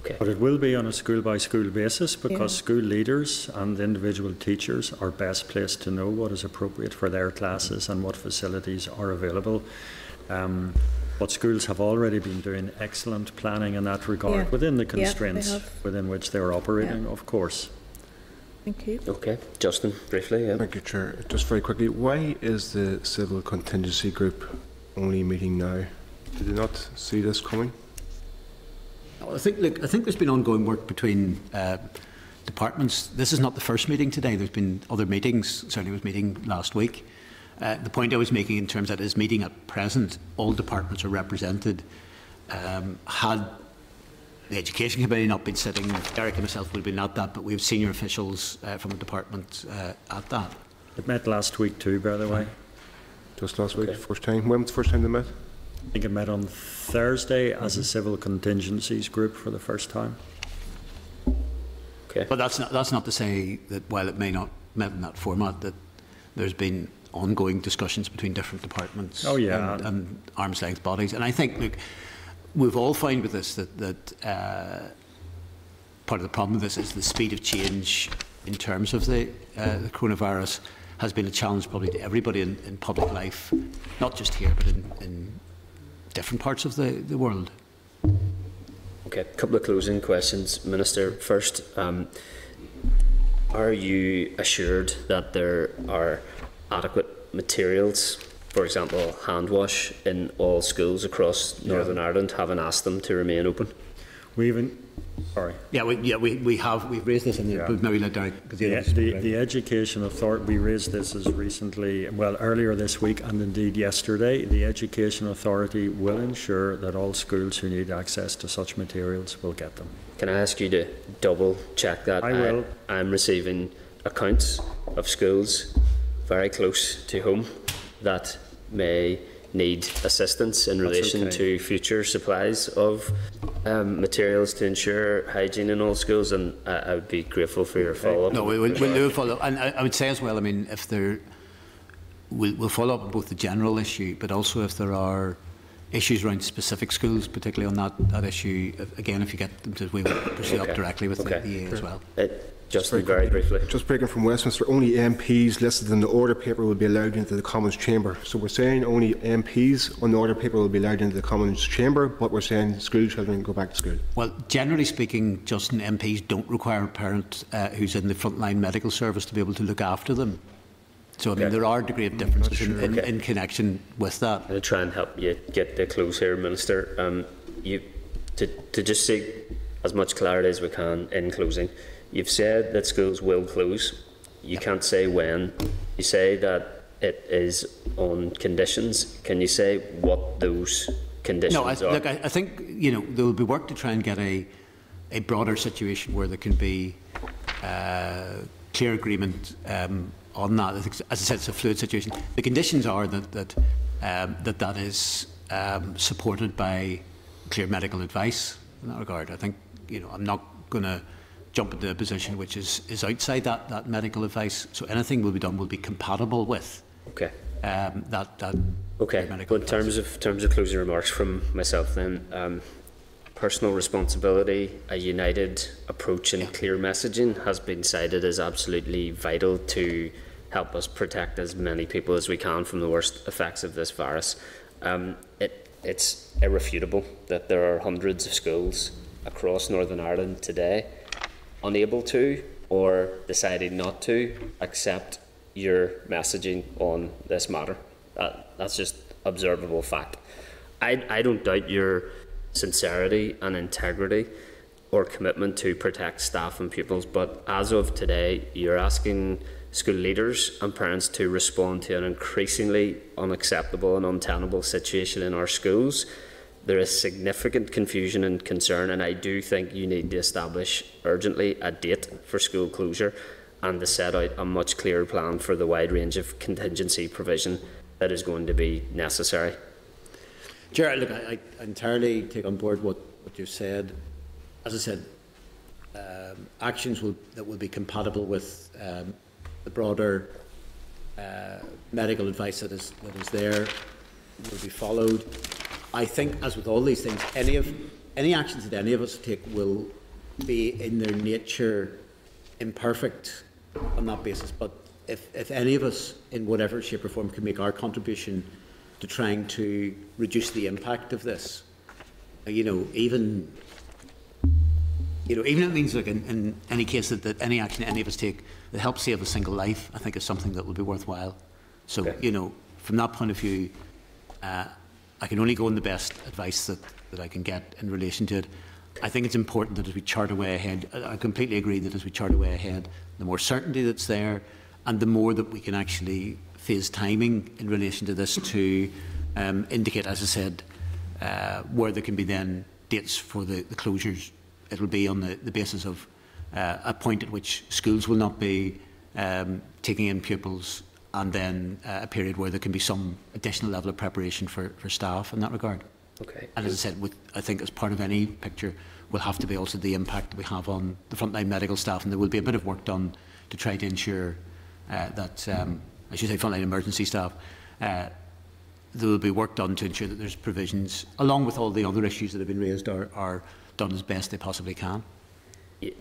Okay. But it will be on a school by school basis because Yeah. school leaders and individual teachers are best placed to know what is appropriate for their classes and what facilities are available. Um, but schools have already been doing excellent planning in that regard Yeah. within the constraints have. within which they are operating, of course. Thank you. Okay, Justin, briefly, yeah. Thank you, Chair. Just very quickly, why is the Civil Contingency Group only meeting now? Did they not see this coming? Well, I think, look, I think there's been ongoing work between uh, departments. This is not the first meeting today. There's been other meetings. Certainly, was meeting last week. Uh, the point I was making in terms of this meeting at present, all departments are represented. Um, had the Education Committee not been sitting, Derek and myself would have been at that, but we have senior officials uh, from the department uh, at that. It met last week too, by the way. Just last week, first time. When was the first time they met? I think it met on Thursday as a civil contingencies group for the first time. Okay. But that's not, that's not to say that while it may not met in that format, that there's been ongoing discussions between different departments Oh, yeah. and, and arm's length bodies. And I think, look, we've all found with this that, that uh, part of the problem with this is the speed of change in terms of the, uh, the coronavirus has been a challenge probably to everybody in, in public life, not just here, but in, in different parts of the, the world. Okay, a couple of closing questions, Minister. First, um, are you assured that there are adequate materials, for example, hand wash, in all schools across Northern Ireland, having asked them to remain open? We even, sorry. Yeah, we, yeah, we, we have, we've raised this in the, Yeah. but maybe let Derek, because The, the, the Education Authority, we raised this as recently, well, earlier this week and indeed yesterday. The Education Authority will ensure that all schools who need access to such materials will get them. Can I ask you to double check that? I will. I, am receiving accounts of schools very close to home that may need assistance in relation okay. to future supplies of um, materials to ensure hygiene in all schools, and I, I would be grateful for your follow up. No, we will we'll do a follow up. And I, I would say as well, I mean, if there, we'll, we'll follow up on both the general issue, but also if there are issues around specific schools, particularly on that, that issue, if- again, if you get them to, we will pursue Okay. up directly with Okay. the EA as well. Uh, Justin, very briefly. Just breaking from Westminster, only MPs listed in the order paper will be allowed into the Commons chamber. So we're saying only MPs on the order paper will be allowed into the Commons chamber, but we're saying school children go back to school. Well, generally speaking, Justin, MPs don't require a parent uh, who's in the frontline medical service to be able to look after them. So, I mean, Okay. there are a degree of differences in, in, Okay. in connection with that. I'm going to try and help you get the close here, Minister. Um, you, to, to just seek as much clarity as we can in closing. You've said that schools will close. You can't say when. You say that it is on conditions. Can you say what those conditions No, I, are? look, I, I think you know there will be work to try and get a a broader situation where there can be uh, clear agreement um, on that. I think, as I said, it's a fluid situation. The conditions are that that um, that, that is um, supported by clear medical advice in that regard. I think you know I'm not going to jump into a position which is is outside that that medical advice. So anything will be done will be compatible with okay. um, that that Okay. medical Well, in terms of terms of closing remarks from myself, then um, personal responsibility, a united approach, and clear messaging has been cited as absolutely vital to help us protect as many people as we can from the worst effects of this virus. Um, it, it's irrefutable that there are hundreds of schools across Northern Ireland today unable to or decided not to accept your messaging on this matter. That, that's just observable fact. I, I don't doubt your sincerity and integrity or commitment to protect staff and pupils, but as of today, you're asking school leaders and parents to respond to an increasingly unacceptable and untenable situation in our schools. There is significant confusion and concern, and I do think you need to establish urgently a date for school closure and to set out a much clearer plan for the wide range of contingency provision that is going to be necessary. Chair, look, I, I entirely take on board what, what you've said. As I said, um, actions will, that will be compatible with um, the broader uh, medical advice that is, that is there will be followed. I think, as with all these things, any of any actions that any of us take will be in their nature imperfect on that basis. But if, if any of us, in whatever shape or form, can make our contribution to trying to reduce the impact of this, uh, you know, even you know, even if it means like in, in any case that, that any action any of us take that helps save a single life, I think is something that will be worthwhile. So, Okay. you know, from that point of view, uh, I can only go on the best advice that, that I can get in relation to it. I think it's important that as we chart a way ahead, I completely agree that as we chart a way ahead, the more certainty that's there and the more that we can actually phase timing in relation to this to um, indicate, as I said, uh, where there can be then dates for the, the closures. It'll be on the, the basis of uh, a point at which schools will not be um, taking in pupils and then uh, a period where there can be some additional level of preparation for, for staff in that regard. Okay. And as I said, with, I think as part of any picture will have to be also the impact that we have on the frontline medical staff, and there will be a bit of work done to try to ensure uh, that, um, I should say, frontline emergency staff. Uh, there will be work done to ensure that there's provisions, along with all the other issues that have been raised, are, are done as best they possibly can.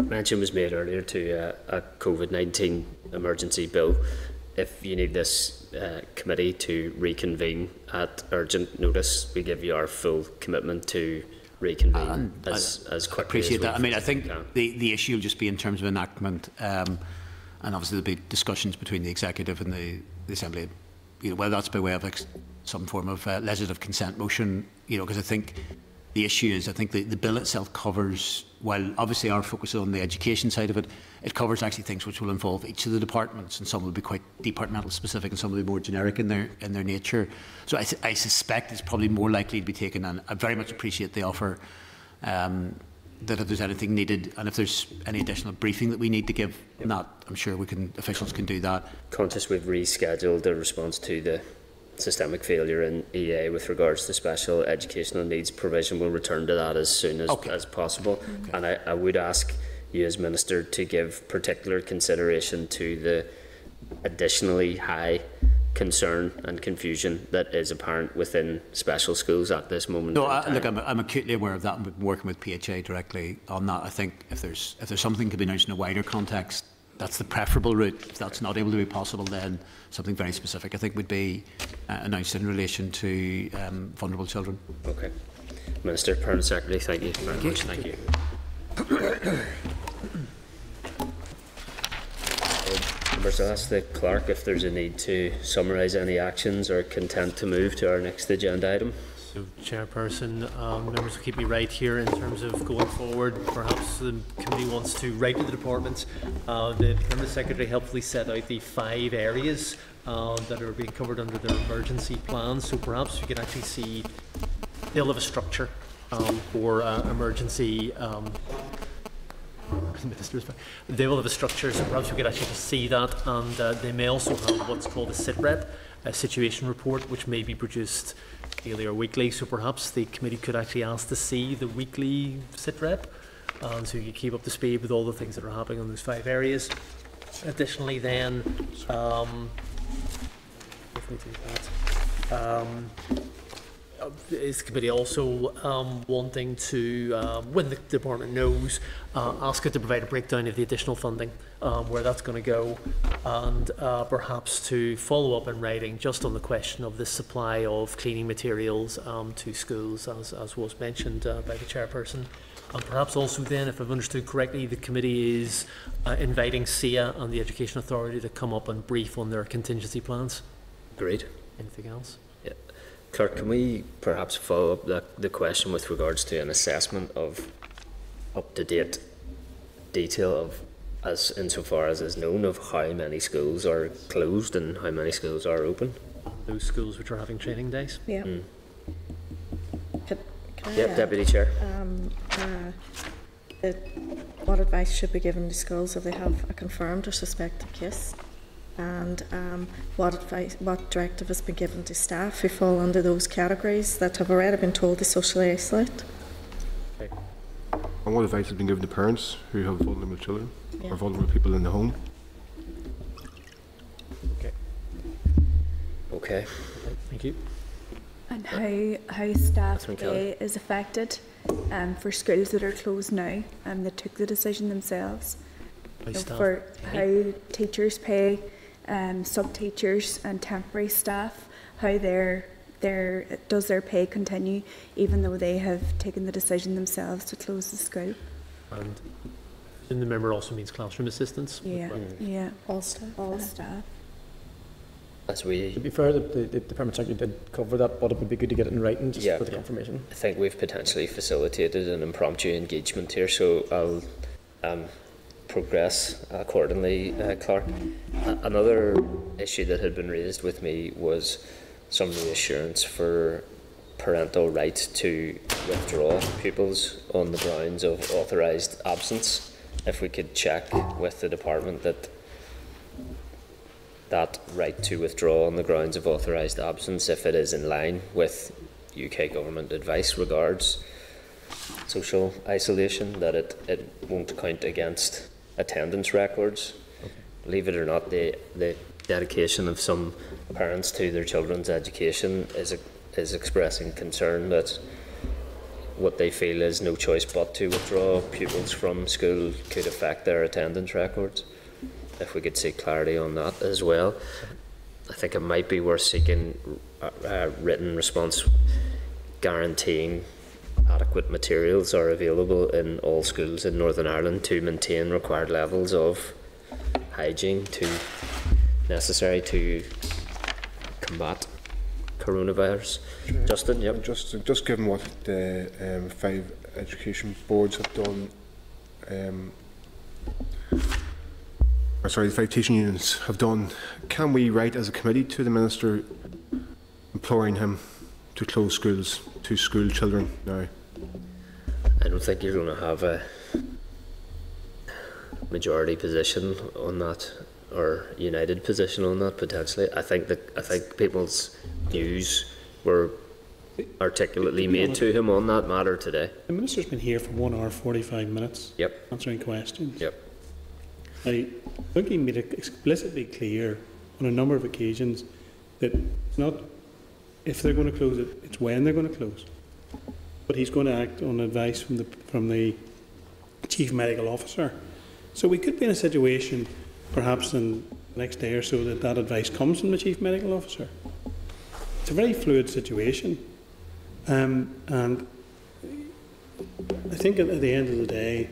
Mention was made earlier to uh, a COVID 19 emergency bill. if you need this uh, committee to reconvene at urgent notice, we give you our full commitment to reconvene and as, I, as quickly appreciate as that. I mean, I think can. the, the issue will just be in terms of enactment, um, and obviously there'll be discussions between the executive and the, the assembly. You know, whether that's by way of some form of uh, legislative consent motion, you know, because I think the issue is, I think the, the bill itself covers, while obviously our focus is on the education side of it, it covers actually things which will involve each of the departments, and some will be quite departmental specific, and some will be more generic in their in their nature. So I, I suspect it's probably more likely to be taken, and I very much appreciate the offer. Um, that if there's anything needed and if there's any additional briefing that we need to give on that, I'm sure we can officials can do that. Conscious we've rescheduled the response to the systemic failure in EA with regards to special educational needs provision. We'll return to that as soon as, Okay. as possible. And I, I would ask you as Minister to give particular consideration to the additionally high concern and confusion that is apparent within special schools at this moment. No, I, look, I'm, I'm acutely aware of that and been working with PHA directly on that. I think if there's if there's something to be announced in a wider context, that's the preferable route. If that's not able to be possible, then something very specific I think would be uh, announced in relation to um, vulnerable children. Okay. Minister, Permanent Secretary, thank you very much. Thank you. Members, I'll ask the clerk if there's a need to summarise any actions or content to move to our next agenda item. So, Chairperson, um, members will keep me right here in terms of going forward. Perhaps the committee wants to write to the departments. Uh, the Permanent Secretary helpfully set out the five areas uh, that are being covered under their emergency plan. So perhaps we can actually see they'll have a structure um, for uh, emergency. Um, they will have a structure, so perhaps we could actually see that, and uh, they may also have what's called a SITREP, a situation report, which may be produced daily or weekly. So perhaps the committee could actually ask to see the weekly SITREP, um, so you can keep up to speed with all the things that are happening in those five areas. Additionally, then, um, um, is the committee also um, wanting to, um, when the department knows, uh, ask it to provide a breakdown of the additional funding, um, where that's going to go, and uh, perhaps to follow up in writing just on the question of the supply of cleaning materials um, to schools, as, as was mentioned uh, by the chairperson. And perhaps also then, if I've understood correctly, the committee is uh, inviting SIA and the Education Authority to come up and brief on their contingency plans. Great. Anything else? Clerk, can we perhaps follow up the, the question with regards to an assessment of up-to-date detail of, as insofar as is known, of how many schools are closed and how many schools are open? Those schools which are having training days. Yeah. Mm. Could, can I Yep, add, Deputy Chair. Um, uh, that what advice should be given to schools if they have a confirmed or suspected case? And um, what advice, what directive has been given to staff who fall under those categories that have already been told to socially isolate? And what advice has been given to parents who have vulnerable children Yeah. or vulnerable people in the home? Okay. Okay. Thank you. And how, how staff pay is affected um, for schools that are closed now and that took the decision themselves. By So staff. For how teachers pay, um, sub-teachers and temporary staff, how their, their, does their pay continue even though they have taken the decision themselves to close the school? And in the member also means classroom assistants. Yeah, yeah, All staff. all staff. As we, To be fair, the, the, the Department Secretary did cover that, but it would be good to get it in writing just Yeah. for the confirmation. I think we've potentially facilitated an impromptu engagement here, so I'll um, progress accordingly, uh, Clerk. Another issue that had been raised with me was some reassurance for parental right to withdraw pupils on the grounds of authorised absence. If we could check with the department that that right to withdraw on the grounds of authorised absence, if it is in line with UK government advice regards social isolation, that it, it won't count against attendance records. Believe it or not, the, the dedication of some parents to their children's education is, a, is expressing concern that what they feel is no choice but to withdraw pupils from school could affect their attendance records. If we could seek clarity on that as well. I think it might be worth seeking a, a written response guaranteeing adequate materials are available in all schools in Northern Ireland to maintain required levels of hygiene to necessary to combat coronavirus. Justin, yep. Just, just given what the um, five education boards have done, um, or sorry, the five teaching unions have done, can we write as a committee to the Minister imploring him to close schools to school children now? I don't think you're going to have a majority position on that or united position on that potentially. I think that I think people's views were articulately made to him on that matter today. The minister's been here for one hour forty-five minutes Yep. answering questions. Yep. I think he made it explicitly clear on a number of occasions that it's not if they're going to close it, it's when they're going to close. But he's going to act on advice from the from the chief medical officer. So we could be in a situation, perhaps in the next day or so, that that advice comes from the chief medical officer. It's a very fluid situation, um, and I think at, the end of the day,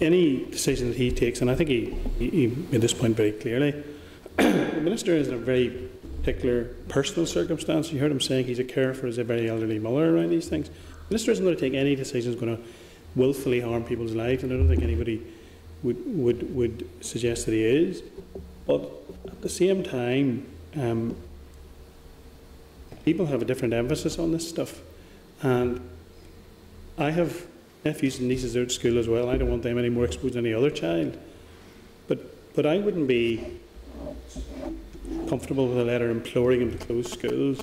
any decision that he takes, and I think he, he, he made this point very clearly, the minister is in a very particular personal circumstance. You heard him saying he's a carer for his very elderly mother around these things. The minister isn't going to take any decisions going to willfully harm people's lives, and I don't think anybody would, would, would suggest that he is. But at the same time, um, people have a different emphasis on this stuff. And I have nephews and nieces out of school as well. I don't want them any more exposed than any other child. But, but I wouldn't be comfortable with a letter imploring him to close schools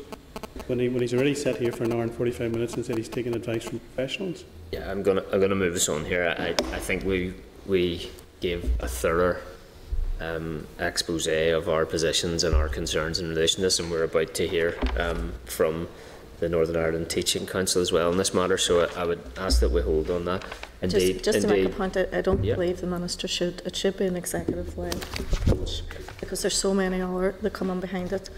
when, he, when he's already sat here for an hour and 45 minutes and said he's taking advice from professionals. Yeah, I'm gonna I'm gonna move us on here. I, I think we we gave a thorough um, expose of our positions and our concerns in relation to this, and we're about to hear um, from the Northern Ireland Teaching Council as well on this matter. So I, I would ask that we hold on that. Indeed, just, just indeed. to make a point, I, I don't Yeah. believe the minister should. It should be an executive-led approach because there's so many other that come in behind it.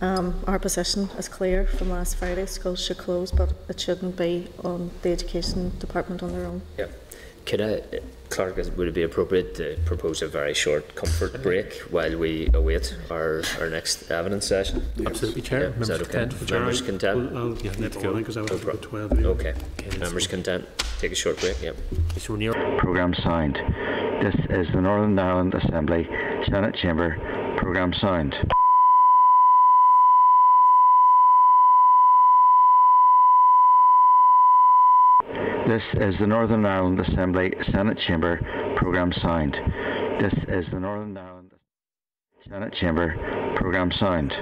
Um, our position is clear from last Friday. Schools should close, but it shouldn't be on the education department on their own. Yeah. Could I, Clerk, is- would it be appropriate to propose a very short comfort break while we await our, our next evidence session? Absolutely, Chair. Yeah, is Members that okay? content. Members content? I'll, I'll Yeah, need to go go. because I was No at problem. 12. anyway. Okay. let's Members go. content? Take a short break, yep. Mr. O'Neill. Programme signed. This is the Northern Ireland Assembly Senate Chamber. Programme signed. This is the Northern Ireland Assembly Senate Chamber. Programme signed. This is the Northern Ireland Senate Chamber. Programme signed.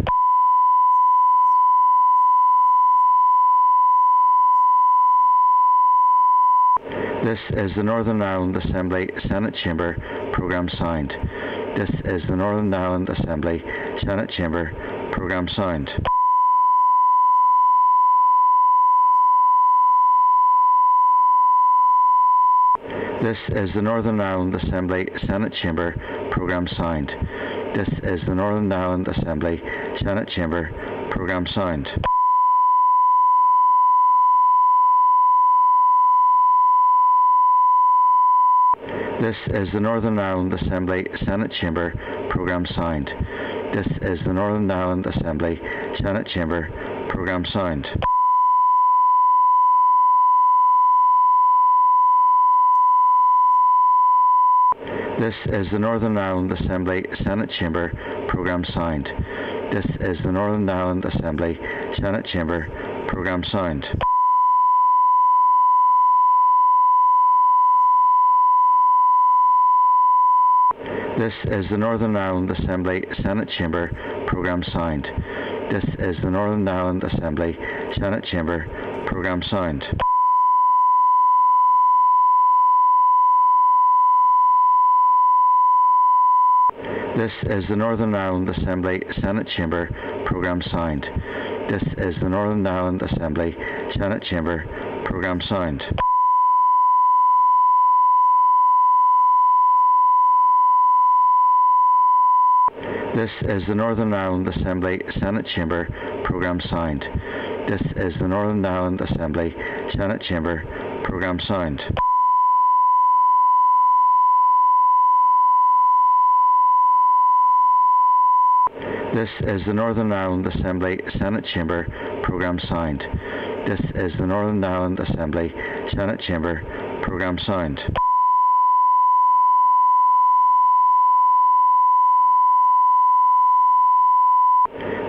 This is the Northern Ireland Assembly Senate Chamber. Programme signed. This is the Northern Ireland Assembly Senate Chamber. Programme signed. This is the Northern Ireland Assembly Senate Chamber. Programme signed. This is the Northern Ireland Assembly Senate Chamber. Programme signed. This is the Northern Ireland Assembly Senate Chamber. Programme signed. This is the Northern Ireland Assembly Senate Chamber. Programme signed. This is the Northern Ireland Assembly Senate Chamber. Programme signed. This is the Northern Ireland Assembly Senate Chamber. Programme signed. This is the Northern Ireland Assembly Senate Chamber. Programme signed. This is the Northern Ireland Assembly Senate Chamber. Programme signed. This is the Northern Ireland Assembly Senate Chamber. Programme signed. This is the Northern Ireland Assembly Senate Chamber. Programme signed. This is the Northern Ireland Assembly Senate Chamber. Programme signed. This is the Northern Ireland Assembly Senate Chamber. Programme signed. This is the Northern Ireland Assembly Senate Chamber. Programme signed. This is the Northern Ireland Assembly Senate Chamber. Programme signed.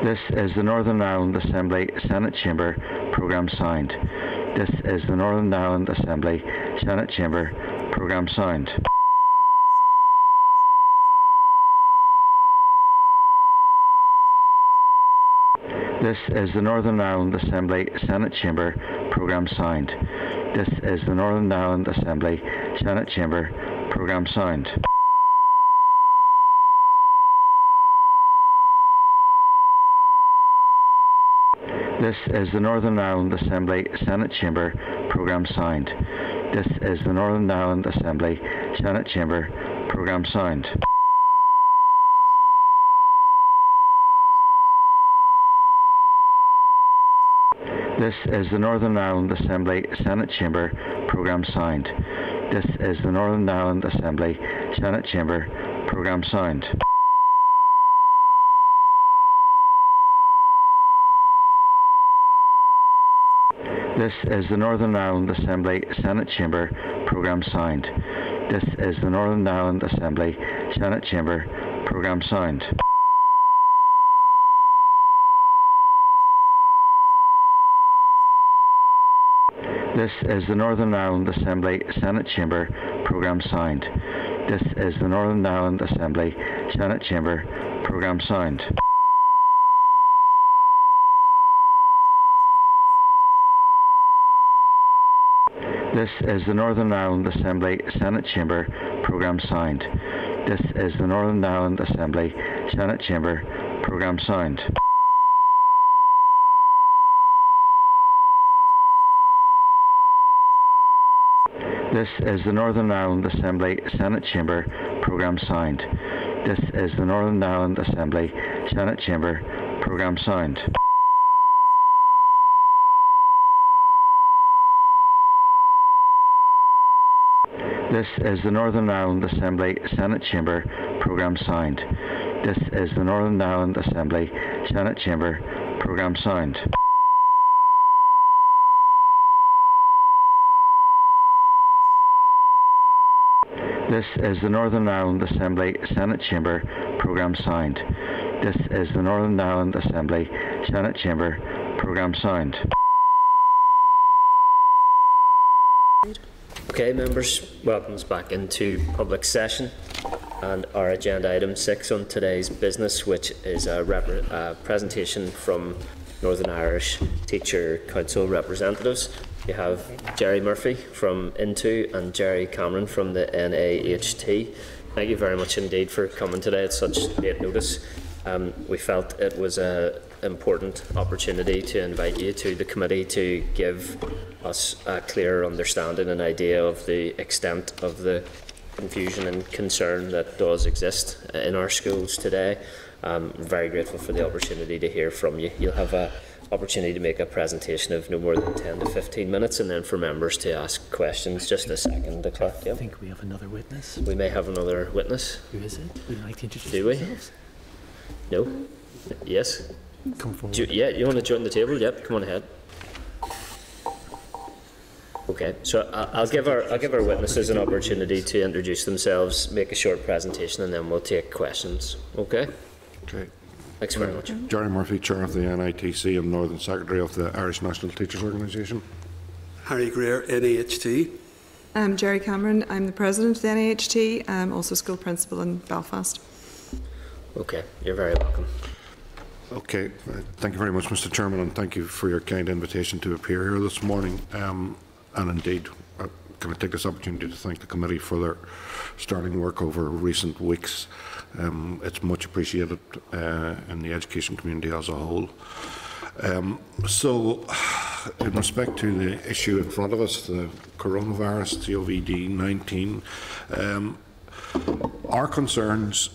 This is the Northern Ireland Assembly Senate Chamber. Programme signed. This is the Northern Ireland Assembly Senate Chamber. Programme signed. This is the Northern Ireland Assembly Senate Chamber. Programme signed. This is the Northern Ireland Assembly Senate Chamber. Programme signed. This is the Northern Ireland Assembly Senate Chamber. Programme signed. This is the Northern Ireland Assembly Senate Chamber. Programme signed. This is the Northern Ireland Assembly Senate Chamber Programme Sound. This is the Northern Ireland Assembly Senate Chamber Programme Sound. This is the Northern Ireland Assembly Senate Chamber Programme Sound. This is the Northern Ireland Assembly Senate Chamber Programme Sound. This is the Northern Ireland Assembly Senate Chamber programme sound. This is the Northern Ireland Assembly Senate Chamber programme sound. This is the Northern Ireland Assembly Senate Chamber programme sound. This is the Northern Ireland Assembly Senate Chamber programme sound. This is the Northern Ireland Assembly Senate Chamber programme sound. This is the Northern Ireland Assembly Senate Chamber programme sound. This is the Northern Ireland Assembly Senate Chamber programme sound. This is the Northern Ireland Assembly Senate Chamber programme sound. This is the Northern Ireland Assembly Senate Chamber programme sound. This is the Northern Ireland Assembly Senate Chamber programme sound. Okay, members, welcome back into public session. And our agenda item six on today's business, which is a, a presentation from Northern Irish Teacher Council representatives. You have Gerry Murphy from INTO and Geri Cameron from the NAHT. Thank you very much indeed for coming today at such late notice. Um, we felt it was an important opportunity to invite you to the committee to give us a clearer understanding and idea of the extent of the confusion and concern that does exist in our schools today. I'm very grateful for the opportunity to hear from you. You'll have a opportunity to make a presentation of no more than 10 to 15 minutes and then for members to ask questions. Just a second, the clock. I Yep. think we have another witness. We may have another witness. Who is it? Would you like to introduce Do we? yourselves? No? Yes? Come forward. Do, yeah, you want to join the table? Yep, come on ahead. Okay, so I- I'll give our I'll give our witnesses an opportunity to introduce themselves, make a short presentation, and then we'll take questions. Okay? Okay. Thanks very much. Gerry Murphy, Chair of the NITC and Northern Secretary of the Irish National Teachers Organisation. Harry Greer, NAHT. I'm Geri Cameron. I'm the president of the NAHT. I'm also school principal in Belfast. Okay, you're very welcome. Okay, uh, thank you very much, Mr Chairman, and thank you for your kind invitation to appear here this morning. Um, and indeed, uh, can I take this opportunity to thank the committee for their starting work over recent weeks. Um, it's much appreciated uh, in the education community as a whole. Um, so, in respect to the issue in front of us, the coronavirus, COVID-19, um, our concerns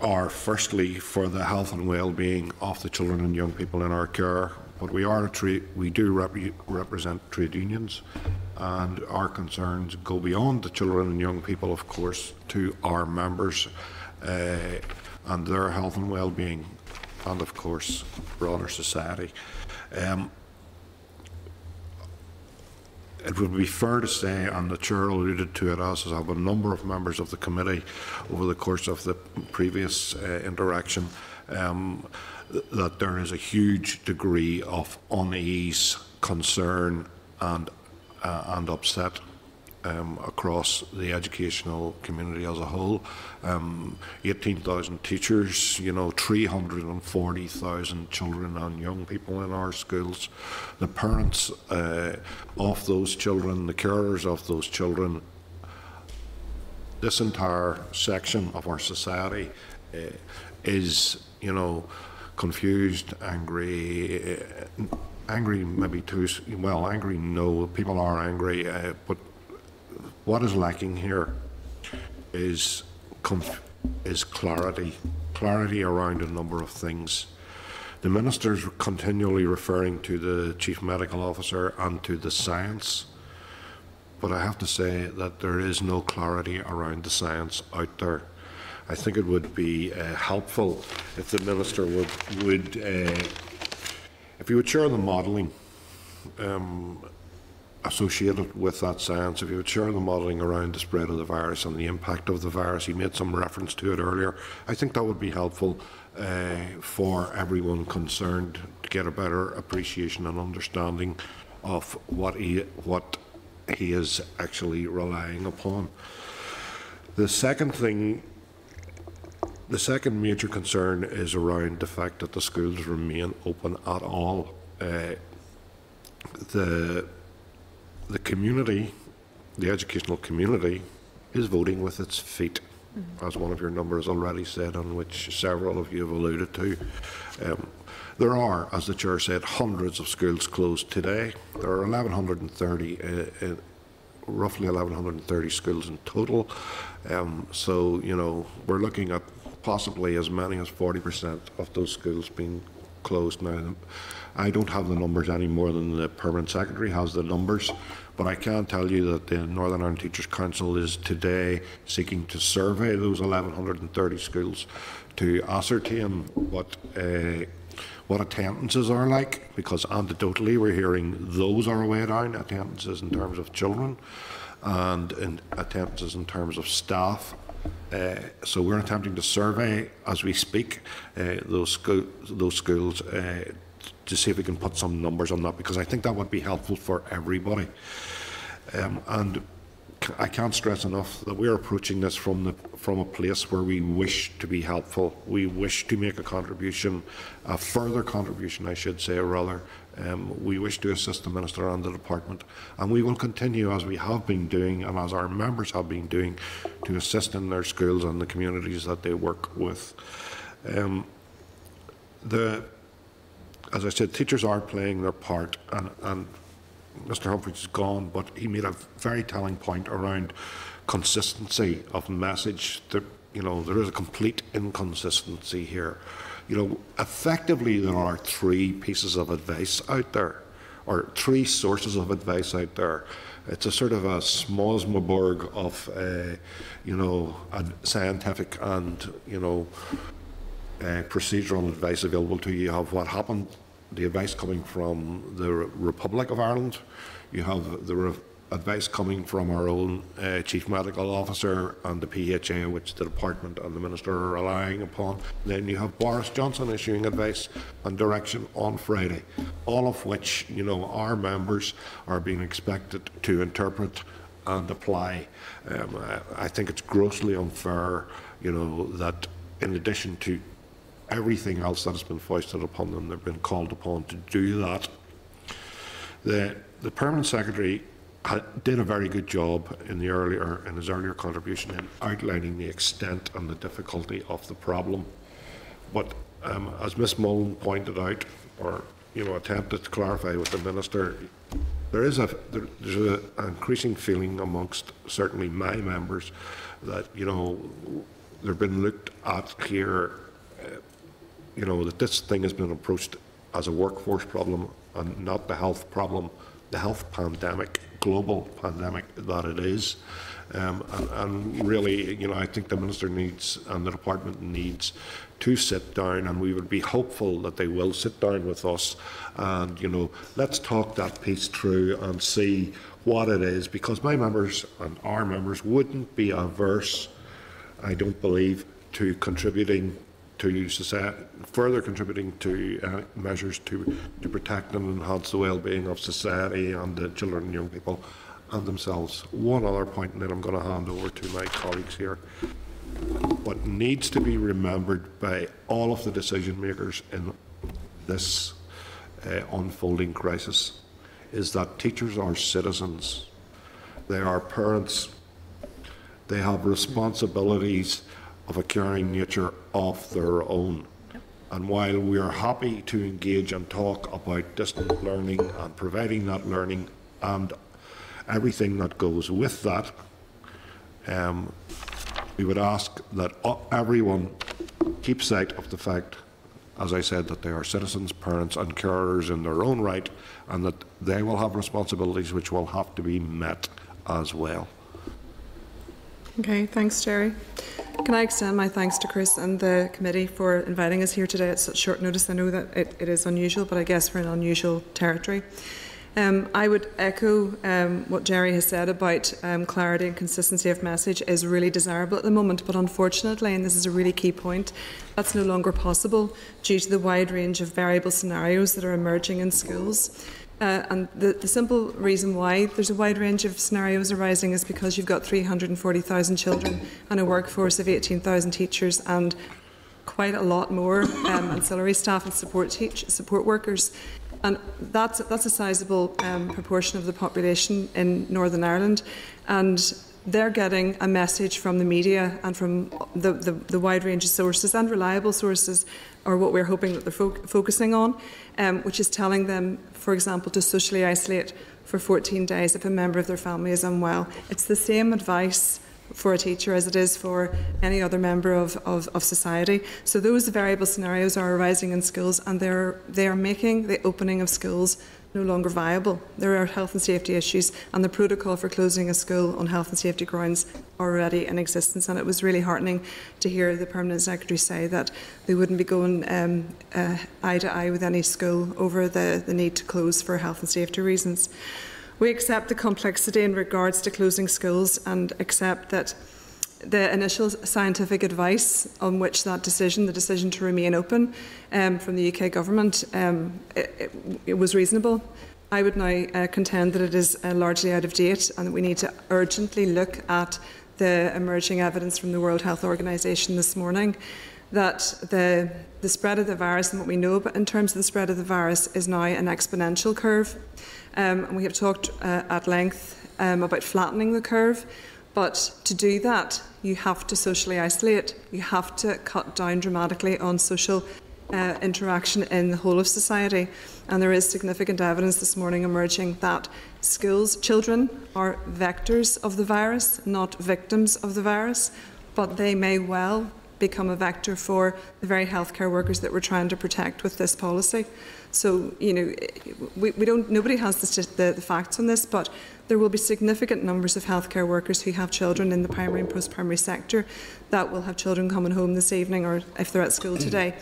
are firstly for the health and well-being of the children and young people in our care. But we are we do rep- represent trade unions, and our concerns go beyond the children and young people, of course, to our members and their health and well-being, and of course, broader society. Um, it would be fair to say, and the chair alluded to it, as have a number of members of the committee over the course of the previous uh, interaction, um, that there is a huge degree of unease, concern, and uh, and upset um, across the educational community as a whole. Um, 18,000 teachers, you know, 340,000 children and young people in our schools. The parents uh, of those children, the carers of those children, this entire section of our society uh, is, you know, confused, angry, uh, angry maybe too, well, angry, no, people are angry, uh, but what is lacking here is is clarity, clarity around a number of things. The minister's continually referring to the chief medical officer and to the science, but I have to say that there is no clarity around the science out there. I think it would be uh, helpful if the minister would would uh, if he would share the modelling um, associated with that science, if you would share the modelling around the spread of the virus and the impact of the virus, he made some reference to it earlier. I think that would be helpful uh, for everyone concerned to get a better appreciation and understanding of what he what he is actually relying upon. The second thing, the second major concern is around the fact that the schools remain open at all. Uh, the the community, the educational community, is voting with its feet, mm-hmm. as one of your numbers already said, on which several of you have alluded to. Um, there are, as the chair said, hundreds of schools closed today. There are 1,130, uh, uh, roughly 1,130 schools in total. Um, so, you know, we're looking at possibly as many as 40% of those schools being closed now. I don't have the numbers any more than the permanent secretary has the numbers, but I can tell you that the Northern Ireland Teachers Council is today seeking to survey those 1,130 schools to ascertain what uh, what attendances are like, because anecdotally we're hearing those are way down attendances in terms of children and in attendances in terms of staff. Uh, so we're attempting to survey as we speak uh, those, those schools uh, to see if we can put some numbers on that because I think that would be helpful for everybody. Um, and I can't stress enough that we're approaching this from the from a place where we wish to be helpful. We wish to make a contribution, a further contribution, I should say, rather. Um, we wish to assist the minister and the department, and we will continue as we have been doing, and as our members have been doing, to assist in their schools and the communities that they work with. Um, the as I said, teachers are playing their part, and, and Mr. Humphreys is gone, but he made a very telling point around consistency of message. That you know there is a complete inconsistency here. You know, effectively there are three pieces of advice out there, or three sources of advice out there. It's a sort of a smorgasbord of, uh, you know, scientific and you know uh, procedural advice available to you. You have what happened, the advice coming from the Republic of Ireland. You have the advice coming from our own uh, Chief Medical Officer and the PHA, which the Department and the Minister are relying upon. Then you have Boris Johnson issuing advice and direction on Friday, all of which, you know, our members are being expected to interpret and apply. Um, I, I think it's grossly unfair, you know, that in addition to everything else that has been foisted upon them. They've been called upon to do that. The, the permanent secretary did a very good job in the earlier in his earlier contribution in outlining the extent and the difficulty of the problem. But um, as Miss Mullan pointed out, or you know, attempted to clarify with the minister, there is a there, there's an increasing feeling amongst certainly my members that you know they've been looked at here you know, that this thing has been approached as a workforce problem and not the health problem, the health pandemic, global pandemic that it is. Um, and, and, really, you know, I think the minister needs and the department needs to sit down, and we would be hopeful that they will sit down with us, and you know, let's talk that piece through and see what it is, because my members and our members wouldn't be averse, I don't believe, to contributing to society, further contributing to uh, measures to, to protect and enhance the well-being of society and the children and young people and themselves. One other point, and then I'm going to hand over to my colleagues here. What needs to be remembered by all of the decision makers in this uh, unfolding crisis is that teachers are citizens. They are parents. They have responsibilities of a caring nature of their own. And while we are happy to engage and talk about distant learning and providing that learning and everything that goes with that, um, we would ask that everyone keep sight of the fact, as I said, that they are citizens, parents, and carers in their own right, and that they will have responsibilities which will have to be met as well. Okay, thanks, Jerry. Can I extend my thanks to Chris and the committee for inviting us here today at such short notice? I know that it, it is unusual, but I guess we're in unusual territory. Um, I would echo um, what Jerry has said about um, clarity and consistency of message is really desirable at the moment, but unfortunately, and this is a really key point, that's no longer possible due to the wide range of variable scenarios that are emerging in schools. Uh, and the, the, simple reason why there's a wide range of scenarios arising is because you've got 340,000 children and a workforce of 18,000 teachers and quite a lot more um, ancillary staff and support teach, support workers. And that's, that's a sizable um, proportion of the population in Northern Ireland. And they're getting a message from the media and from the, the, the wide range of sources and reliable sources, or what we're hoping that they're fo focusing on, um, which is telling them, for example, to socially isolate for 14 days if a member of their family is unwell. It's the same advice for a teacher as it is for any other member of, of, of society. So those variable scenarios are arising in schools and they're, they are making the opening of schools no longer viable. There are health and safety issues and the protocol for closing a school on health and safety grounds already in existence and it was really heartening to hear the Permanent Secretary say that they wouldn't be going um, uh, eye to eye with any school over the, the need to close for health and safety reasons. We accept the complexity in regards to closing schools and accept that the initial scientific advice on which that decision, the decision to remain open um, from the UK government, um, it, it, it, was reasonable. I would now uh, contend that it is uh, largely out of date and that we need to urgently look at the emerging evidence from the World Health Organization this morning that the, the spread of the virus and what we know about in terms of the spread of the virus is now an exponential curve. Um, and we have talked uh, at length um, about flattening the curve. But to do that, you have to socially isolate. You have to cut down dramatically on social uh, interaction in the whole of society. And there is significant evidence this morning emerging that schools, children are vectors of the virus, not victims of the virus, but they may well become a vector for the very healthcare workers that we're trying to protect with this policy. So, you know, we, we don't, nobody has the, the, the facts on this, but there will be significant numbers of healthcare workers who have children in the primary and post-primary sector that will have children coming home this evening or if they're at school today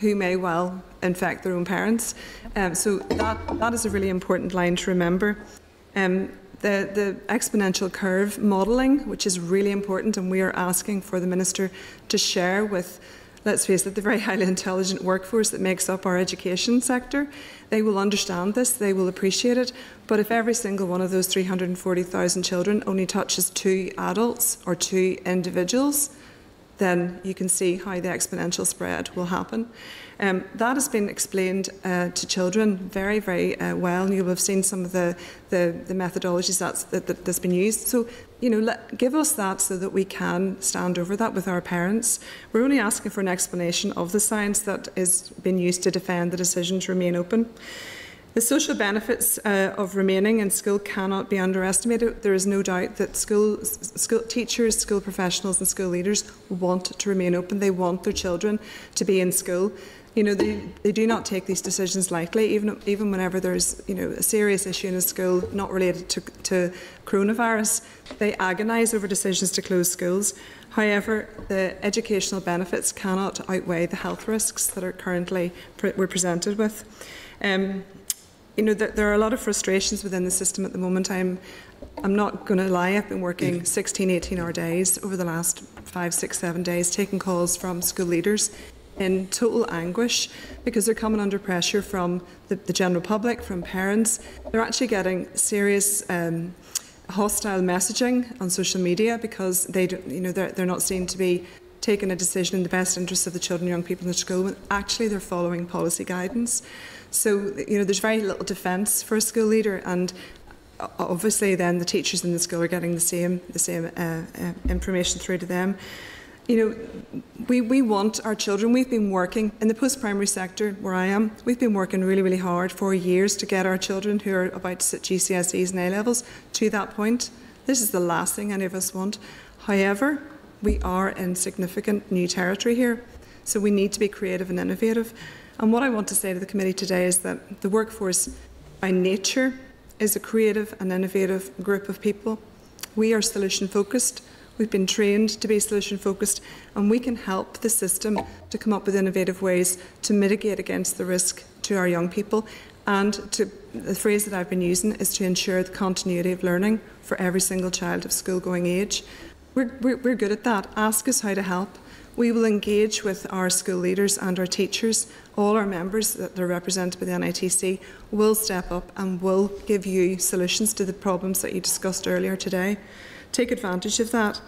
who may well infect their own parents. Um, so that, that is a really important line to remember. Um, the, the exponential curve modelling, which is really important, and we are asking for the Minister to share with let's face it, the very highly intelligent workforce that makes up our education sector. They will understand this, they will appreciate it. But if every single one of those 340,000 children only touches two adults or two individuals, then you can see how the exponential spread will happen. Um, that has been explained uh, to children very, very uh, well, and you will have seen some of the, the, the methodologies that's, that, that, that's been used. So, you know, let, give us that so that we can stand over that with our parents. We're only asking for an explanation of the science that is being used to defend the decision to remain open. The social benefits uh, of remaining in school cannot be underestimated. There is no doubt that school, school teachers, school professionals, and school leaders want to remain open. They want their children to be in school you know, they, they do not take these decisions lightly, even, even whenever there's, you know, a serious issue in a school not related to, to coronavirus. They agonise over decisions to close schools. However, the educational benefits cannot outweigh the health risks that are currently pre we're presented with. Um, you know, there, there are a lot of frustrations within the system at the moment. I'm, I'm not going to lie, I've been working 16, 18 hour days over the last five, six, seven days, taking calls from school leaders in total anguish because they're coming under pressure from the, the general public, from parents. They're actually getting serious um, hostile messaging on social media because they, you know, they're, they're not seen to be taking a decision in the best interests of the children and young people in the school when actually they're following policy guidance. So, you know, there's very little defence for a school leader and obviously then the teachers in the school are getting the same, the same uh, uh, information through to them you know, we, we want our children, we've been working in the post primary sector where I am, we've been working really, really hard for years to get our children who are about to sit GCSEs and A levels to that point. This is the last thing any of us want. However, we are in significant new territory here, so we need to be creative and innovative. And what I want to say to the committee today is that the workforce, by nature, is a creative and innovative group of people. We are solution focused. We've been trained to be solution focused and we can help the system to come up with innovative ways to mitigate against the risk to our young people And to, the phrase that I've been using is to ensure the continuity of learning for every single child of school going age. We're, we're, we're good at that. Ask us how to help. We will engage with our school leaders and our teachers. All our members that are represented by the NITC will step up and will give you solutions to the problems that you discussed earlier today. Take advantage of that,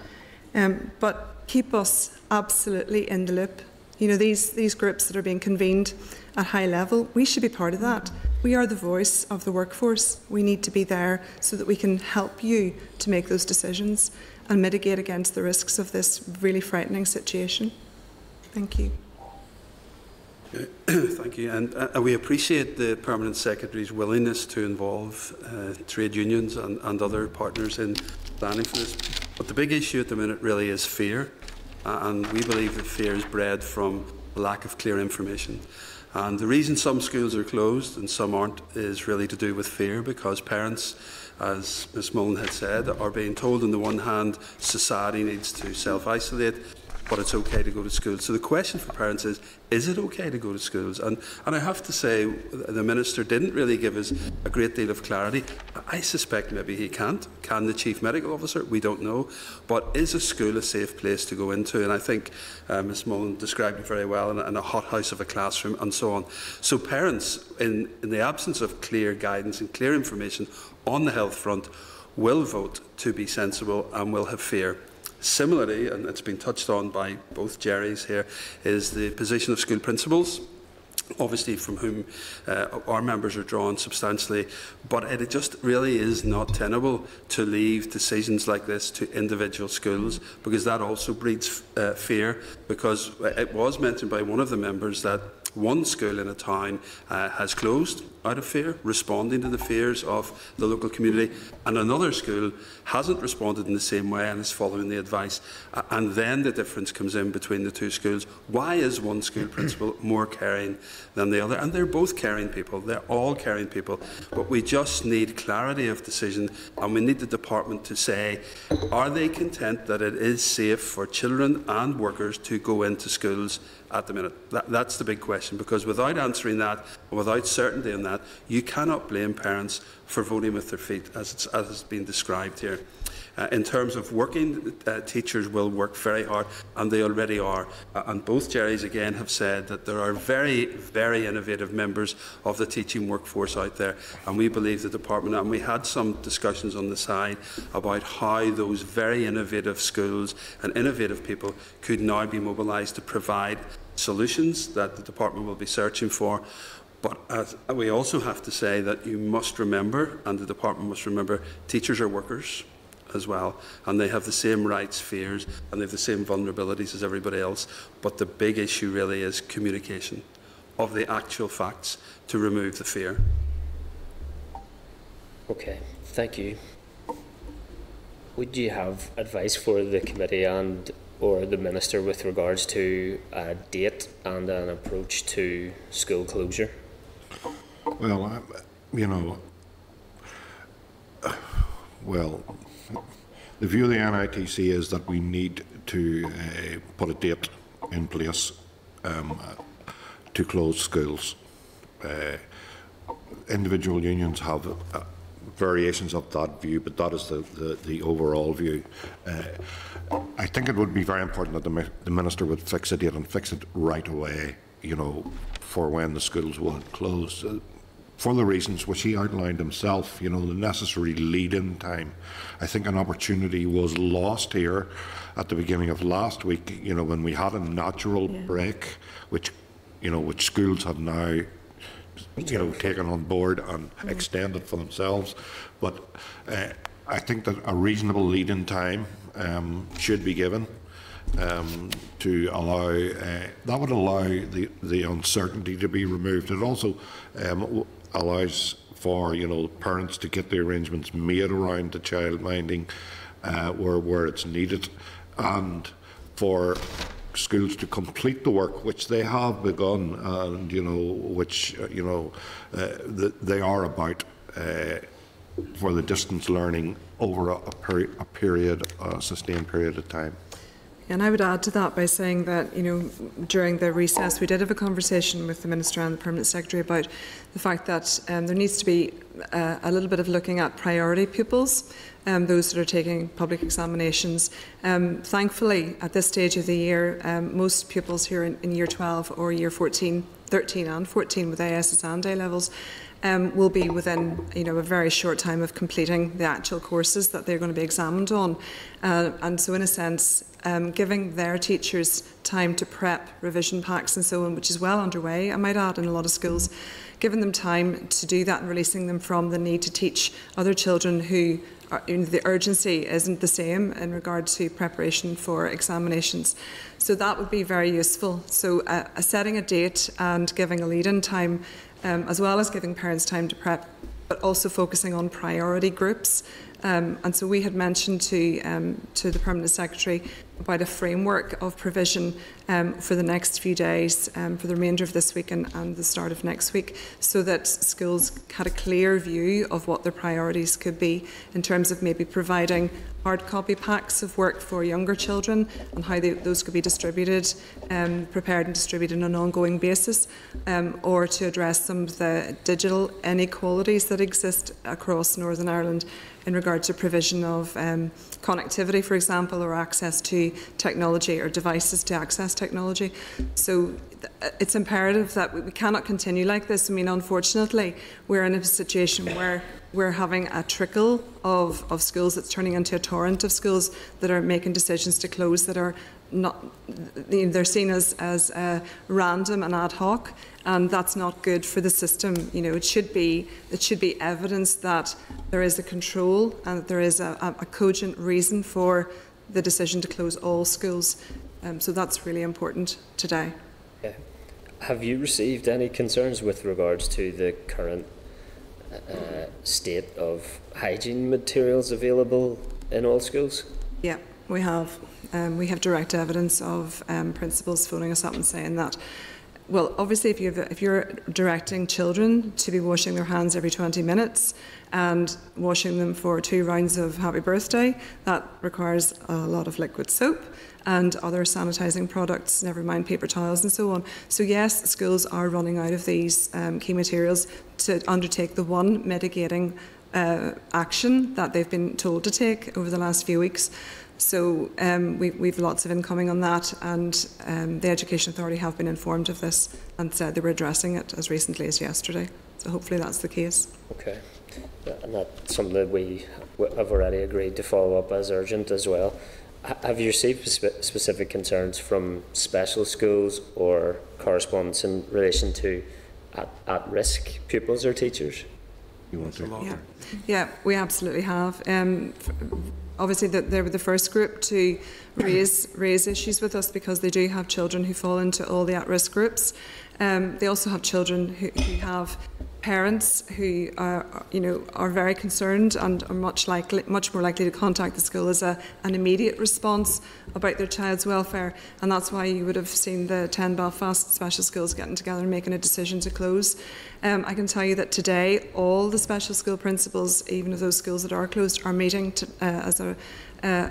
um, but keep us absolutely in the loop. You know, these, these groups that are being convened at high level, we should be part of that. We are the voice of the workforce. We need to be there so that we can help you to make those decisions and mitigate against the risks of this really frightening situation. Thank you. Thank you. And uh, we appreciate the Permanent Secretary's willingness to involve uh, trade unions and, and, other partners in for this. But the big issue at the minute really is fear. Uh, and we believe that fear is bred from a lack of clear information. And the reason some schools are closed and some aren't is really to do with fear because parents as Ms Mullan had said, are being told on the one hand society needs to self-isolate, but it's okay to go to school. So the question for parents is, is it okay to go to schools? And, and I have to say, the Minister didn't really give us a great deal of clarity. I suspect maybe he can't. Can the Chief Medical Officer? We don't know. But is a school a safe place to go into? And I think uh, Ms Mullan described it very well in, in a of a classroom and so on. So parents, in, in the absence of clear guidance and clear information on the health front, will vote to be sensible and will have fear. Similarly, and it's been touched on by both Jerry's here, is the position of school principals obviously from whom uh, our members are drawn substantially, but it just really is not tenable to leave decisions like this to individual schools because that also breeds uh, fear because it was mentioned by one of the members that one school in a town uh, has closed out of fear, responding to the fears of the local community, and another school hasn't responded in the same way and is following the advice. Uh, and then the difference comes in between the two schools. Why is one school principal more caring than the other? And they're both caring people, they're all caring people, but we just need clarity of decision and we need the department to say, are they content that it is safe for children and workers to go into schools at the minute? That, that's the big question because without answering that, without certainty on that, you cannot blame parents for voting with their feet, as, it's, as has been described here. Uh, in terms of working, uh, teachers will work very hard, and they already are. Uh, and both Jerrys again have said that there are very, very innovative members of the teaching workforce out there, and we believe the department. And we had some discussions on the side about how those very innovative schools and innovative people could now be mobilised to provide solutions that the department will be searching for. But as, we also have to say that you must remember, and the department must remember, teachers are workers as well, and they have the same rights, fears, and they have the same vulnerabilities as everybody else. But the big issue really is communication of the actual facts to remove the fear. Okay, thank you. Would you have advice for the committee and or the minister with regards to a date and an approach to school closure? Well, I, you know, well, the view of the NITC is that we need to uh, put a date in place um, to close schools. Uh, individual unions have variations of that view, but that is the, the, the overall view. Uh, I think it would be very important that the, the Minister would fix a date and fix it right away, you know, for when the schools will close. Uh, for the reasons which he outlined himself, you know, the necessary lead-in time. I think an opportunity was lost here at the beginning of last week, you know, when we had a natural yeah. break, which, you know, which schools have now you know, taken on board and extended for themselves. But uh, I think that a reasonable lead-in time um, should be given um, to allow uh, that would allow the the uncertainty to be removed. It also um, allows for you know parents to get the arrangements made around the child minding uh, where where it's needed, and for schools to complete the work which they have begun and you know which uh, you know uh, the, they are about uh, for the distance learning over a, a, peri a period a sustained period of time. And I would add to that by saying that, you know, during the recess, we did have a conversation with the Minister and the Permanent Secretary about the fact that um, there needs to be uh, a little bit of looking at priority pupils, um, those that are taking public examinations. Um, thankfully, at this stage of the year, um, most pupils here in, in Year 12 or Year 14, 13 and 14 with AS and A levels um, will be within you know a very short time of completing the actual courses that they're going to be examined on, uh, and so in a sense, um, giving their teachers time to prep revision packs and so on, which is well underway, I might add, in a lot of schools, giving them time to do that and releasing them from the need to teach other children who the urgency isn't the same in regard to preparation for examinations. So that would be very useful. So uh, setting a date and giving a lead-in time um, as well as giving parents time to prep, but also focusing on priority groups. Um, and so we had mentioned to, um, to the Permanent Secretary about a framework of provision um, for the next few days, um, for the remainder of this week and, and the start of next week, so that schools had a clear view of what their priorities could be in terms of maybe providing hard copy packs of work for younger children and how they, those could be distributed, um, prepared and distributed on an ongoing basis, um, or to address some of the digital inequalities that exist across Northern Ireland in regards to provision of um, connectivity, for example, or access to technology or devices to access technology. So it's imperative that we cannot continue like this. I mean, unfortunately, we're in a situation where we're having a trickle of, of schools that's turning into a torrent of schools that are making decisions to close that are not they're seen as, as uh, random and ad hoc and that's not good for the system. You know it should be it should be evidence that there is a control and that there is a, a cogent reason for the decision to close all schools. Um, so that's really important today. Yeah. have you received any concerns with regards to the current uh, state of hygiene materials available in all schools? Yeah we have. Um, we have direct evidence of um, principals phoning us up and saying that well, obviously, if, you if you're directing children to be washing their hands every 20 minutes and washing them for two rounds of happy birthday, that requires a lot of liquid soap and other sanitising products, never mind paper towels and so on. So, yes, schools are running out of these um, key materials to undertake the one mitigating uh, action that they've been told to take over the last few weeks. So um, we, we've lots of incoming on that, and um, the Education Authority have been informed of this and said they were addressing it as recently as yesterday. So hopefully that's the case. Okay, and that's something that we have already agreed to follow up as urgent as well. have you received spe specific concerns from special schools or correspondence in relation to at, at risk pupils or teachers? You want to? Yeah, yeah we absolutely have. Um, obviously that they were the first group to raise raise issues with us because they do have children who fall into all the at-risk groups. Um, they also have children who, who have parents who are, you know, are very concerned and are much likely, much more likely to contact the school as a, an immediate response about their child's welfare. And that's why you would have seen the 10 Belfast special schools getting together and making a decision to close. Um, I can tell you that today, all the special school principals, even of those schools that are closed, are meeting to, uh, as a uh,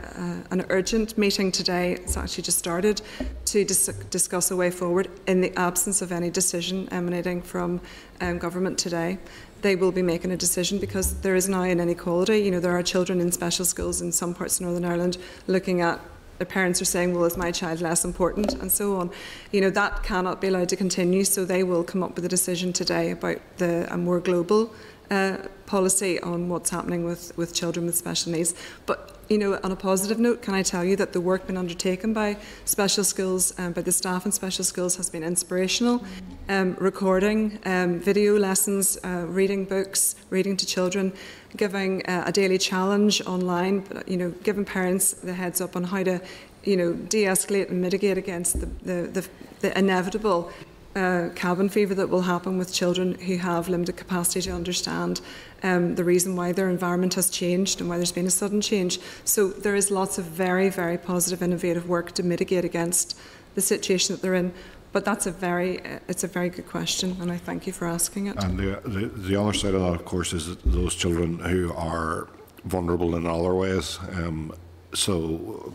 an urgent meeting today. It's actually just started to dis discuss a way forward in the absence of any decision emanating from um, government today. They will be making a decision because there is now an inequality. You know, there are children in special schools in some parts of Northern Ireland looking at their parents are saying, well, is my child less important, and so on. You know, that cannot be allowed to continue, so they will come up with a decision today about the, a more global uh, policy on what's happening with, with children with special needs. But you know, on a positive note, can I tell you that the work being undertaken by special schools, um, by the staff in special schools, has been inspirational. Um, recording um, video lessons, uh, reading books, reading to children, giving uh, a daily challenge online, you know, giving parents the heads up on how to, you know, de-escalate and mitigate against the, the, the, the inevitable uh, cabin fever that will happen with children who have limited capacity to understand um, the reason why their environment has changed and why there's been a sudden change. So there is lots of very, very positive, innovative work to mitigate against the situation that they're in. But that's a very, uh, it's a very good question, and I thank you for asking it. And the, the, the other side of that, of course, is those children who are vulnerable in other ways. Um, so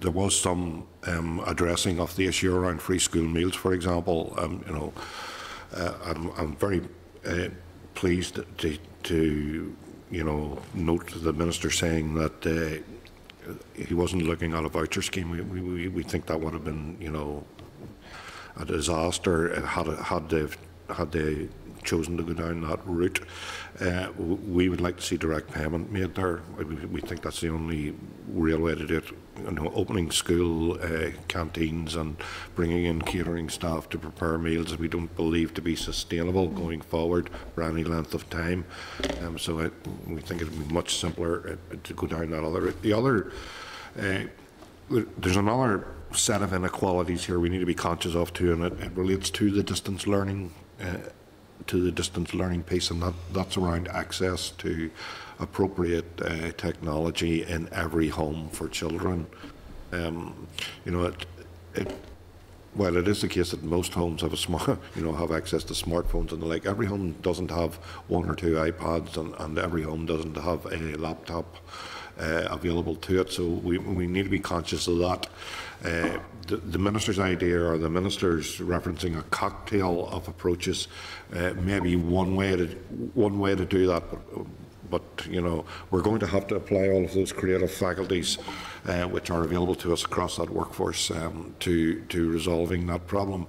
there was some um, addressing of the issue around free school meals, for example. Um, you know, uh, I'm, I'm very uh, pleased to, to, you know, note the minister saying that uh, he wasn't looking at a voucher scheme. We, we, we think that would have been, you know, a disaster had had they had they chosen to go down that route. Uh, we would like to see direct payment made there. We, we think that's the only real way to do it. You know, opening school uh, canteens and bringing in catering staff to prepare meals we don't believe to be sustainable going forward for any length of time. Um, so it, we think it would be much simpler uh, to go down that other route. The other, uh, there's another set of inequalities here we need to be conscious of too, and it, it relates to the distance learning uh, to the distance learning piece, and that, that's around access to appropriate uh, technology in every home for children. Um, you know, it, it, while it is the case that most homes have a smart, you know, have access to smartphones and the like, every home doesn't have one or two iPads, and, and every home doesn't have a laptop uh, available to it. So we, we need to be conscious of that. Uh, the, the, minister's idea or the minister's referencing a cocktail of approaches uh, may be one way to one way to do that, but, but you know we're going to have to apply all of those creative faculties uh, which are available to us across that workforce um, to to resolving that problem.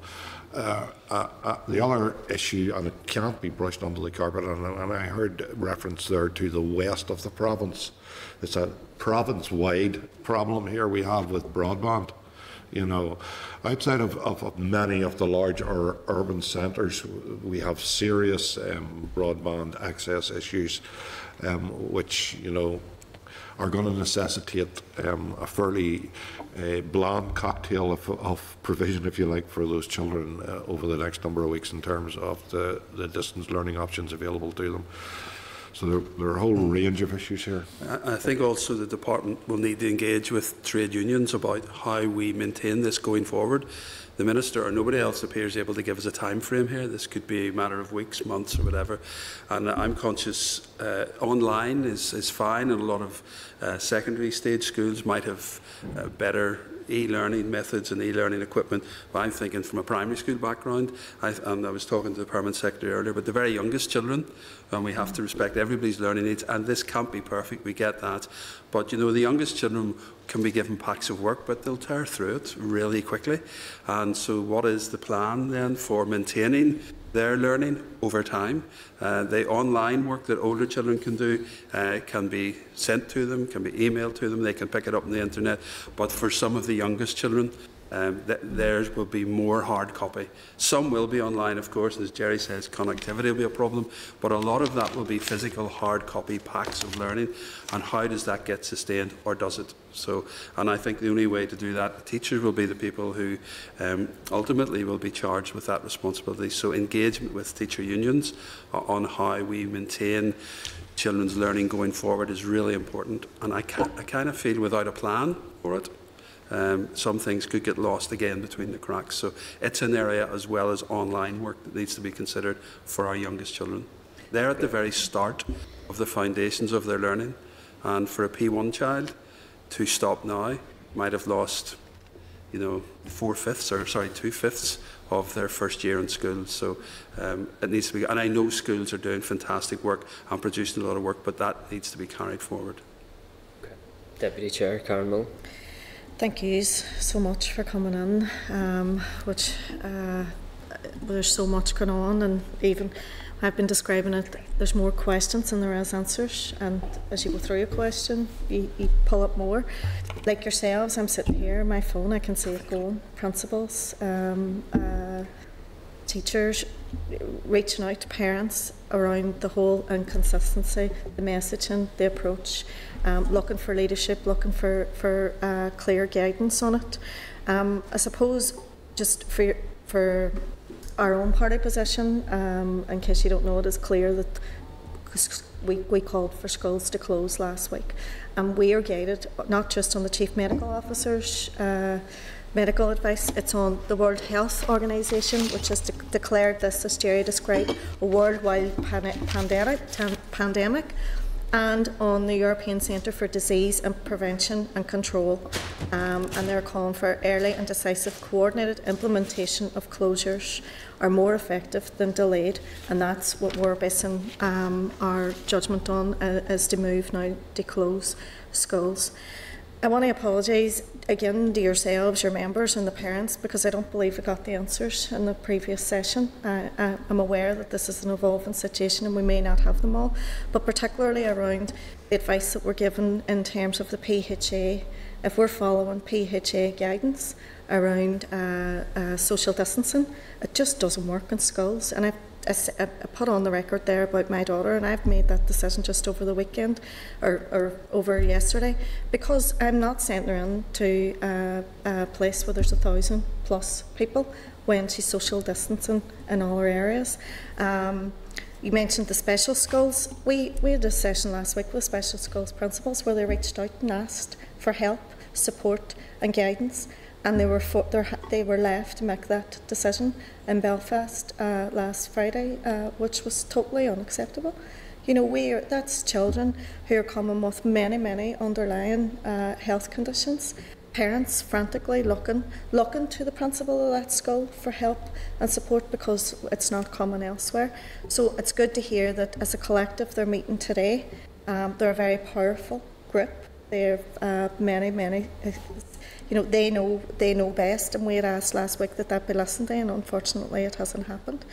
Uh, uh, uh, the other issue, and it can't be brushed under the carpet, and, and, I heard reference there to the west of the province. It's a province-wide problem here we have with broadband. You know, outside of, of, of many of the large ur urban centres, we have serious um, broadband access issues, um, which you know are going to necessitate um, a fairly uh, bland cocktail of, of, provision, if you like, for those children uh, over the next number of weeks in terms of the, the distance learning options available to them. So there, there, are a whole range of issues here. I think also the department will need to engage with trade unions about how we maintain this going forward. The minister or nobody else appears able to give us a time frame here. This could be a matter of weeks, months, or whatever. And I'm conscious uh, online is, is fine, and a lot of uh, secondary stage schools might have uh, better e-learning methods and e-learning equipment. But I'm thinking from a primary school background, I, and I was talking to the Permanent Secretary earlier, but the very youngest children, and we have to respect everybody's learning needs, and this can't be perfect, we get that. But, you know, the youngest children can be given packs of work, but they'll tear through it really quickly. And so what is the plan then for maintaining their learning over time. Uh, the online work that older children can do uh, can be sent to them, can be emailed to them, they can pick it up on the internet. But for some of the youngest children, um, th theirs will be more hard copy. Some will be online, of course, and as Gerry says, connectivity will be a problem, but a lot of that will be physical hard copy packs of learning. And how does that get sustained, or does it? So, and I think the only way to do that, the teachers will be the people who um, ultimately will be charged with that responsibility. So, engagement with teacher unions on how we maintain children's learning going forward is really important. And I, I kind of feel without a plan for it, um, some things could get lost again between the cracks. So it's an area as well as online work that needs to be considered for our youngest children. They're at the very start of the foundations of their learning. And for a P1 child to stop now might have lost, you know, four fifths or sorry, two fifths of their first year in school. So um, it needs to be, and I know schools are doing fantastic work and producing a lot of work, but that needs to be carried forward. Okay. Deputy Chair Mill. Thank you so much for coming in, um, which uh, there's so much going on and even I've been describing it, there's more questions than there is answers and as you go through a question you, you pull up more. Like yourselves, I'm sitting here, my phone, I can see it going. Principals, um, uh, teachers, reaching out to parents around the whole inconsistency, the messaging, the approach um, looking for leadership, looking for, for uh, clear guidance on it. Um, I suppose just for, for our own party position, um, in case you don't know it, is clear that we, we called for schools to close last week. And we are guided not just on the Chief Medical Officer's uh, medical advice, it's on the World Health Organization, which has de declared this, as Jerry described, a worldwide pan pandemic, pandemic and on the European Centre for Disease and Prevention and Control. Um, and they're calling for early and decisive coordinated implementation of closures are more effective than delayed, and that's what we're basing um, our judgment on uh, is to move now to close schools. I want to apologise again to yourselves, your members, and the parents because I don't believe we got the answers in the previous session. I, I'm aware that this is an evolving situation and we may not have them all, but particularly around the advice that we're given in terms of the PHA. If we're following PHA guidance around uh, uh, social distancing, it just doesn't work in schools. And I've I put on the record there about my daughter, and I've made that decision just over the weekend or, or over yesterday because I'm not sending her in to a, a place where there's a thousand plus people when she's social distancing in all her areas. Um, you mentioned the special schools. We, we had a session last week with special schools principals where they reached out and asked for help, support, and guidance and they were for, they were left to make that decision in Belfast uh, last Friday, uh, which was totally unacceptable. You know, we are, that's children who are coming with many, many underlying uh, health conditions. Parents frantically looking looking to the principal of that school for help and support because it's not common elsewhere. So it's good to hear that as a collective they're meeting today. Um, they're a very powerful group. They have uh, many, many you know, they know they know best, and we had asked last week that that be listened to, and unfortunately, it hasn't happened.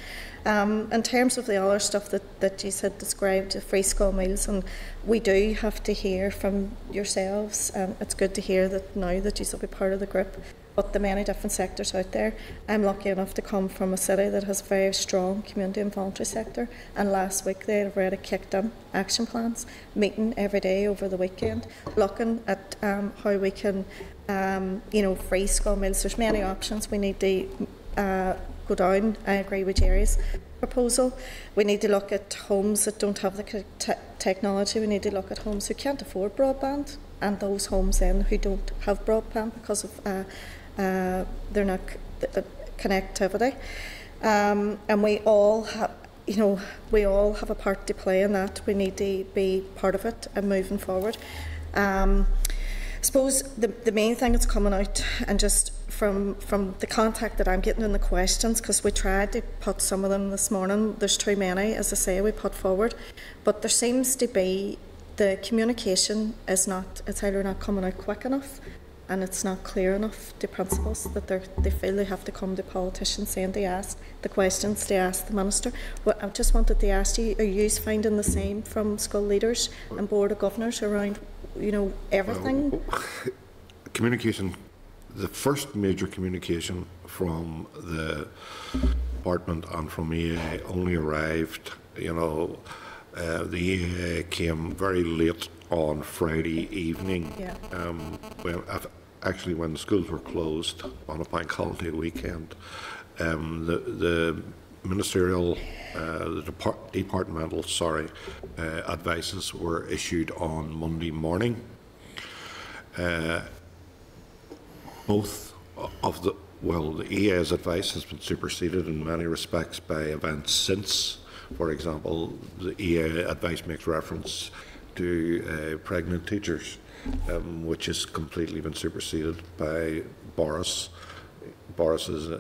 Um, in terms of the other stuff that that you had described, free school meals, and we do have to hear from yourselves. Um, it's good to hear that now that you will be part of the group but the many different sectors out there. I'm lucky enough to come from a city that has a very strong community and voluntary sector, and last week they had already kicked in action plans, meeting every day over the weekend, looking at um, how we can, um, you know, free school meals. There's many options. We need to uh, go down. I agree with Gerry's proposal. We need to look at homes that don't have the technology. We need to look at homes who can't afford broadband and those homes then who don't have broadband because of uh, uh, they're not uh, connectivity. Um, and we all have, you know, we all have a part to play in that. We need to be part of it and moving forward. Um, I suppose the, the main thing that's coming out, and just from from the contact that I'm getting in the questions, because we tried to put some of them this morning. There's too many, as I say, we put forward, but there seems to be the communication is not it's either not coming out quick enough and it's not clear enough to principals that they they feel they have to come to politicians saying they ask the questions they ask the minister. Well, I just wanted to ask you: Are you finding the same from school leaders and board of governors around, you know, everything? Well, communication. The first major communication from the department and from EA only arrived, you know, uh, the EA came very late on Friday evening. Yeah. Um, when, actually when the schools were closed on a bank holiday weekend, um, the, the ministerial, uh, the depart departmental, sorry, uh, advices were issued on Monday morning. Uh, both of the, well, the EA's advice has been superseded in many respects by events since. For example, the EA advice makes reference to uh, pregnant teachers um, which has completely been superseded by Boris. Boris's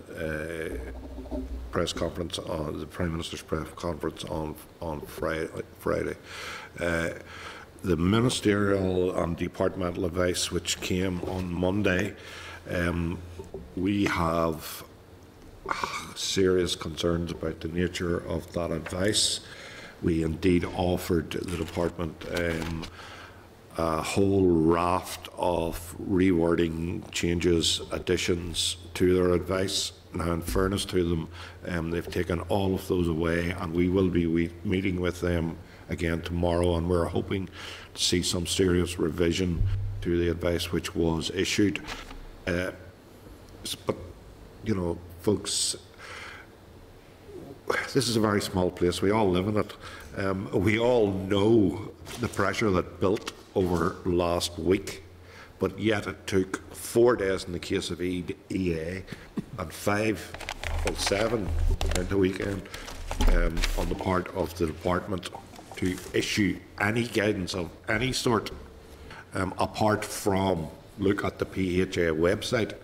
press conference on the Prime Minister's press conference on on Friday. Uh, the ministerial and departmental advice which came on Monday, um, we have serious concerns about the nature of that advice. We indeed offered the department um, a whole raft of rewording changes, additions to their advice. Now, in fairness to them, um, they've taken all of those away, and we will be meeting with them again tomorrow, and we're hoping to see some serious revision to the advice which was issued. Uh, but, you know, folks, this is a very small place. We all live in it. Um, we all know the pressure that built over last week, but yet it took four days in the case of EA and five, or seven in the weekend um, on the part of the department to issue any guidance of any sort um, apart from look at the PHA website.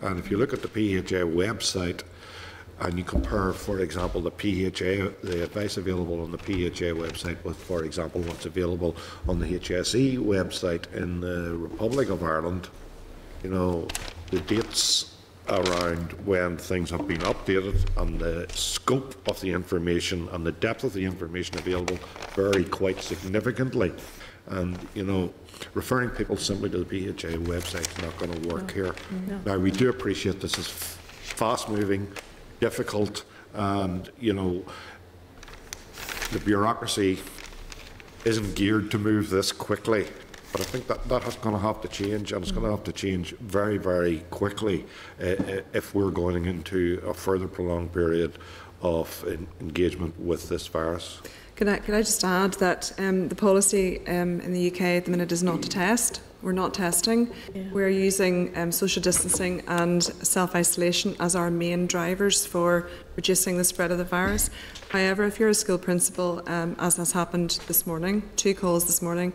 And if you look at the PHA website and you compare, for example, the PHA, the advice available on the PHA website with, for example, what's available on the HSE website in the Republic of Ireland, you know, the dates around when things have been updated and the scope of the information and the depth of the information available vary quite significantly. And, you know, referring people simply to the PHA website is not going to work no. here. No. Now, we do appreciate this is fast moving, difficult, and, you know, the bureaucracy isn't geared to move this quickly. But I think that that is going to have to change, and it's going to have to change very, very quickly uh, if we're going into a further prolonged period of engagement with this virus. Can I, can I just add that um, the policy um, in the UK at the minute is not to test. We're not testing. Yeah. We're using um, social distancing and self isolation as our main drivers for reducing the spread of the virus. However, if you're a school principal, um, as has happened this morning, two calls this morning,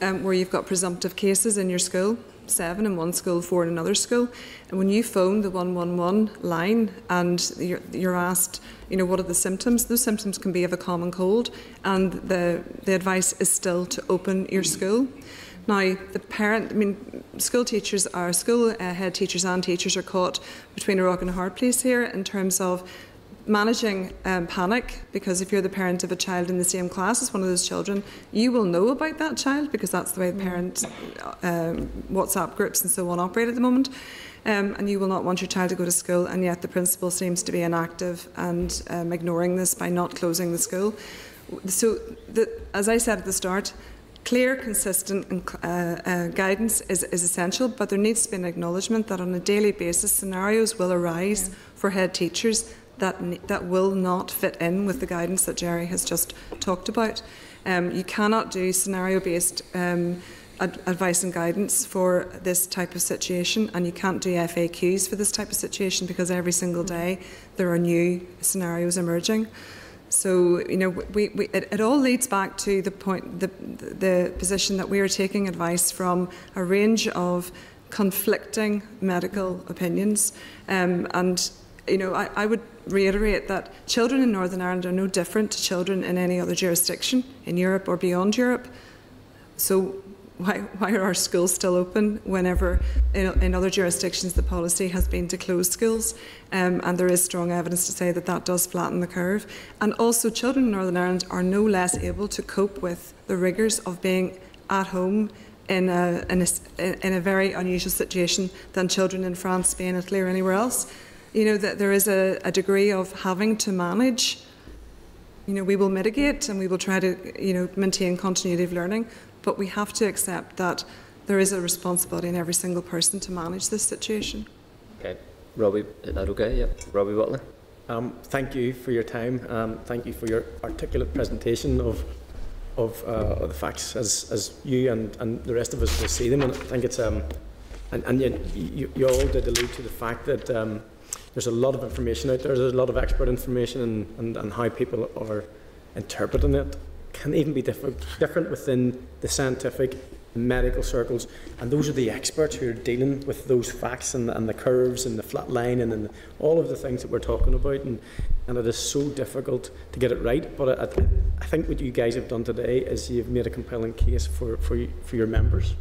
um, where you've got presumptive cases in your school, seven in one school, four in another school. And when you phone the 111 line and you're, you're, asked, you know, what are the symptoms, those symptoms can be of a common cold, and the, the advice is still to open your school. Now, the parent, I mean, school teachers are, school uh, head teachers and teachers are caught between a rock and a hard place here in terms of managing um, panic because if you're the parent of a child in the same class as one of those children, you will know about that child because that's the way the parents' um, WhatsApp groups and so on operate at the moment. Um, and you will not want your child to go to school, and yet the principal seems to be inactive and um, ignoring this by not closing the school. So, the, as I said at the start, clear, consistent uh, uh, guidance is, is, essential, but there needs to be an acknowledgement that on a daily basis scenarios will arise yeah. for head teachers that, that will not fit in with the guidance that Gerry has just talked about. Um, you cannot do scenario based um, ad advice and guidance for this type of situation, and you can't do FAQs for this type of situation because every single day there are new scenarios emerging. So you know, we, we, it, it all leads back to the point, the, the position that we are taking advice from a range of conflicting medical opinions, um, and you know, I, I would reiterate that children in Northern Ireland are no different to children in any other jurisdiction in Europe or beyond Europe. So why, why are our schools still open whenever in, in other jurisdictions the policy has been to close schools? Um, and there is strong evidence to say that that does flatten the curve. And also, children in Northern Ireland are no less able to cope with the rigours of being at home in a, in a, in a very unusual situation than children in France, Spain, Italy, or anywhere else you know, that there is a, a degree of having to manage. You know, we will mitigate and we will try to, you know, maintain continuity of learning, but we have to accept that there is a responsibility in every single person to manage this situation. Okay. Robbie, is that okay? Yeah. Robbie Butler. Um, thank you for your time. Um, thank you for your articulate presentation of of, uh, of the facts as, as you and, and the rest of us will see them. And I think it's um, and, and you, you, you all did allude to the fact that um, there's a lot of information out there, there's a lot of expert information, and, and, and how people are interpreting it can even be diff- different within the scientific medical circles. And those are the experts who are dealing with those facts and, and the curves and the flat line and, and all of the things that we're talking about. And, and it is so difficult to get it right. But I, I think what you guys have done today is you've made a compelling case for, for, for your members.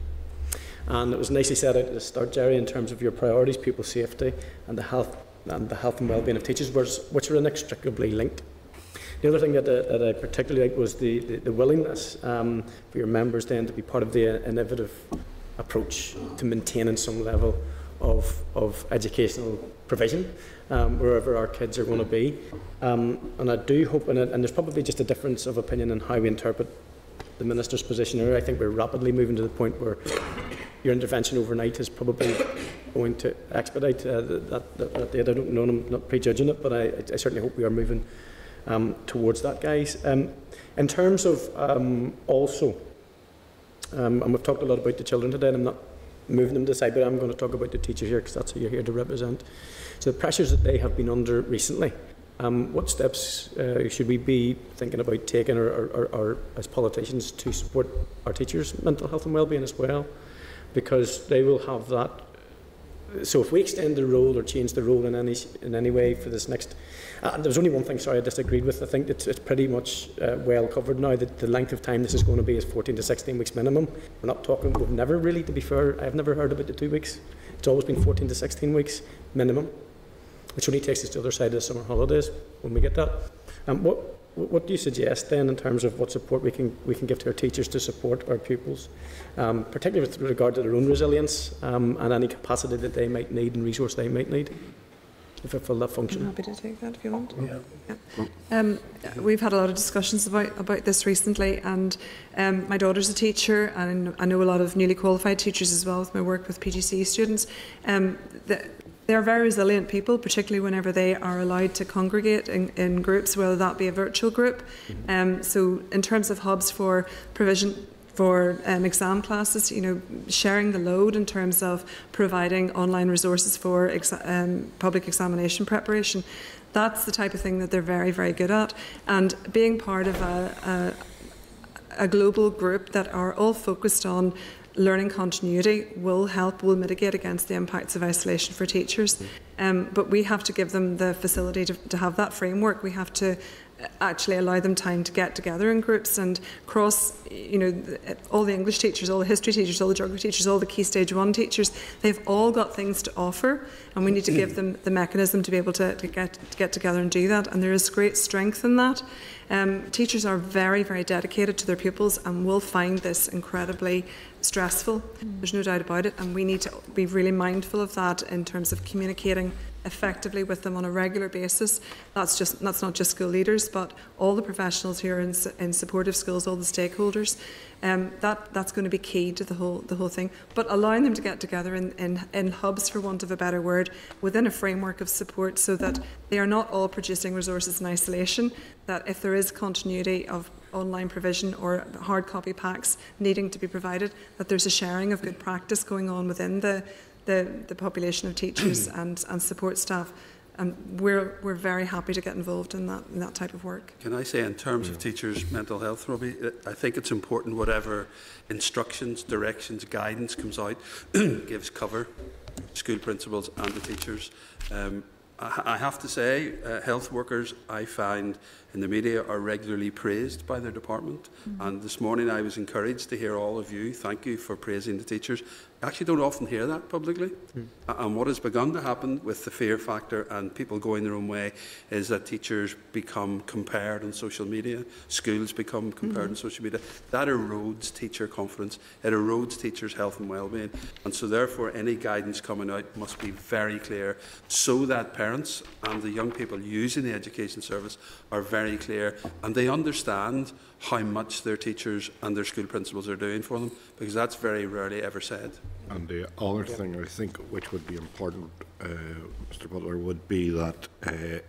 And it was nicely said out at the start, Jerry, in terms of your priorities, people safety and the health and the health and well-being of teachers, which are inextricably linked. The other thing that, uh, that I particularly liked was the, the, the willingness um, for your members then to be part of the uh, innovative approach to maintaining some level of, of educational provision um, wherever our kids are going to be. Um, and I do hope, and, and there's probably just a difference of opinion in how we interpret the Minister's position here. I think we're rapidly moving to the point where your intervention overnight is probably going to expedite uh, that, that, that date. I don't know, I'm not prejudging it, but I, I certainly hope we are moving um, towards that, guys. Um, in terms of um, also, um, and we've talked a lot about the children today, and I'm not moving them to the side, but I'm going to talk about the teachers here because that's who you're here to represent. So the pressures that they have been under recently Um, what steps uh, should we be thinking about taking, or, or, or, as politicians, to support our teachers' mental health and well-being as well? Because they will have that. So if we extend the role or change the role in any in any way for this next, uh, there was only one thing. Sorry, I disagreed with. I think it's, it's pretty much uh, well covered now. That the length of time this is going to be is 14 to 16 weeks minimum. We're not talking. We've never really, to be fair, I've never heard about the two weeks. It's always been 14 to 16 weeks minimum which only takes us to the other side of the summer holidays when we get that. Um, what, what do you suggest then in terms of what support we can, we can give to our teachers to support our pupils, um, particularly with regard to their own resilience um, and any capacity that they might need and resource they might need? If it fulfill that function. I'm happy to take that if you want. Yeah. yeah. Um, we've had a lot of discussions about, about this recently, and um, my daughter's a teacher, and I know a lot of newly qualified teachers as well with my work with PGC students. Um, the, they're very resilient people, particularly whenever they are allowed to congregate in, in groups, whether that be a virtual group. Mm-hmm. Um, so, in terms of hubs for provision for um, exam classes, you know, sharing the load in terms of providing online resources for exa- um, public examination preparation, that's the type of thing that they're very, very good at. And being part of a, a, a global group that are all focused on learning continuity will help, will mitigate against the impacts of isolation for teachers. Um, but we have to give them the facility to, to have that framework. We have to actually allow them time to get together in groups and cross, you know, all the English teachers, all the history teachers, all the geography teachers, all the key stage one teachers, they've all got things to offer and we need to give them the mechanism to be able to, to, get, to get together and do that. And there is great strength in that. Um, teachers are very, very dedicated to their pupils and will find this incredibly stressful. There's no doubt about it. And we need to be really mindful of that in terms of communicating effectively with them on a regular basis. That's just that's not just school leaders, but all the professionals here in, in supportive schools, all the stakeholders. Um, that that's going to be key to the whole the whole thing. But allowing them to get together in, in, in hubs, for want of a better word, within a framework of support, so that they are not all producing resources in isolation. That if there is continuity of online provision or hard copy packs needing to be provided, that there's a sharing of good practice going on within the, the, the population of teachers and, and support staff. And we're, we're very happy to get involved in that, in that type of work. Can I say, in terms yeah. of teachers' mental health, Robbie, I think it's important whatever instructions, directions, guidance comes out gives cover school principals and the teachers. Um, I have to say, uh, health workers I find in the media are regularly praised by their department. Mm -hmm. And this morning I was encouraged to hear all of you, thank you for praising the teachers. actually don't often hear that publicly. Mm. And what has begun to happen with the fear factor and people going their own way is that teachers become compared on social media, schools become compared mm -hmm. on mm-hmm. social media. That erodes teacher confidence, it erodes teachers' health and well-being. And so therefore any guidance coming out must be very clear so that parents and the young people using the education service are very clear and they understand how much their teachers and their school principals are doing for them, because that's very rarely ever said. And the other thing I think which would be important, uh, Mr. Butler, would be that uh,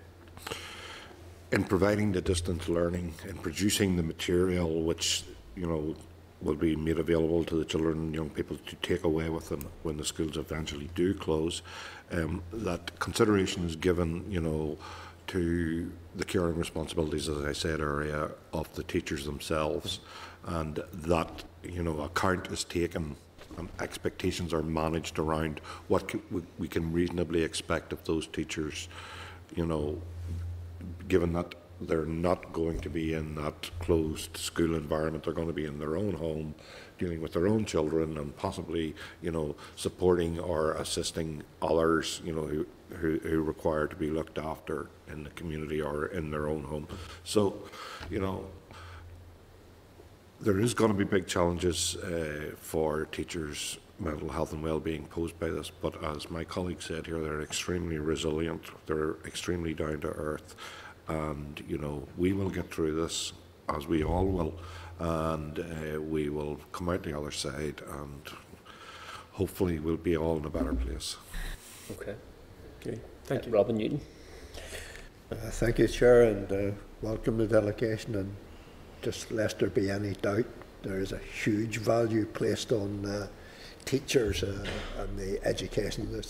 in providing the distance learning and producing the material which you know will be made available to the children and young people to take away with them when the schools eventually do close, um, that consideration is given, you know to the caring responsibilities, as I said earlier, of the teachers themselves, and that you know account is taken and expectations are managed around what we can reasonably expect of those teachers, you know, given that they're not going to be in that closed school environment, they're going to be in their own home, dealing with their own children and possibly, you know, supporting or assisting others, you know, who, who, who require to be looked after in the community or in their own home. So, you know, there is going to be big challenges uh, for teachers' mental health and well-being posed by this. But as my colleague said here, they're extremely resilient. They're extremely down to earth, and you know we will get through this, as we all will, and uh, we will come out the other side, and hopefully we'll be all in a better place. Okay. Okay. Thank you, Robin Newton. Uh, thank you, Chair, and uh, welcome the delegation. And just lest there be any doubt, there is a huge value placed on uh, teachers uh, and the education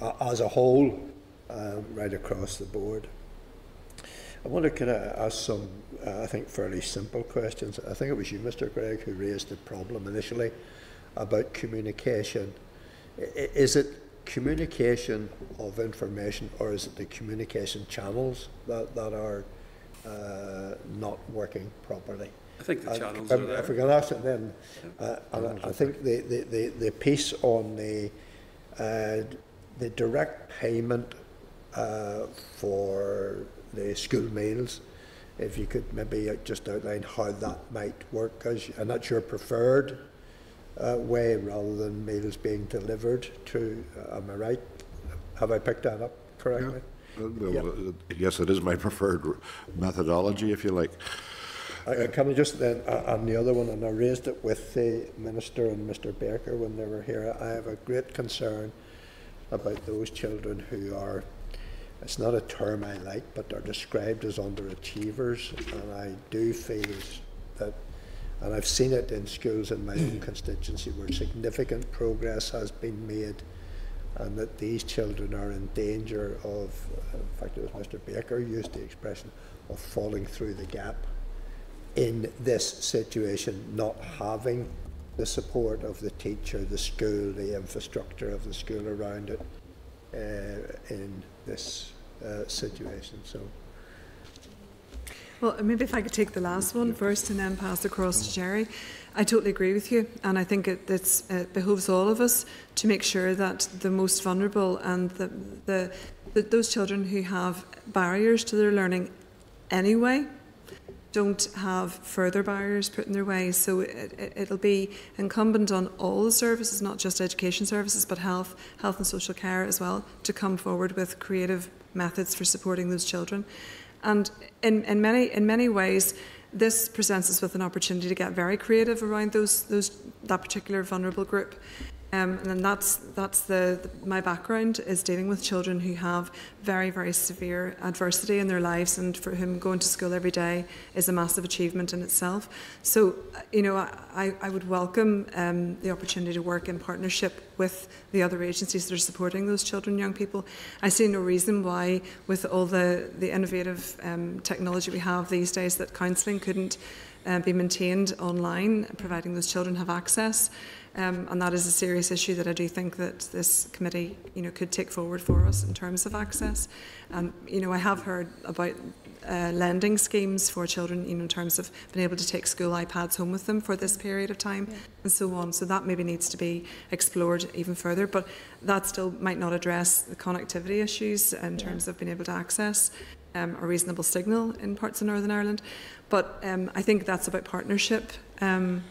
uh, as a whole, uh, right across the board. I wonder, could I ask some, uh, I think, fairly simple questions? I think it was you, Mr. Gregg, who raised the problem initially about communication. I- is it communication of information or is it the communication channels that, that are uh, not working properly? I think the And channels if, are there. If we can ask it then, uh, and I, I think the, the, the, the piece on the, uh, the direct payment uh, for the school meals, if you could maybe just outline how that might work, 'cause- and that's your preferred uh, way rather than meals being delivered to, uh, am I right? Have I picked that up correctly? Uh, well, uh, Yes, it is my preferred methodology, if you like. I can I just then, uh, on the other one, and I raised it with the Minister and Mr Baker when they were here, I have a great concern about those children who are, it's not a term I like, but they're described as underachievers, and I do feel that, and I've seen it in schools in my own constituency where significant progress has been made, and that these children are in danger of, in fact, it was Mr Baker who used the expression, of falling through the gap in this situation, not having the support of the teacher, the school, the infrastructure of the school around it uh, in this uh, situation. So, Well, maybe if I could take the last one first and then pass across to Gerry. I totally agree with you, and I think it, it's, it behoves all of us to make sure that the most vulnerable and the, the, the, those children who have barriers to their learning anyway don't have further barriers put in their way. So it, it, it'll be incumbent on all the services, not just education services, but health, health and social care as well, to come forward with creative methods for supporting those children. And in, in, many, in many ways, this presents us with an opportunity to get very creative around those, those, that particular vulnerable group. Um, and that's, that's the, the, my background is dealing with children who have very, very severe adversity in their lives and for whom going to school every day is a massive achievement in itself. So, you know, I, I would welcome um, the opportunity to work in partnership with the other agencies that are supporting those children and young people. I see no reason why, with all the, the innovative um, technology we have these days, that counselling couldn't uh, be maintained online, providing those children have access. Um, and that is a serious issue that I do think that this committee, you know, could take forward for us in terms of access. Um, you know, I have heard about uh, lending schemes for children, you know, in terms of being able to take school iPads home with them for this period of time, yeah. and so on. So that maybe needs to be explored even further. But that still might not address the connectivity issues in terms of being able to access um, a reasonable signal in parts of Northern Ireland. But um, I think that's about partnership. Um,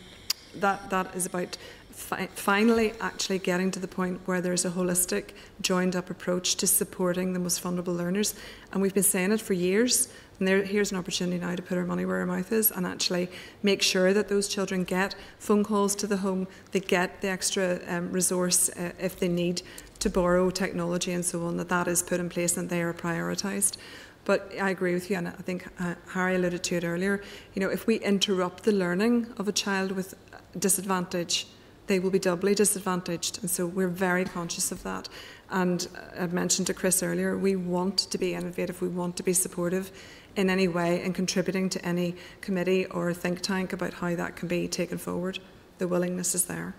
that that is about fi finally actually getting to the point where there's a holistic, joined up approach to supporting the most vulnerable learners. And we've been saying it for years. And there, here's an opportunity now to put our money where our mouth is and actually make sure that those children get phone calls to the home, they get the extra um, resource uh, if they need to borrow technology and so on, that that is put in place and they are prioritised. But I agree with you, and I think uh, Harry alluded to it earlier. You know, if we interrupt the learning of a child with disadvantage, they will be doubly disadvantaged. And so we're very conscious of that. And uh, I mentioned to Chris earlier, we want to be innovative, we want to be supportive in any way and contributing to any committee or think tank about how that can be taken forward. The willingness is there.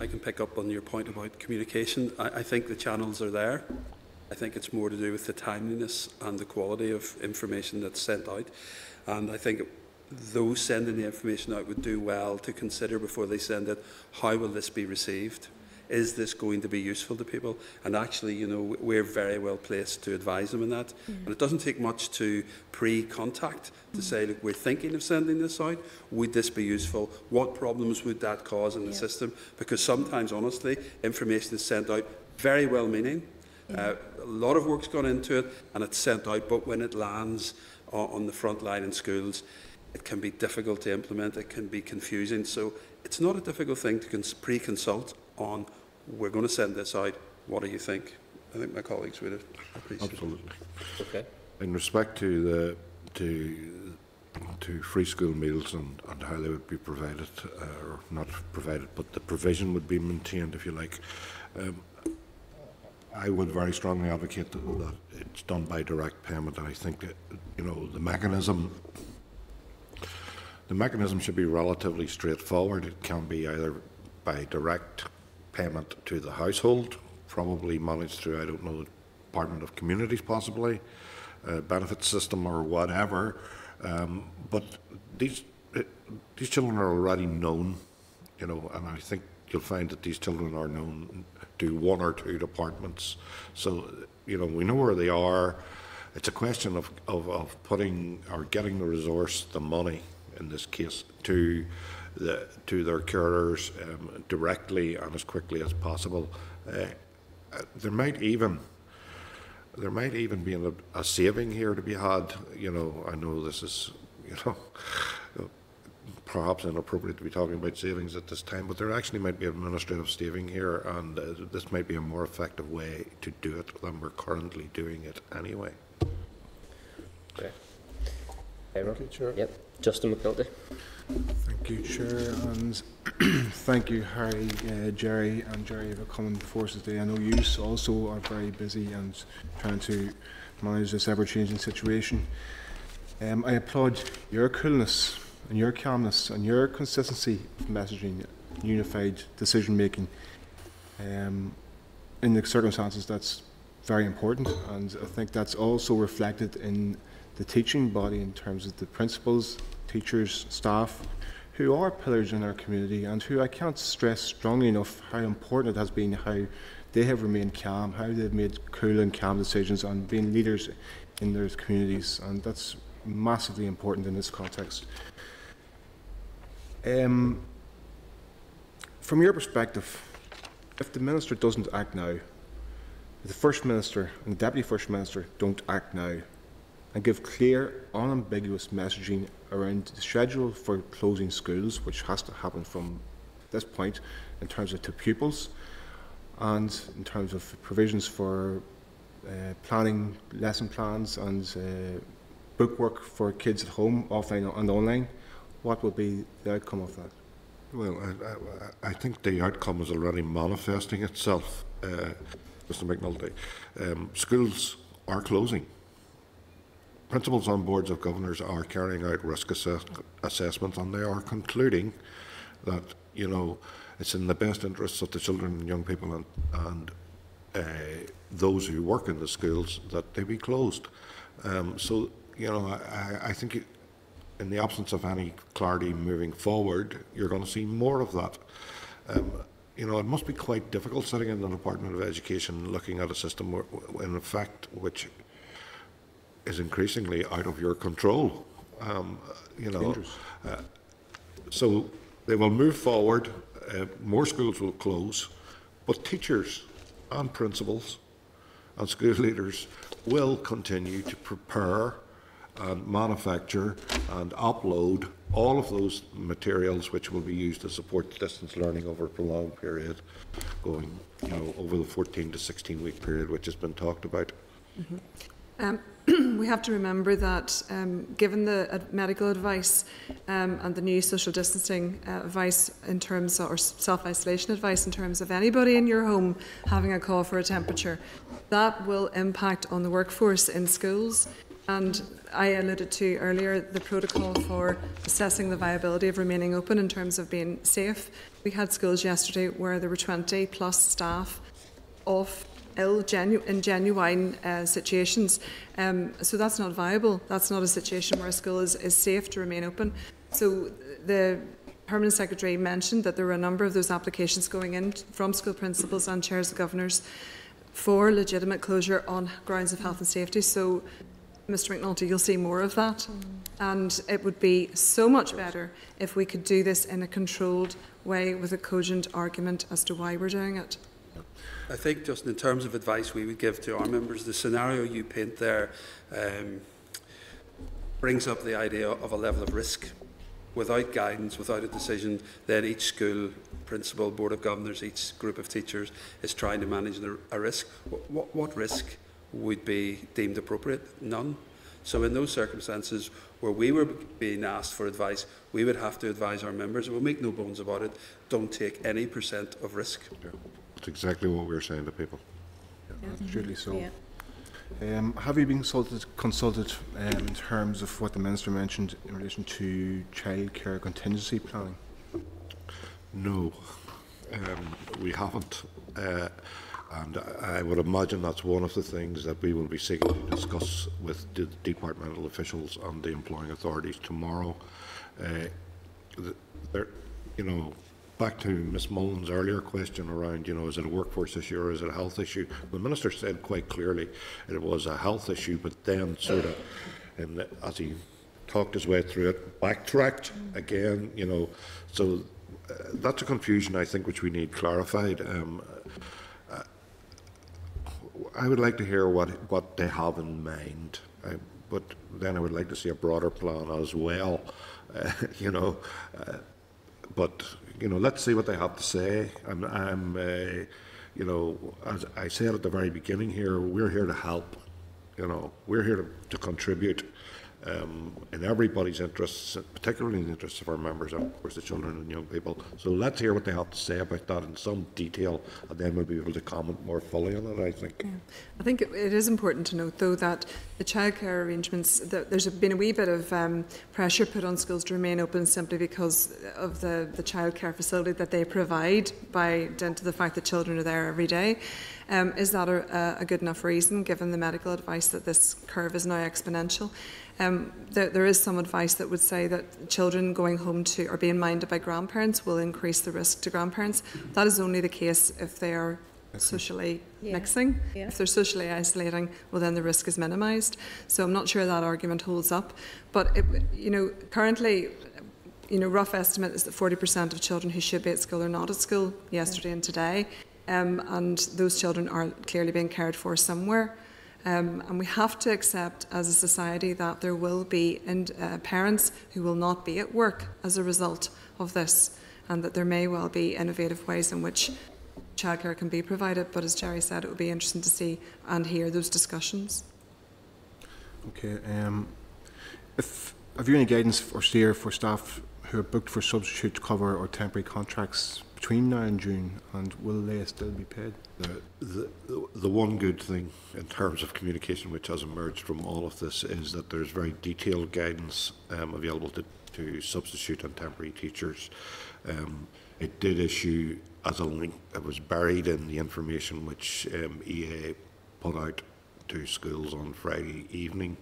I can pick up on your point about communication. I, I think the channels are there. I think it's more to do with the timeliness and the quality of information that's sent out. And I think those sending the information out would do well to consider before they send it, how will this be received? Is this going to be useful to people? And actually, you know, we're very well placed to advise them on that. mm. And it doesn't take much to pre-contact to mm say, look, we're thinking of sending this out. Would this be useful? What problems would that cause in the yeah. system? Because sometimes, honestly, information is sent out very well-meaning. Yeah. Mm. Uh, a lot of work's gone into it, and it's sent out. But when it lands on, on the front line in schools, it can be difficult to implement, it can be confusing. So it's not a difficult thing to pre-consult on, we're going to send this out, what do you think? I think my colleagues would appreciate Absolutely. Okay. In respect to the to to free school meals and, and how they would be provided, uh, or not provided, but the provision would be maintained, if you like. Um, I would very strongly advocate that, that it's done by direct payment. And I think that, you know, the mechanism, the mechanism should be relatively straightforward. It can be either by direct payment to the household, probably managed through, I don't know, the Department of Communities possibly, uh, benefit system or whatever. Um, but these, uh, these children are already known, you know, and I think you'll find that these children are known to one or two departments. So, you know, we know where they are. It's a question of, of, of putting or getting the resource, the money in this case, to the, to their carers um, directly and as quickly as possible. Uh, uh, there might even there might even be a, a saving here to be had. You know, I know this is you know perhaps inappropriate to be talking about savings at this time, but there actually might be administrative saving here, and uh, this might be a more effective way to do it than we're currently doing it anyway. Okay. Thank you, Chair. Yep. Justin McNulty. Thank you, Chair, and thank you, Harry, uh, Jerry, and Jerry for coming before us today. I know you also are very busy and trying to manage this ever-changing situation. Um, I applaud your coolness and your calmness and your consistency of messaging, unified decision making. Um, in the circumstances, that's very important, and I think that's also reflected in the teaching body in terms of the principals, teachers, staff, who are pillars in our community and who I can't stress strongly enough how important it has been how they have remained calm, how they've made cool and calm decisions and been leaders in their communities, and that's massively important in this context. Um, from your perspective, if the Minister doesn't act now, the First Minister and the Deputy First Minister don't act now and give clear, unambiguous messaging around the schedule for closing schools, which has to happen from this point in terms of to pupils and in terms of provisions for uh, planning lesson plans and uh, bookwork for kids at home, offline and online, what will be the outcome of that? Well, I, I, I think the outcome is already manifesting itself, uh, Mr McNulty. Um, schools are closing. Principals on boards of governors are carrying out risk assess assessments and they are concluding that, you know, it's in the best interests of the children and young people and, and uh, those who work in the schools that they be closed. Um, so, you know, I, I think it, in the absence of any clarity moving forward, you're going to see more of that. Um, you know, it must be quite difficult sitting in the Department of Education looking at a system, where, in effect, which is increasingly out of your control. Um, you know, uh, so they will move forward. Uh, more schools will close, but teachers and principals and school leaders will continue to prepare and manufacture and upload all of those materials which will be used to support distance learning over a prolonged period, going you know over the 14 to 16 week period which has been talked about. Mm -hmm. Um, we have to remember that um, given the uh, medical advice um, and the new social distancing uh, advice in terms of, or self-isolation advice in terms of anybody in your home having a call for a temperature, that will impact on the workforce in schools. And I alluded to earlier the protocol for assessing the viability of remaining open in terms of being safe. We had schools yesterday where there were 20 plus staff off ill genu in genuine uh, situations. Um, so that's not viable. That's not a situation where a school is, is safe to remain open. So the Permanent Secretary mentioned that there were a number of those applications going in from school principals and chairs of governors for legitimate closure on grounds of health and safety. So Mr McNulty, you'll see more of that. And it would be so much better if we could do this in a controlled way with a cogent argument as to why we're doing it. I think just in terms of advice we would give to our members, the scenario you paint there um, brings up the idea of a level of risk. Without guidance, without a decision, then each school principal, board of governors, each group of teachers is trying to manage a risk. What, what, what risk would be deemed appropriate? None. So in those circumstances where we were being asked for advice, we would have to advise our members, we'll make no bones about it, don't take any percent of risk. Yeah. That's exactly what we we're saying to people. Surely so. Yeah. Um, have you been consulted, consulted um, in terms of what the Minister mentioned in relation to childcare contingency planning? No, um, we haven't. Uh, and I would imagine that's one of the things that we will be seeking to discuss with the departmental officials and the employing authorities tomorrow. Uh, there, you know, back to Ms Mullan's earlier question around, you know, is it a workforce issue or is it a health issue? The Minister said quite clearly it was a health issue, but then sort of, and as he talked his way through it, backtracked again, you know. So uh, that's a confusion, I think, which we need clarified. Um, uh, I would like to hear what, what they have in mind, I, but then I would like to see a broader plan as well, uh, you know. Uh, but you know, let's see what they have to say. I'm, I'm uh, you know, as I said at the very beginning here, we're here to help. You know, we're here to, to contribute um, in everybody's interests, particularly in the interests of our members and, of course, the children and young people. So let's hear what they have to say about that in some detail, and then we'll be able to comment more fully on it, I think. Yeah. I think it, it is important to note, though, that the childcare arrangements, that there's been a wee bit of um, pressure put on schools to remain open simply because of the, the childcare facility that they provide by dint of the fact that children are there every day. Um, is that a, a good enough reason, given the medical advice that this curve is now exponential? Um, there, there is some advice that would say that children going home to or being minded by grandparents will increase the risk to grandparents. That is only the case if they are socially Yeah. mixing. Yeah. If they're socially isolating, well, then the risk is minimised. So I'm not sure that argument holds up. But it, you know, currently, you know, rough estimate is that 40% of children who should be at school are not at school yesterday and today, um, and those children are clearly being cared for somewhere. Um, and we have to accept as a society that there will be and, uh, parents who will not be at work as a result of this, and that there may well be innovative ways in which childcare can be provided. But as Gerry said, it would be interesting to see and hear those discussions. Okay. Um, if have you any guidance or steer for staff who are booked for substitute cover or temporary contracts between now and June, and will they still be paid? The, the, the one good thing in terms of communication which has emerged from all of this is that there's very detailed guidance um, available to, to substitute and temporary teachers. Um, it did issue as a link, it was buried in the information which um, EA put out to schools on Friday evening.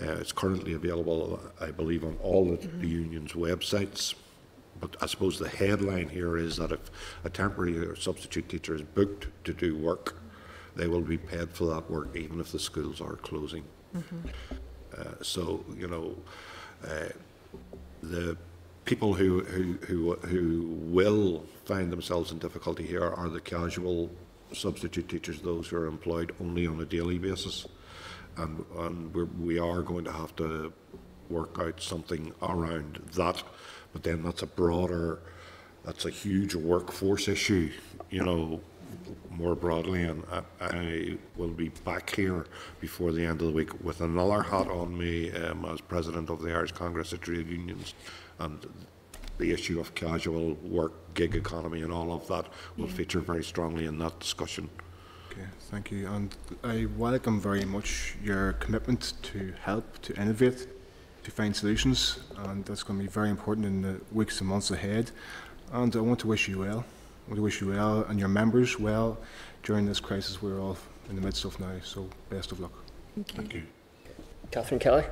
Uh, it's currently available, I believe, on all the, the union's websites. But I suppose the headline here is that if a temporary or substitute teacher is booked to do work, they will be paid for that work even if the schools are closing. Uh, so, you know, uh, the people who, who, who, who will find themselves in difficulty here are the casual substitute teachers, those who are employed only on a daily basis. And, and we're, we are going to have to work out something around that. But then that's a broader, that's a huge workforce issue, you know, more broadly. And I, I will be back here before the end of the week with another hat on me um, as president of the Irish Congress of Trade Unions. And the issue of casual work, gig economy, and all of that will feature very strongly in that discussion. Okay, thank you. And I welcome very much your commitment to help, to innovate, to find solutions, and that's going to be very important in the weeks and months ahead. And I want to wish you well. I want to wish you well and your members well during this crisis we're all in the midst of now. So, best of luck. Thank you. Thank you. Catherine Kelly.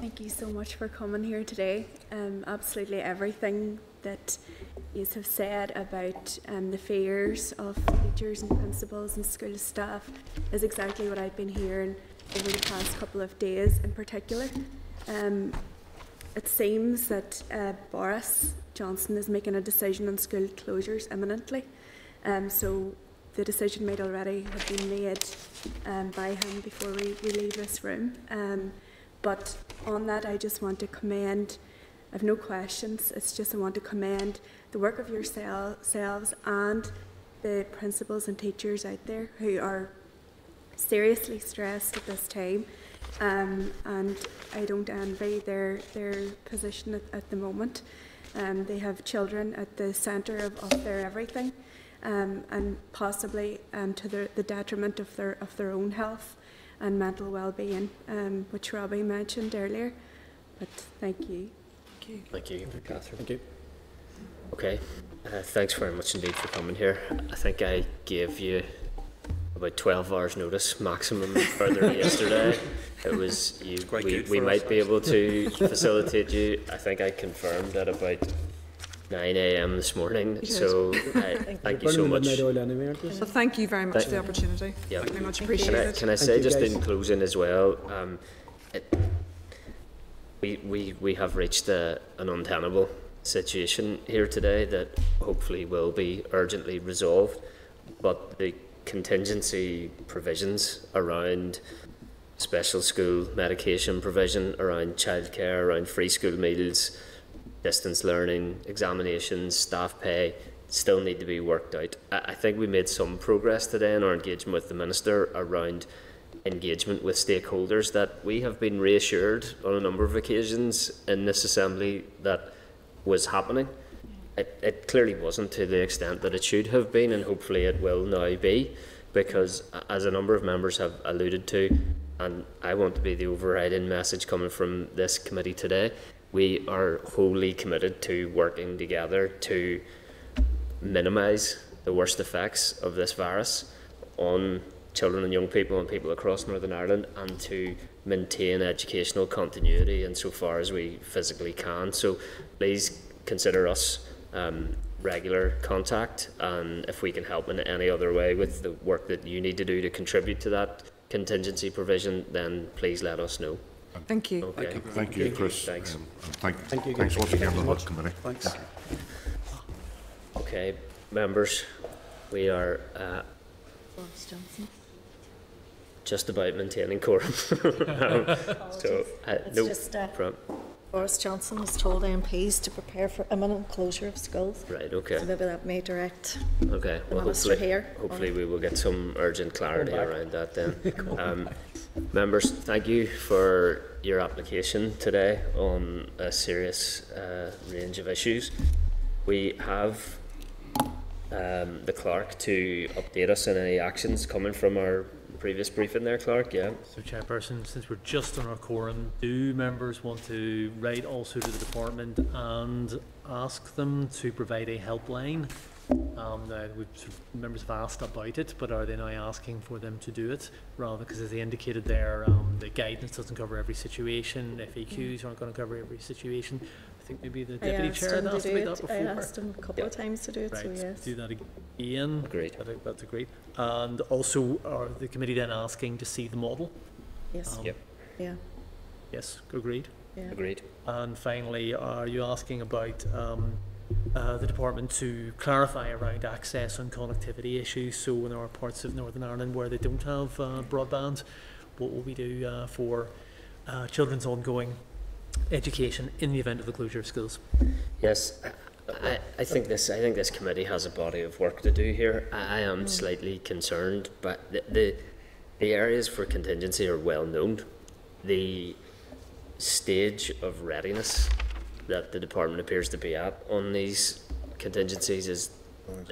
Thank you so much for coming here today. Um, absolutely everything that you have said about um, the fears of teachers and principals and school staff is exactly what I've been hearing over the past couple of days in particular. Um, it seems that uh, Boris Johnson is making a decision on school closures imminently. Um, so the decision made already have been made um, by him before we, we leave this room. Um, but on that, I just want to commend, I have no questions, it's just I want to commend the work of yourselves and the principals and teachers out there who are seriously stressed at this time. Um, and I don't envy their, their position at, at the moment. Um, they have children at the centre of, of their everything. um, and possibly um, to the, the detriment of their of their own health and mental well-being, um, which Robbie mentioned earlier. But thank you. Thank you. Thank you, Catherine. Thank you. Okay, uh, thanks very much indeed for coming here. I think I gave you about 12 hours notice maximum further yesterday. It was, you, quite we, good we might us, be able to facilitate you. I think I confirmed at about 9 a.m. this morning. did. So I, thank you so much. midnight anyway, aren't? So thank you very much Thank- for the opportunity. Yeah. Very much Can appreciated. I, can I say just guys. in closing as well, um, it, we, we, we have reached a, an untenable situation here today that hopefully will be urgently resolved, but the contingency provisions around special school medication provision, around childcare, around free school meals, distance learning, examinations, staff pay, still need to be worked out. I, think we made some progress today in our engagement with the Minister around engagement with stakeholders that we have been reassured on a number of occasions in this Assembly that was happening. It, it clearly wasn't to the extent that it should have been, and hopefully it will now be, because as a number of members have alluded to, and I want to be the overriding message coming from this committee today, we are wholly committed to working together to minimise the worst effects of this virus on children and young people and people across Northern Ireland and to maintain educational continuity insofar as we physically can. So please consider us um, regular contact and if we can help in any other way with the work that you need to do to contribute to that contingency provision, then please let us know. Thank you. Okay. Thank you, Chris. Thanks. Um, and thank, Thank you, thanks guys. once again to the Thank committee. Thanks. Okay, members, we are uh, Boris Johnson. just about maintaining quorum. um, so, uh, It's no just, uh, problem. Boris Johnson has told MPs to prepare for imminent closure of schools. Right, So okay. maybe that may direct Okay, the well, Minister hopefully, here. hopefully we will get some urgent clarity around that then. Um, members, thank you for your application today on a serious uh, range of issues. We have um, the clerk to update us on any actions coming from our previous briefing there, Clerk, yeah? So, Chairperson, since we're just on our quorum, do members want to write also to the department and ask them to provide a helpline? Um, now, members have asked about it, but are they now asking for them to do it? Rather, because as they indicated there, um, the guidance doesn't cover every situation, FAQs aren't going to cover every situation. I think maybe the I deputy asked chair him had to asked do about it. that I asked him a couple of times to do it, so Right, yes. do that again. Agreed. I think that's agreed. And also, are the committee then asking to see the model? Yes, Um, Yep. yeah, Yes, agreed. yeah. Agreed. And finally, are you asking about um, uh, the department to clarify around access and connectivity issues? So in our parts of Northern Ireland where they don't have uh, broadband, what will we do uh, for uh, children's ongoing education in the event of the closure of schools? Yes, I, I think this. I think this committee has a body of work to do here. I I am slightly concerned, but the, the the areas for contingency are well known. The stage of readiness that the department appears to be at on these contingencies is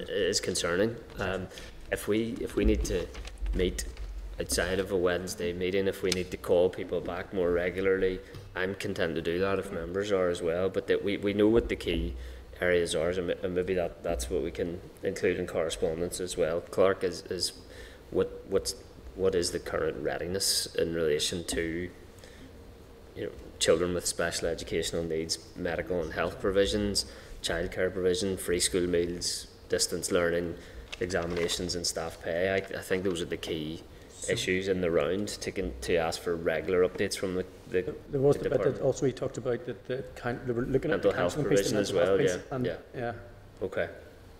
is concerning. Um, if we if we need to meet outside of a Wednesday meeting, if we need to call people back more regularly, I'm content to do that if members are as well. But that we, we know what the key areas are, and and maybe that, that's what we can include in correspondence as well. Clerk is, is what what's what is the current readiness in relation to you know children with special educational needs, medical and health provisions, childcare provision, free school meals, distance learning, examinations and staff pay. I, I think those are the key issues in the round to con- to ask for regular updates from the, the There was the the bit that department. also he talked about that the kind, they were looking at the Mental health counselling piece, the provision as mental health well, piece, yeah, and, yeah. yeah. Okay.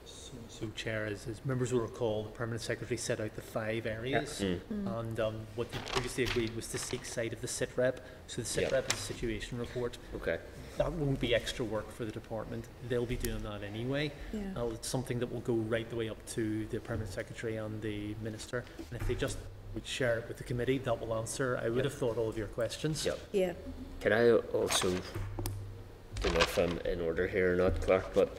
So, so Chair, as, as members will recall, the Permanent Secretary set out the five areas. Mm. And um, what you previously agreed was to seek sight of the SITREP. So the Yep. SITREP is a situation report. Okay. That won't be extra work for the department. They'll be doing that anyway. Yeah. Uh, it's something that will go right the way up to the Permanent Secretary and the Minister. And if they just would share it with the committee, that will answer, I would have thought, all of your questions. Yep. Yeah, Can I also, don't know if I'm in order here or not, Clerk, but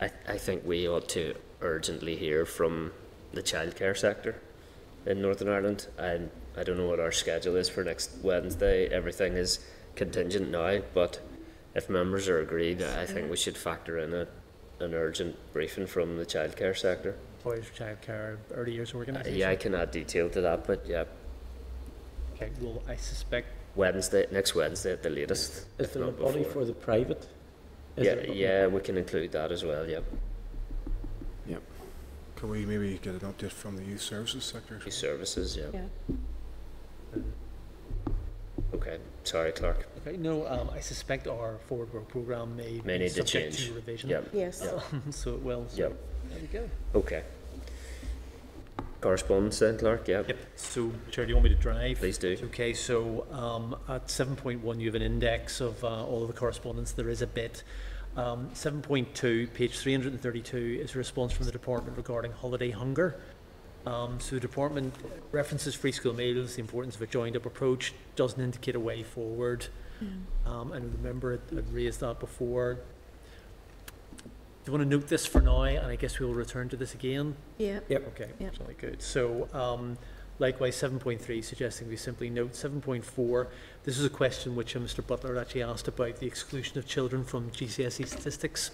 I, I think we ought to urgently hear from the childcare sector in Northern Ireland. And I don't know what our schedule is for next Wednesday. Everything is contingent now, but if members are agreed, I think we should factor in a, an urgent briefing from the childcare sector. Employers for Childcare Early Years Uh, Organisation. yeah, I can add detail to that, but yeah, Okay, well, I suspect Wednesday, next Wednesday at the latest. Is if there a not body before. for the private? Is Yeah, there a body- yeah, we can include that as well. Yeah. Yep, Can we maybe get an update from the youth services sector? Youth services. Yeah. Yeah. Okay. Sorry, Clerk. Okay, no, um, I suspect our forward work programme may, May be need to subject change. to revision. Yep. Yes. Um, so it will. So Yep. There we go. Okay. Correspondence then, Clerk. Yep. Yep. So, Chair, do you want me to drive? Please do. Okay, so um, at 7.1 you have an index of uh, all of the correspondence. There is a bit. Um, 7.2, page 332, is a response from the department regarding holiday hunger. Um, so the department references free school meals, the importance of a joined-up approach, doesn't indicate a way forward. Um, and the member had, had raised that before. Do you want to note this for now, and I guess we will return to this again? Yeah. Okay, Yep. jolly good. So, um, likewise, seven point three, suggesting we simply note seven point four. This is a question which uh, Mr Butler actually asked about the exclusion of children from GCSE statistics.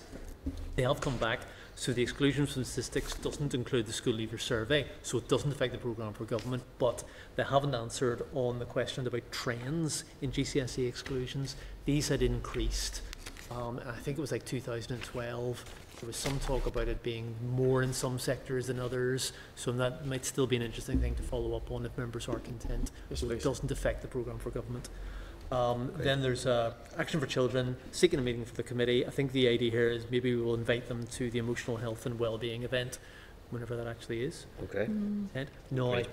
They have come back, so the exclusion from statistics doesn't include the school leaver survey, so it doesn't affect the programme for government, but they haven't answered on the question about trends in GCSE exclusions. These had increased. Um, I think it was like 2012. There was some talk about it being more in some sectors than others, so that might still be an interesting thing to follow up on if members are content. Yes, so it doesn't affect the programme for government. Um, then there's uh, Action for Children, seeking a meeting for the committee. I think the idea here is maybe we will invite them to the emotional health and well-being event, whenever that actually is. Okay. And now, Great.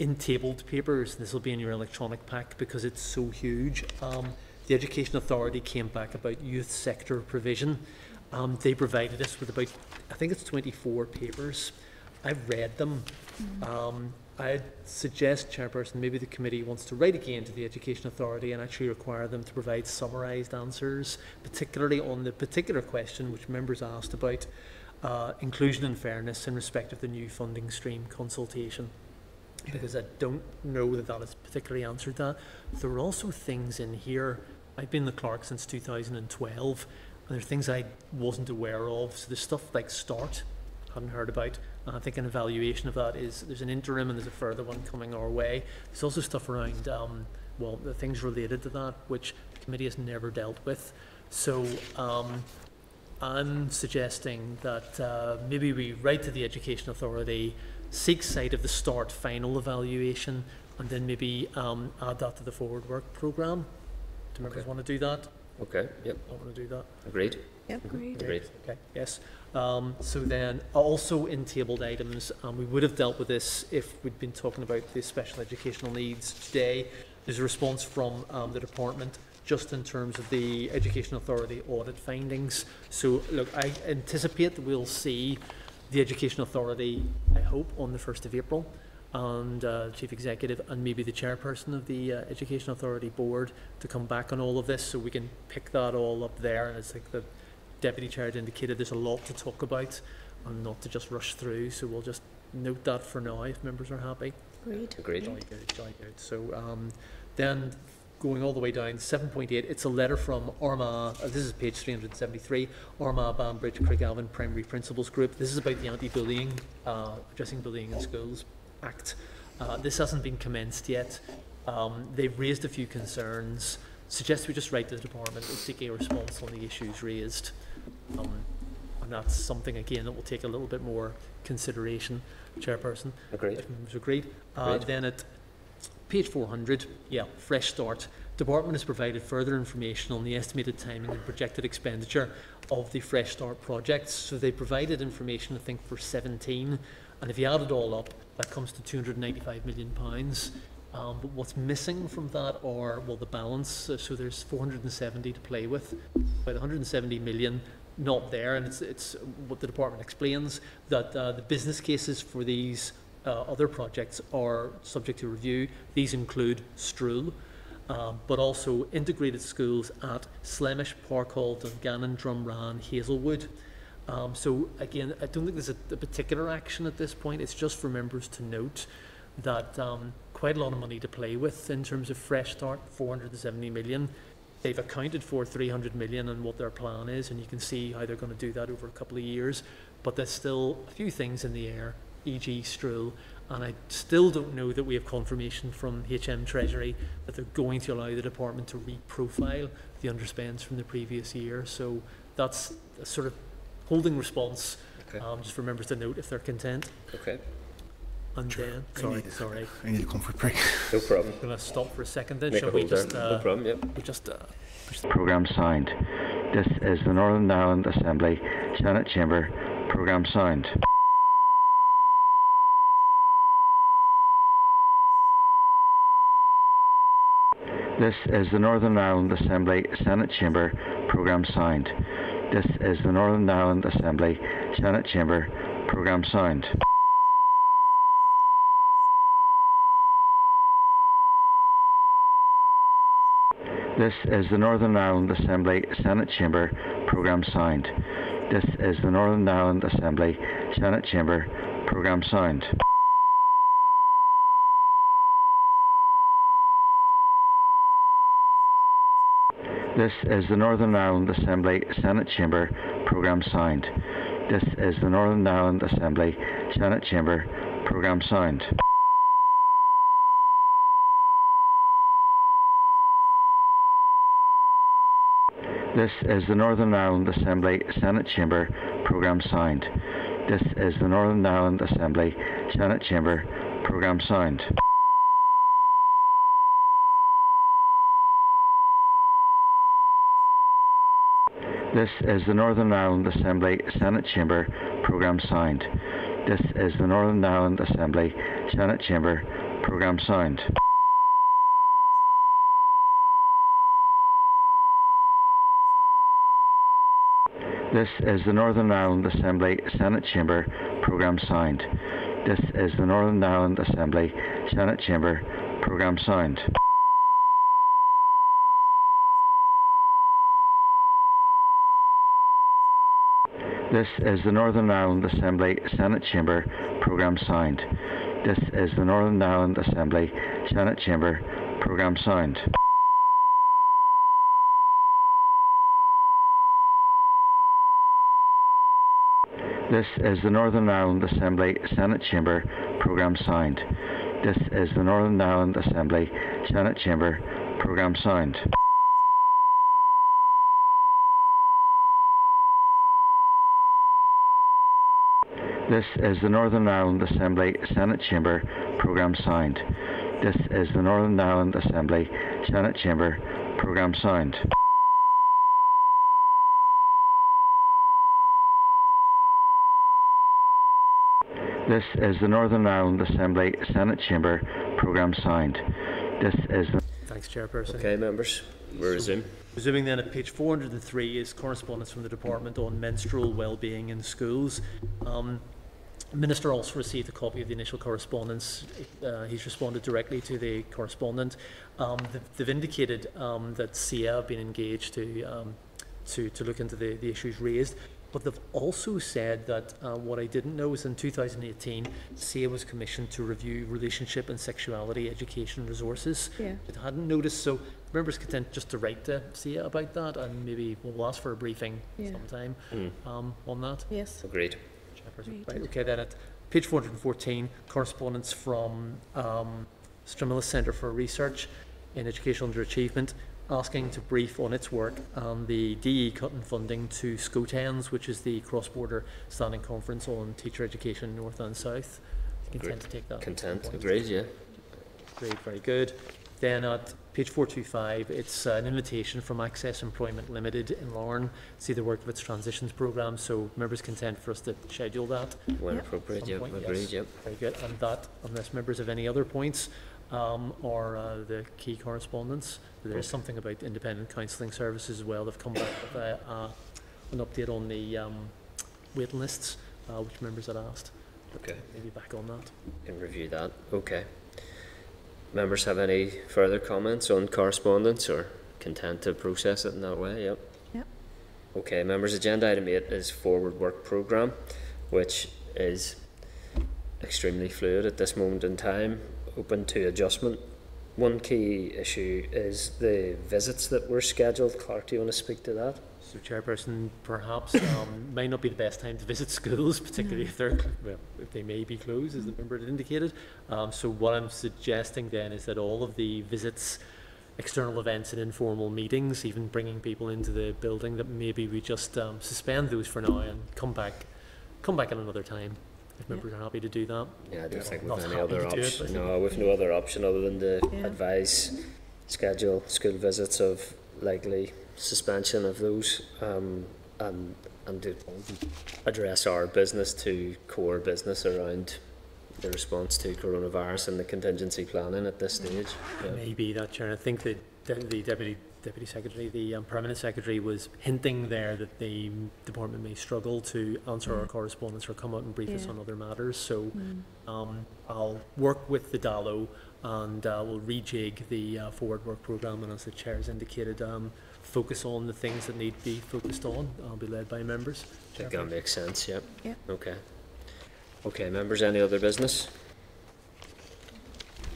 in tabled papers, this will be in your electronic pack because it's so huge. Um, the Education Authority came back about youth sector provision. Um, they provided us with about, I think it's 24 papers. I've read them. Um, I'd suggest, Chairperson, maybe the committee wants to write again to the Education Authority and actually require them to provide summarised answers, particularly on the particular question which members asked about uh, inclusion and fairness in respect of the new funding stream consultation. Because I don't know that that has particularly answered that. There are also things in here. I've been the clerk since 2012, and there are things I wasn't aware of. So there's stuff like START, I hadn't heard about. And I think an evaluation of that is there's an interim and there's a further one coming our way. There's also stuff around, um, well, the things related to that, which the committee has never dealt with. So um, I'm suggesting that uh, maybe we write to the Education Authority, seek sight of the START final evaluation, and then maybe um, add that to the forward work programme. Do members Okay. want to do that? Okay. Yep. I want to do that. Agreed. Yep. Agreed. Agreed. Okay, yes. Um, so then, also in tabled items, um, we would have dealt with this if we'd been talking about the special educational needs today. There's a response from um, the department just in terms of the Education Authority audit findings. So, look, I anticipate that we'll see the Education Authority, I hope, on the 1st of April, and uh, Chief Executive and maybe the chairperson of the uh, Education Authority Board to come back on all of this so we can pick that all up there. And it's like the Deputy Chair had indicated, there's a lot to talk about and not to just rush through. So we'll just note that for now if members are happy. Agreed. Agreed. Jolly good, jolly good. So um, then going all the way down, 7.8, it's a letter from Armagh, uh, this is page 373, Armagh Banbridge Craigavon Primary Principals Group. This is about the anti-bullying, uh, addressing bullying in schools act. Uh, this hasn't been commenced yet. Um, they've raised a few concerns. Suggest we just write to the department and seek a response on the issues raised. Um, and that's something again that will take a little bit more consideration, Chairperson. Agreed. If members agreed. Uh, Agreed. then at page 400, yeah, fresh start. Department has provided further information on the estimated timing and projected expenditure of the Fresh Start projects. So they provided information, I think, for 17, and if you add it all up, that comes to 295 million pounds. Um, but what's missing from that are well the balance. uh, So there's 470 to play with, about 170 million not there, and it's it's what the department explains that uh, the business cases for these uh, other projects are subject to review. These include Strule, um, but also integrated schools at Slemish, Parkhall, Dungannon, Drumragh, Hazelwood. Um, so again, I don't think there's a, a, particular action at this point. It's just for members to note that um, quite a lot of money to play with in terms of Fresh Start, 470 million. They've accounted for 300 million and what their plan is, and you can see how they're going to do that over a couple of years. But there's still a few things in the air, e.g. Strule, and I still don't know that we have confirmation from HM Treasury that they're going to allow the department to reprofile the underspends from the previous year. So that's a sort of holding response, Okay. um, just for members to note if they're content. Okay. And then, I sorry, need- sorry, I need a comfort break. No problem. I'm going to stop for a second then. Make Shall we hold there. just, No uh, problem, yep. we just uh, Programme signed. This is the Northern Ireland Assembly Senate Chamber. Programme signed. This is the Northern Ireland Assembly Senate Chamber. Programme signed. This is the Northern Ireland Assembly Senate Chamber. Programme signed. This is the Northern Ireland Assembly Senate Chamber Programme signed. This is the Northern Ireland Assembly Senate Chamber Programme signed. This is the Northern Ireland Assembly Senate Chamber Programme signed. This is the Northern Ireland Assembly Senate Chamber Programme signed. This is the Northern Ireland Assembly Senate Chamber Programme signed. This is the Northern Ireland Assembly Senate Chamber Programme signed. This is the Northern Ireland Assembly Senate Chamber Programme signed. This is the Northern Ireland Assembly Senate Chamber Programme signed. This is the Northern Ireland Assembly Senate Chamber Programme signed. This is the Northern Ireland Assembly Senate Chamber Programme signed. This is the Northern Ireland Assembly Senate Chamber Programme signed. This is the Northern Ireland Assembly Senate Chamber Programme signed. This is the Northern Ireland Assembly Senate Chamber Programme signed. This is the Northern Ireland Assembly Senate Chamber Programme signed. This is the Northern Ireland Assembly Senate Chamber Programme signed. This is the Northern Ireland Assembly Senate Chamber Programme signed. This is the Northern Ireland Assembly Senate Chamber Programme signed. This is the thanks, Chairperson. Okay, members, we resume. Resuming then at page 403 is correspondence from the Department on menstrual well-being in schools. Um, Minister also received a copy of the initial correspondence. Uh, he's responded directly to the correspondent. Um, they've, they've indicated um, that CCEA have been engaged to, um, to, to look into the, the issues raised. But they've also said that uh, what I didn't know is in 2018, CCEA was commissioned to review relationship and sexuality education resources. Yeah. I hadn't noticed, so members content just to write to CCEA about that, and maybe we'll ask for a briefing Yeah. sometime Mm. um, on that. Yes. Agreed. Right. Right, okay, then at page 414, correspondence from um, Stranmillis Centre for Research in Educational Underachievement, asking to brief on its work on the DE cutting funding to SCOTENS, which is the cross-border standing conference on teacher education north and south. Content to take that. Content, agreed, yeah. Great, very good. Then at page 425, it's uh, an invitation from Access Employment Limited in Lauren to see the work of its transitions programme. So members content for us to schedule that. When Yep. appropriate, Some yep, point, agreed, yes. yep. Very good. And that, unless members have any other points um, or uh, the key correspondence, there is something about independent counselling services as well. They've come back with a, uh, an update on the um, waiting lists, uh, which members had asked. Okay, Maybe back on that. can review that, okay. Members have any further comments on correspondence or content to process it in that way, yep? Yep. Okay, members, agenda item eight is forward work programme, which is extremely fluid at this moment in time, open to adjustment. One key issue is the visits that were scheduled. Clerk, do you want to speak to that? So, Chairperson, perhaps um, might not be the best time to visit schools, particularly if they're well, if they may be closed, as the member had indicated. Um, so, what I'm suggesting then is that all of the visits, external events, and informal meetings, even bringing people into the building, that maybe we just um, suspend those for now and come back, come back at another time. If members are happy to do that. Yeah, I don't think Not we've any other to it, option. but- No, we've no other option other than to Yeah. advise, schedule school visits of likely suspension of those, um, and and to address our business to core business around the response to coronavirus and the contingency planning at this stage. Yeah. Maybe that, Chair. I think that the, the deputy deputy secretary, the um, permanent secretary, was hinting there that the department may struggle to answer our correspondence or come out and brief us on other matters. So Mm. um, I'll work with the DALO and uh, we'll rejig the uh, forward work programme. And as the chair has indicated, um, focus on the things that need to be focused on. I'll be led by members. I think that makes sense, yep. Yep. Okay. Okay, members, any other business?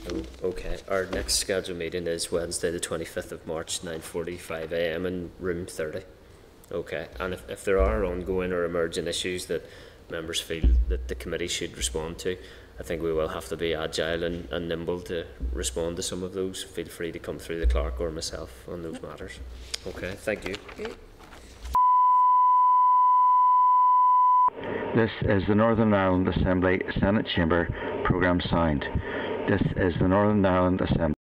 No? Okay, our next scheduled meeting is Wednesday, the twenty-fifth of March, nine forty-five AM in room thirty. Okay, and if, if there are ongoing or emerging issues that members feel that the committee should respond to, I think we will have to be agile and, and nimble to respond to some of those. Feel free to come through the clerk or myself on those matters. Okay, thank you. This is the Northern Ireland Assembly Senate Chamber Programme Sound. This is the Northern Ireland Assembly.